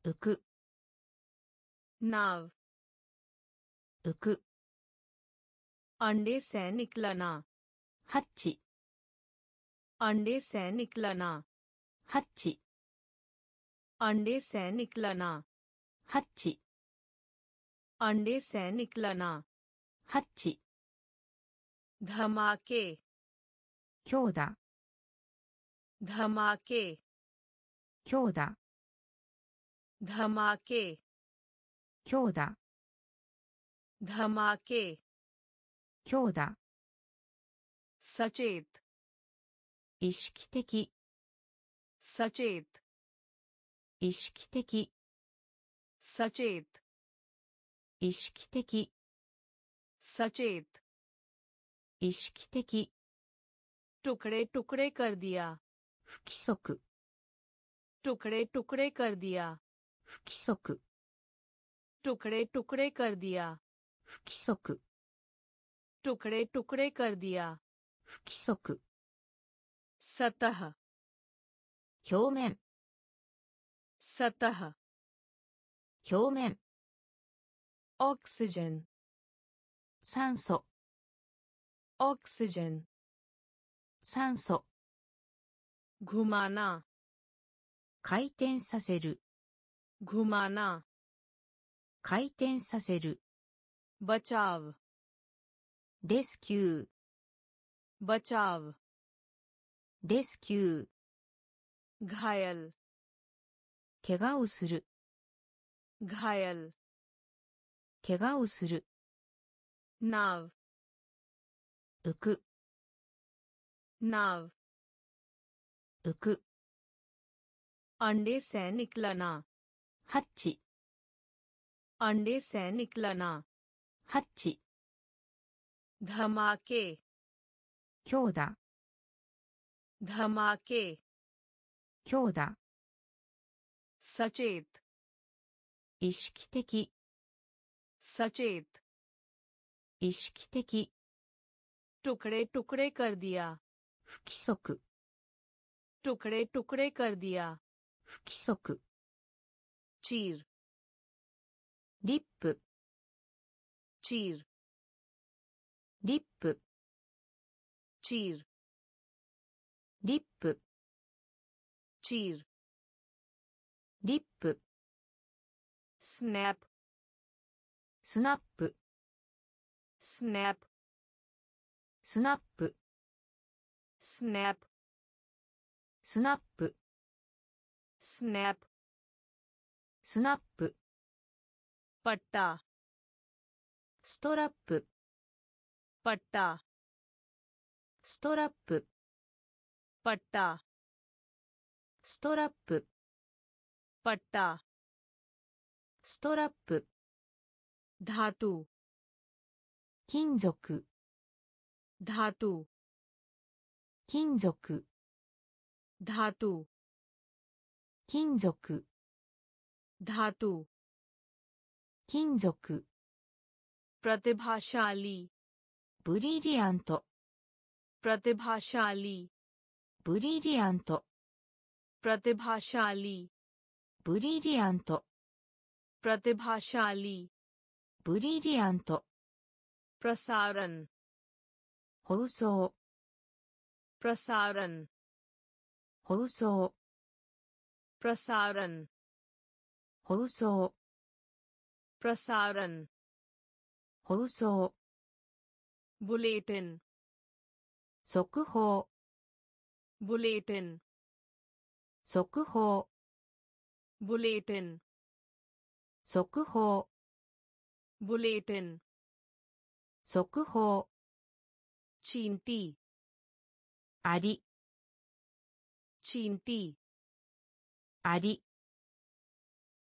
浮く नाव 浮く。अंडे से निकलना हच्ची अंडे से निकलना हच्ची अंडे से निकलना हच्ची अंडे से निकलना हच्ची धमाके क्योदा धमाके धमाके धमाके 強打 सचेत 意識的 सचेत 意識的 सचेत 意識的 सचेत 意識的 टुकड़े टुकड़े कर दिया 不規則 टुकड़े टुकड़े कर दिया 不規則 टुकड़े टुकड़े कर दिया 不規則 टुकड़े टुकड़े कर दिया 不規則 सतह 表面 सतह 表面 ऑक्सीजन 酸素 ऑक्सीजन 酸素 घुमाना 回転させる घुमाना 回転させる बचाव レスキュー बचाव レスキュー घायल 怪我をする घायल 怪我をする नाव 浮く नाव 浮く अंडे से निकलना ハッチ अंडे से निकलना ハッチ धमाके 強打 धमाके 強打 सचेत 意識的 सचेत 意識的 टुकड़े टुकड़े कर दिया 不規則 टुकड़े टुकड़े कर दिया 不規則 चीर リップ チール。リップ。チール。リップ。チール。リップ。スナップ。スナップ。スナップ。スナップ。スナップ。スナップ。スナップ。スナップ。パッタ。ストラップ。पट्टा ストラップ。पट्टा ストラップ。पट्टा ストラップ。धातु 金属 धातु 金属 धातु 金属 धातु金属 प्रतिभाशाली। ब्रिलियंट प्रतिभाशाली। ब्रिलियंट प्रतिभाशाली। ब्रिलियंट प्रतिभाशाली। ब्रिलियंट प्रसारण। होसो प्रसारण। होसो प्रसारण। होसो प्रसारण। Buletin sokehoo, buleten, sokehoo, buleten, 速報 bulletin 速報チンティありチンティあり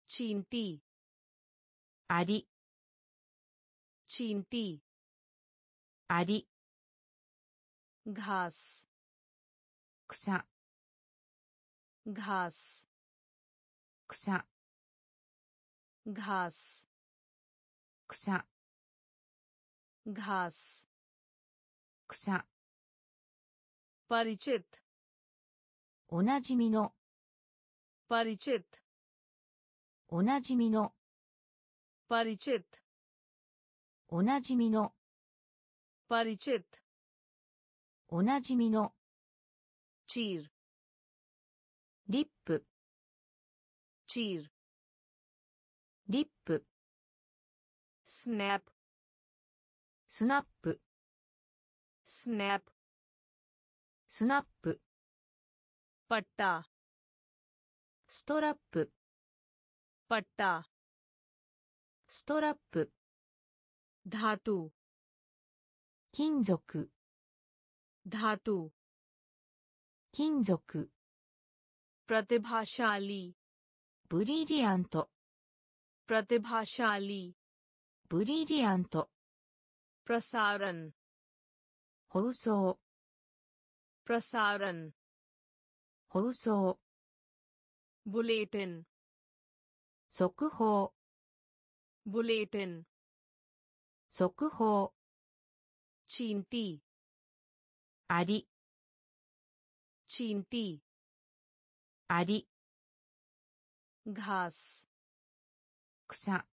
チンティあり Cinti. Ari. ース。クサ Kusa. Ghas. Kusa. Ghas. パリチェットおなじみのパリチェットおなじみのパリチェットおなじみの。パリチェットおなじみの。チールリップ。チールリップ。スナップスナップ。スナップスナップ。पट्टा ストラップ。पट्टा ストラップ。धातु 金属 धातु 金属 प्रतिभाशाली ブリリアント प्रतिभाशाली ブリリアント प्रसारण 放送 प्रसारण 放送 बुलेटिन 速報 बुलेटिन 速報。チーム T あり。チーム T あり。ガス草。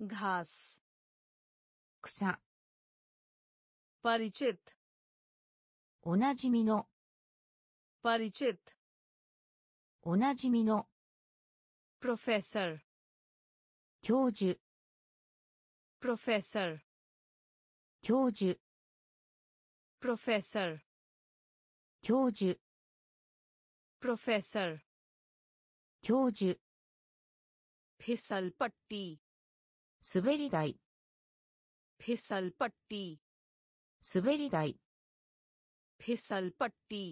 ガス草。パリチェットおなじみの。パリチェットおなじみの。プロフェッサー教授。प्रोफेसर 教授 प्रोफेसर 教授 प्रोफेसर 教授 फिसल पट्टी 滑り台 फिसल पट्टी 滑り台 फिसल पट्टी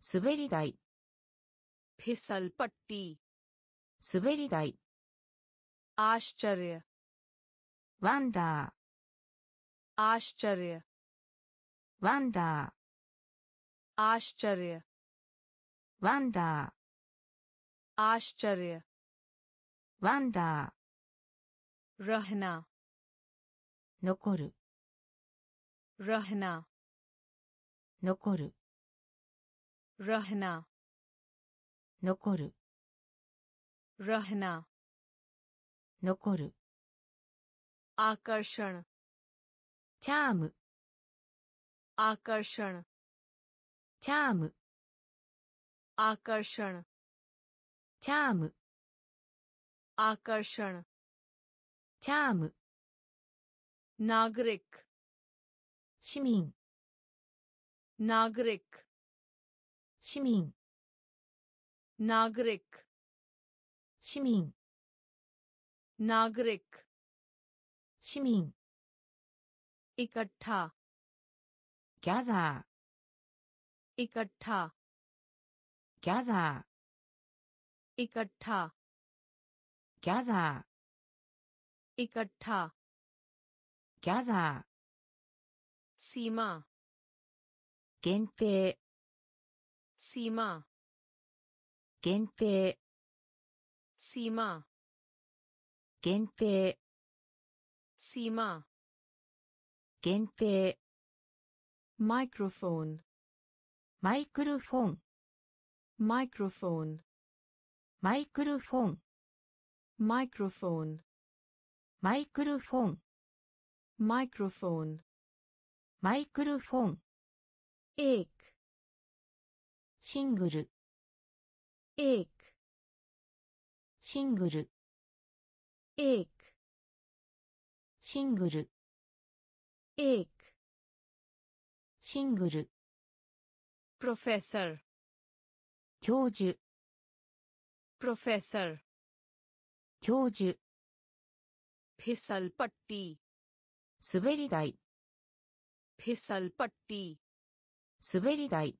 滑り台 फिसल पट्टी 滑り台 आश्चर्य ワンダー。आश्चर्य。ワンダー。आश्चर्य。ワンダー。आश्चर्य。ワンダー。रहना。残る。रहना。残る。ラハナ。残る。ラハナ。残る。आकर्षण charm आकर्षण charm आकर्षण charm आकर्षण charm नागरिक 시민 नागरिक 시민 नागरिक 시민 नागरिक 市民。इकट्ठा गैदर इकट्ठा गैदर इकट्ठा गैदर इकट्ठा गैदर सीमा गेंते सीमा गेंते सीमा 限定限定。マイクロフォンマイクロフォン。マイクロフォンマイクロフォン。माइक्रोफोन マイクロフォン。माइक्रोफोन マイクロフォン。एक シングル。एक シングル。एक シングル。एक シングル。प्रोफेसर 教授。प्रोफेसर 教授。फिसल पट्टी 滑り台。फिसल पट्टी 滑り台。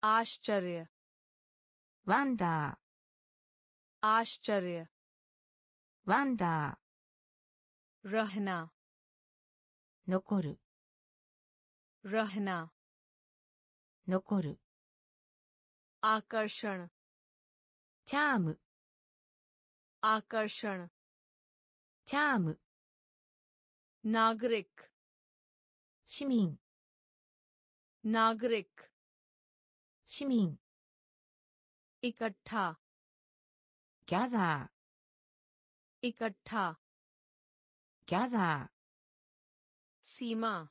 आश्चर्य ワンダー。आश्चर्य ワンダー。रहना ー残る रहना 残る आकर्षण チャーム आकर्षण チャーム नागरिक 市民 नागरिक 市民 इकट्ठा ギャザ इकट्ठा ー ギャー。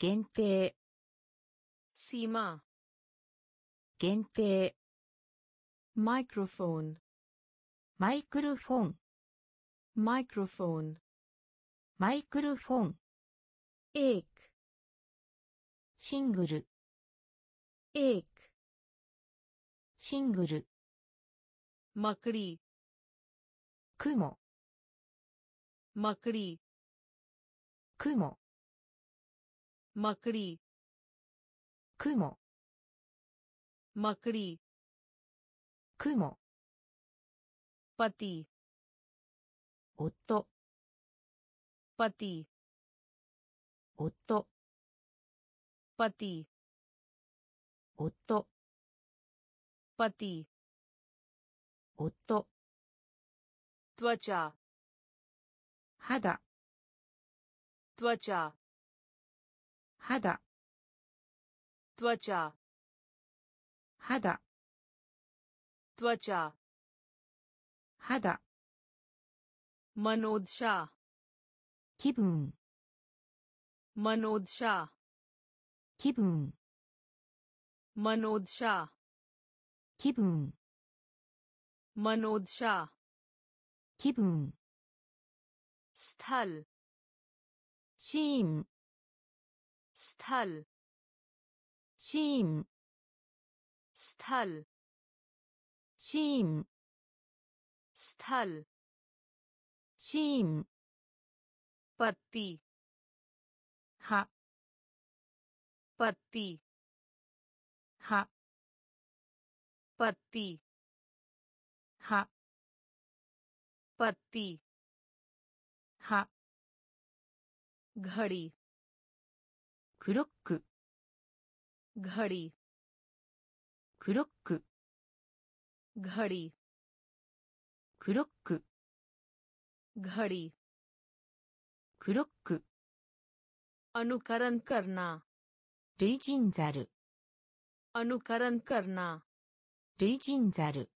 限定。シー限定。マイクロフォンマイクロフォン。マイクロフォンマイクロフォン。エイクシングル。エイクシングル。まくり雲मकड़ी 雲 मकड़ी 雲 मकड़ी 雲 पति 夫 पति 夫 पति 夫 पति 夫 त्वचा 肌 त्वचा 肌 त्वचा 肌 त्वचा 肌 मनोदशा 気分 मनोदशा 気分 मनोदशा 気分 मनोदशा 気分 स्थल चीम स्थल चीम स्थल चीम स्थल चीम पत्ती, हा पत्ती हा पत्ती हा, पत्ती 葉 घड़ी クロック घड़ी クロック घड़ी クロック घड़ी クロック अनुकरण करना 類人ザル अनुकरण करना 類人ザル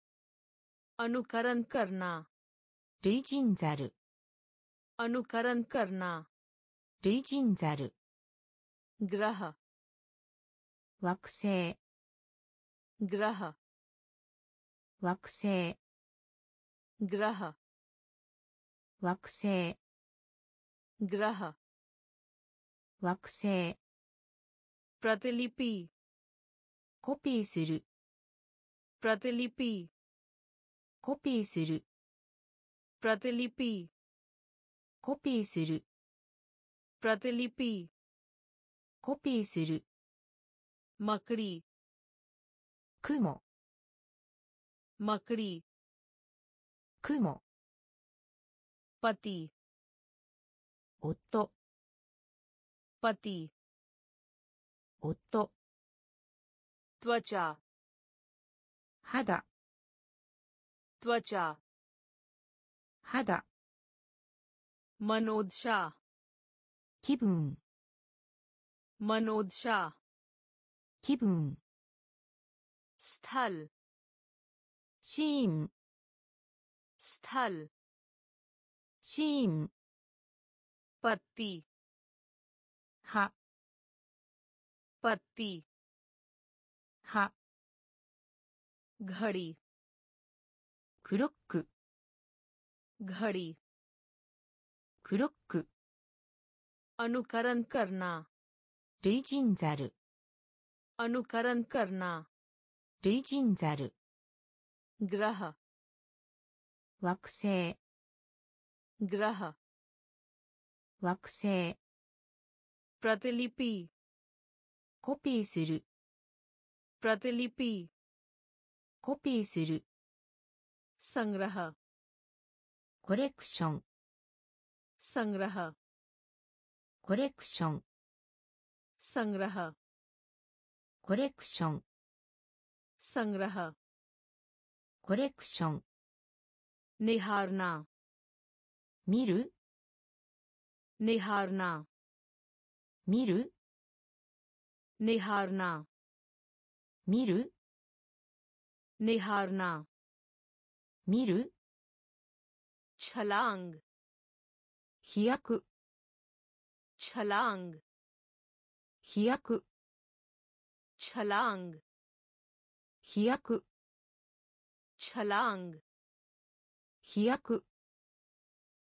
अनुकरण करना 類人ザル अनुकरण करना 類人ザル ग्रह 惑星 ग्रह 惑星 ग्रह 惑星 ग्रह 惑星 प्रतिलिपि コピーする प्रतिलिपि コピーする प्रतिलिपि コピーする。プラテリピー。コピーする。マクリー。雲。マクリー。雲。パティ。夫。パティ。夫。Твача. 肌。Твача. 肌。मनोदशा। 기분. मनोदशा। 기분. स्थल। 시임 स्थल। 시임 पत्ती। हा पत्ती। हा घड़ी। क्लॉक घड़ी। クロック अनुकरण करना 類人ザル अनुकरण करना 類人ザル ग्रह 惑星 ग्रह 惑星 प्रतिलिपि コピーする प्रतिलिपि コピーする संग्रह コレクション サングラハコレクションサングラハコレクションサングラハコレクションネハルナ見るネハルナ見るネハルナ見るネハルナ見るチャラング飛躍。チャラング飛躍。チャラング飛躍。チャラング飛躍。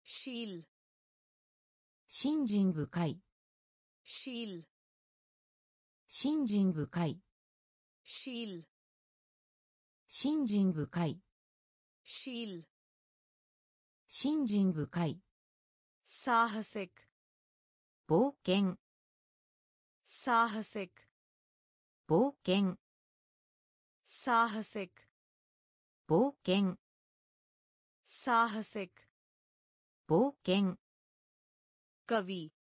シール信心深いシール信心深いシール信心深いシール信心深い साहसिक 冒険 साहसिक 冒険 साहसिक 冒険 साहसिक 冒険 कवि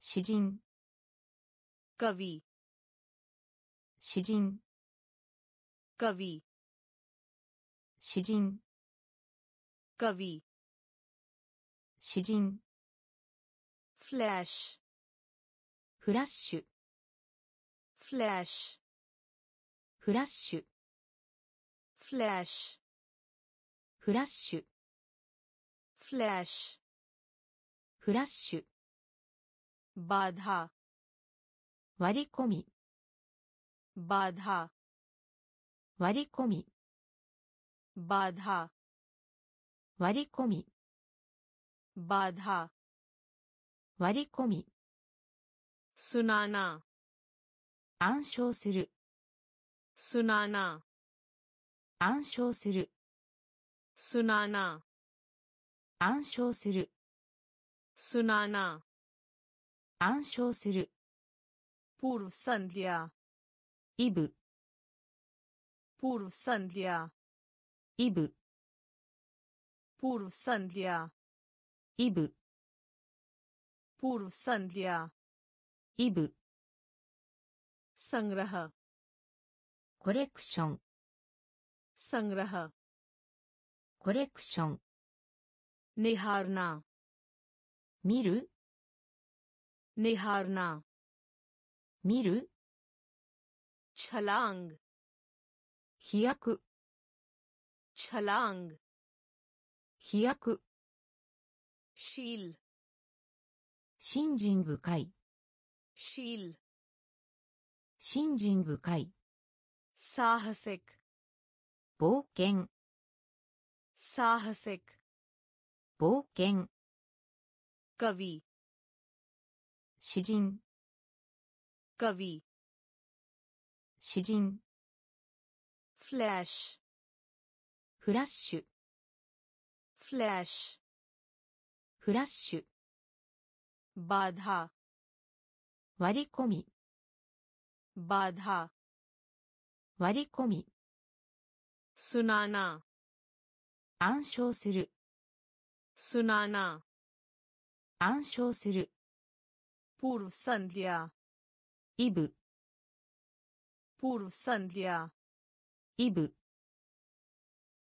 詩人 कवि 詩人 कवि 詩人 कवि 詩人。フラッシュフラッシュ。フラッシュフラッシュ。フラッシュフラッシュ。フラッシュフラッシュ。バダ割り込み。バーダ割り込み。バーダ割り込み。बाधा 割り込み सुनाना 暗唱する सुनाना 暗唱する सुनाना 暗唱する सुनाना 暗唱する पूर्व संध्या イブ पूर्व संध्या イブ पूर्व संध्या イブ。ポルサンディアイブ。サングラハコレクション。サングラハコレクション。ネハーナ見る？ネハーナ見る？チャラング飛躍。チャラング飛躍。シール信心深い。シール信心深い。サーハセク冒険。サーハセク冒険。カビ詩人。カビ詩人。フラッシュフラッシュ。フラッシュフラッシュ。バダ割り込み。バダ割り込み。スナナ暗唱する。スナナ暗唱する。プルサンディア。イブ。プルサンディア。イブ。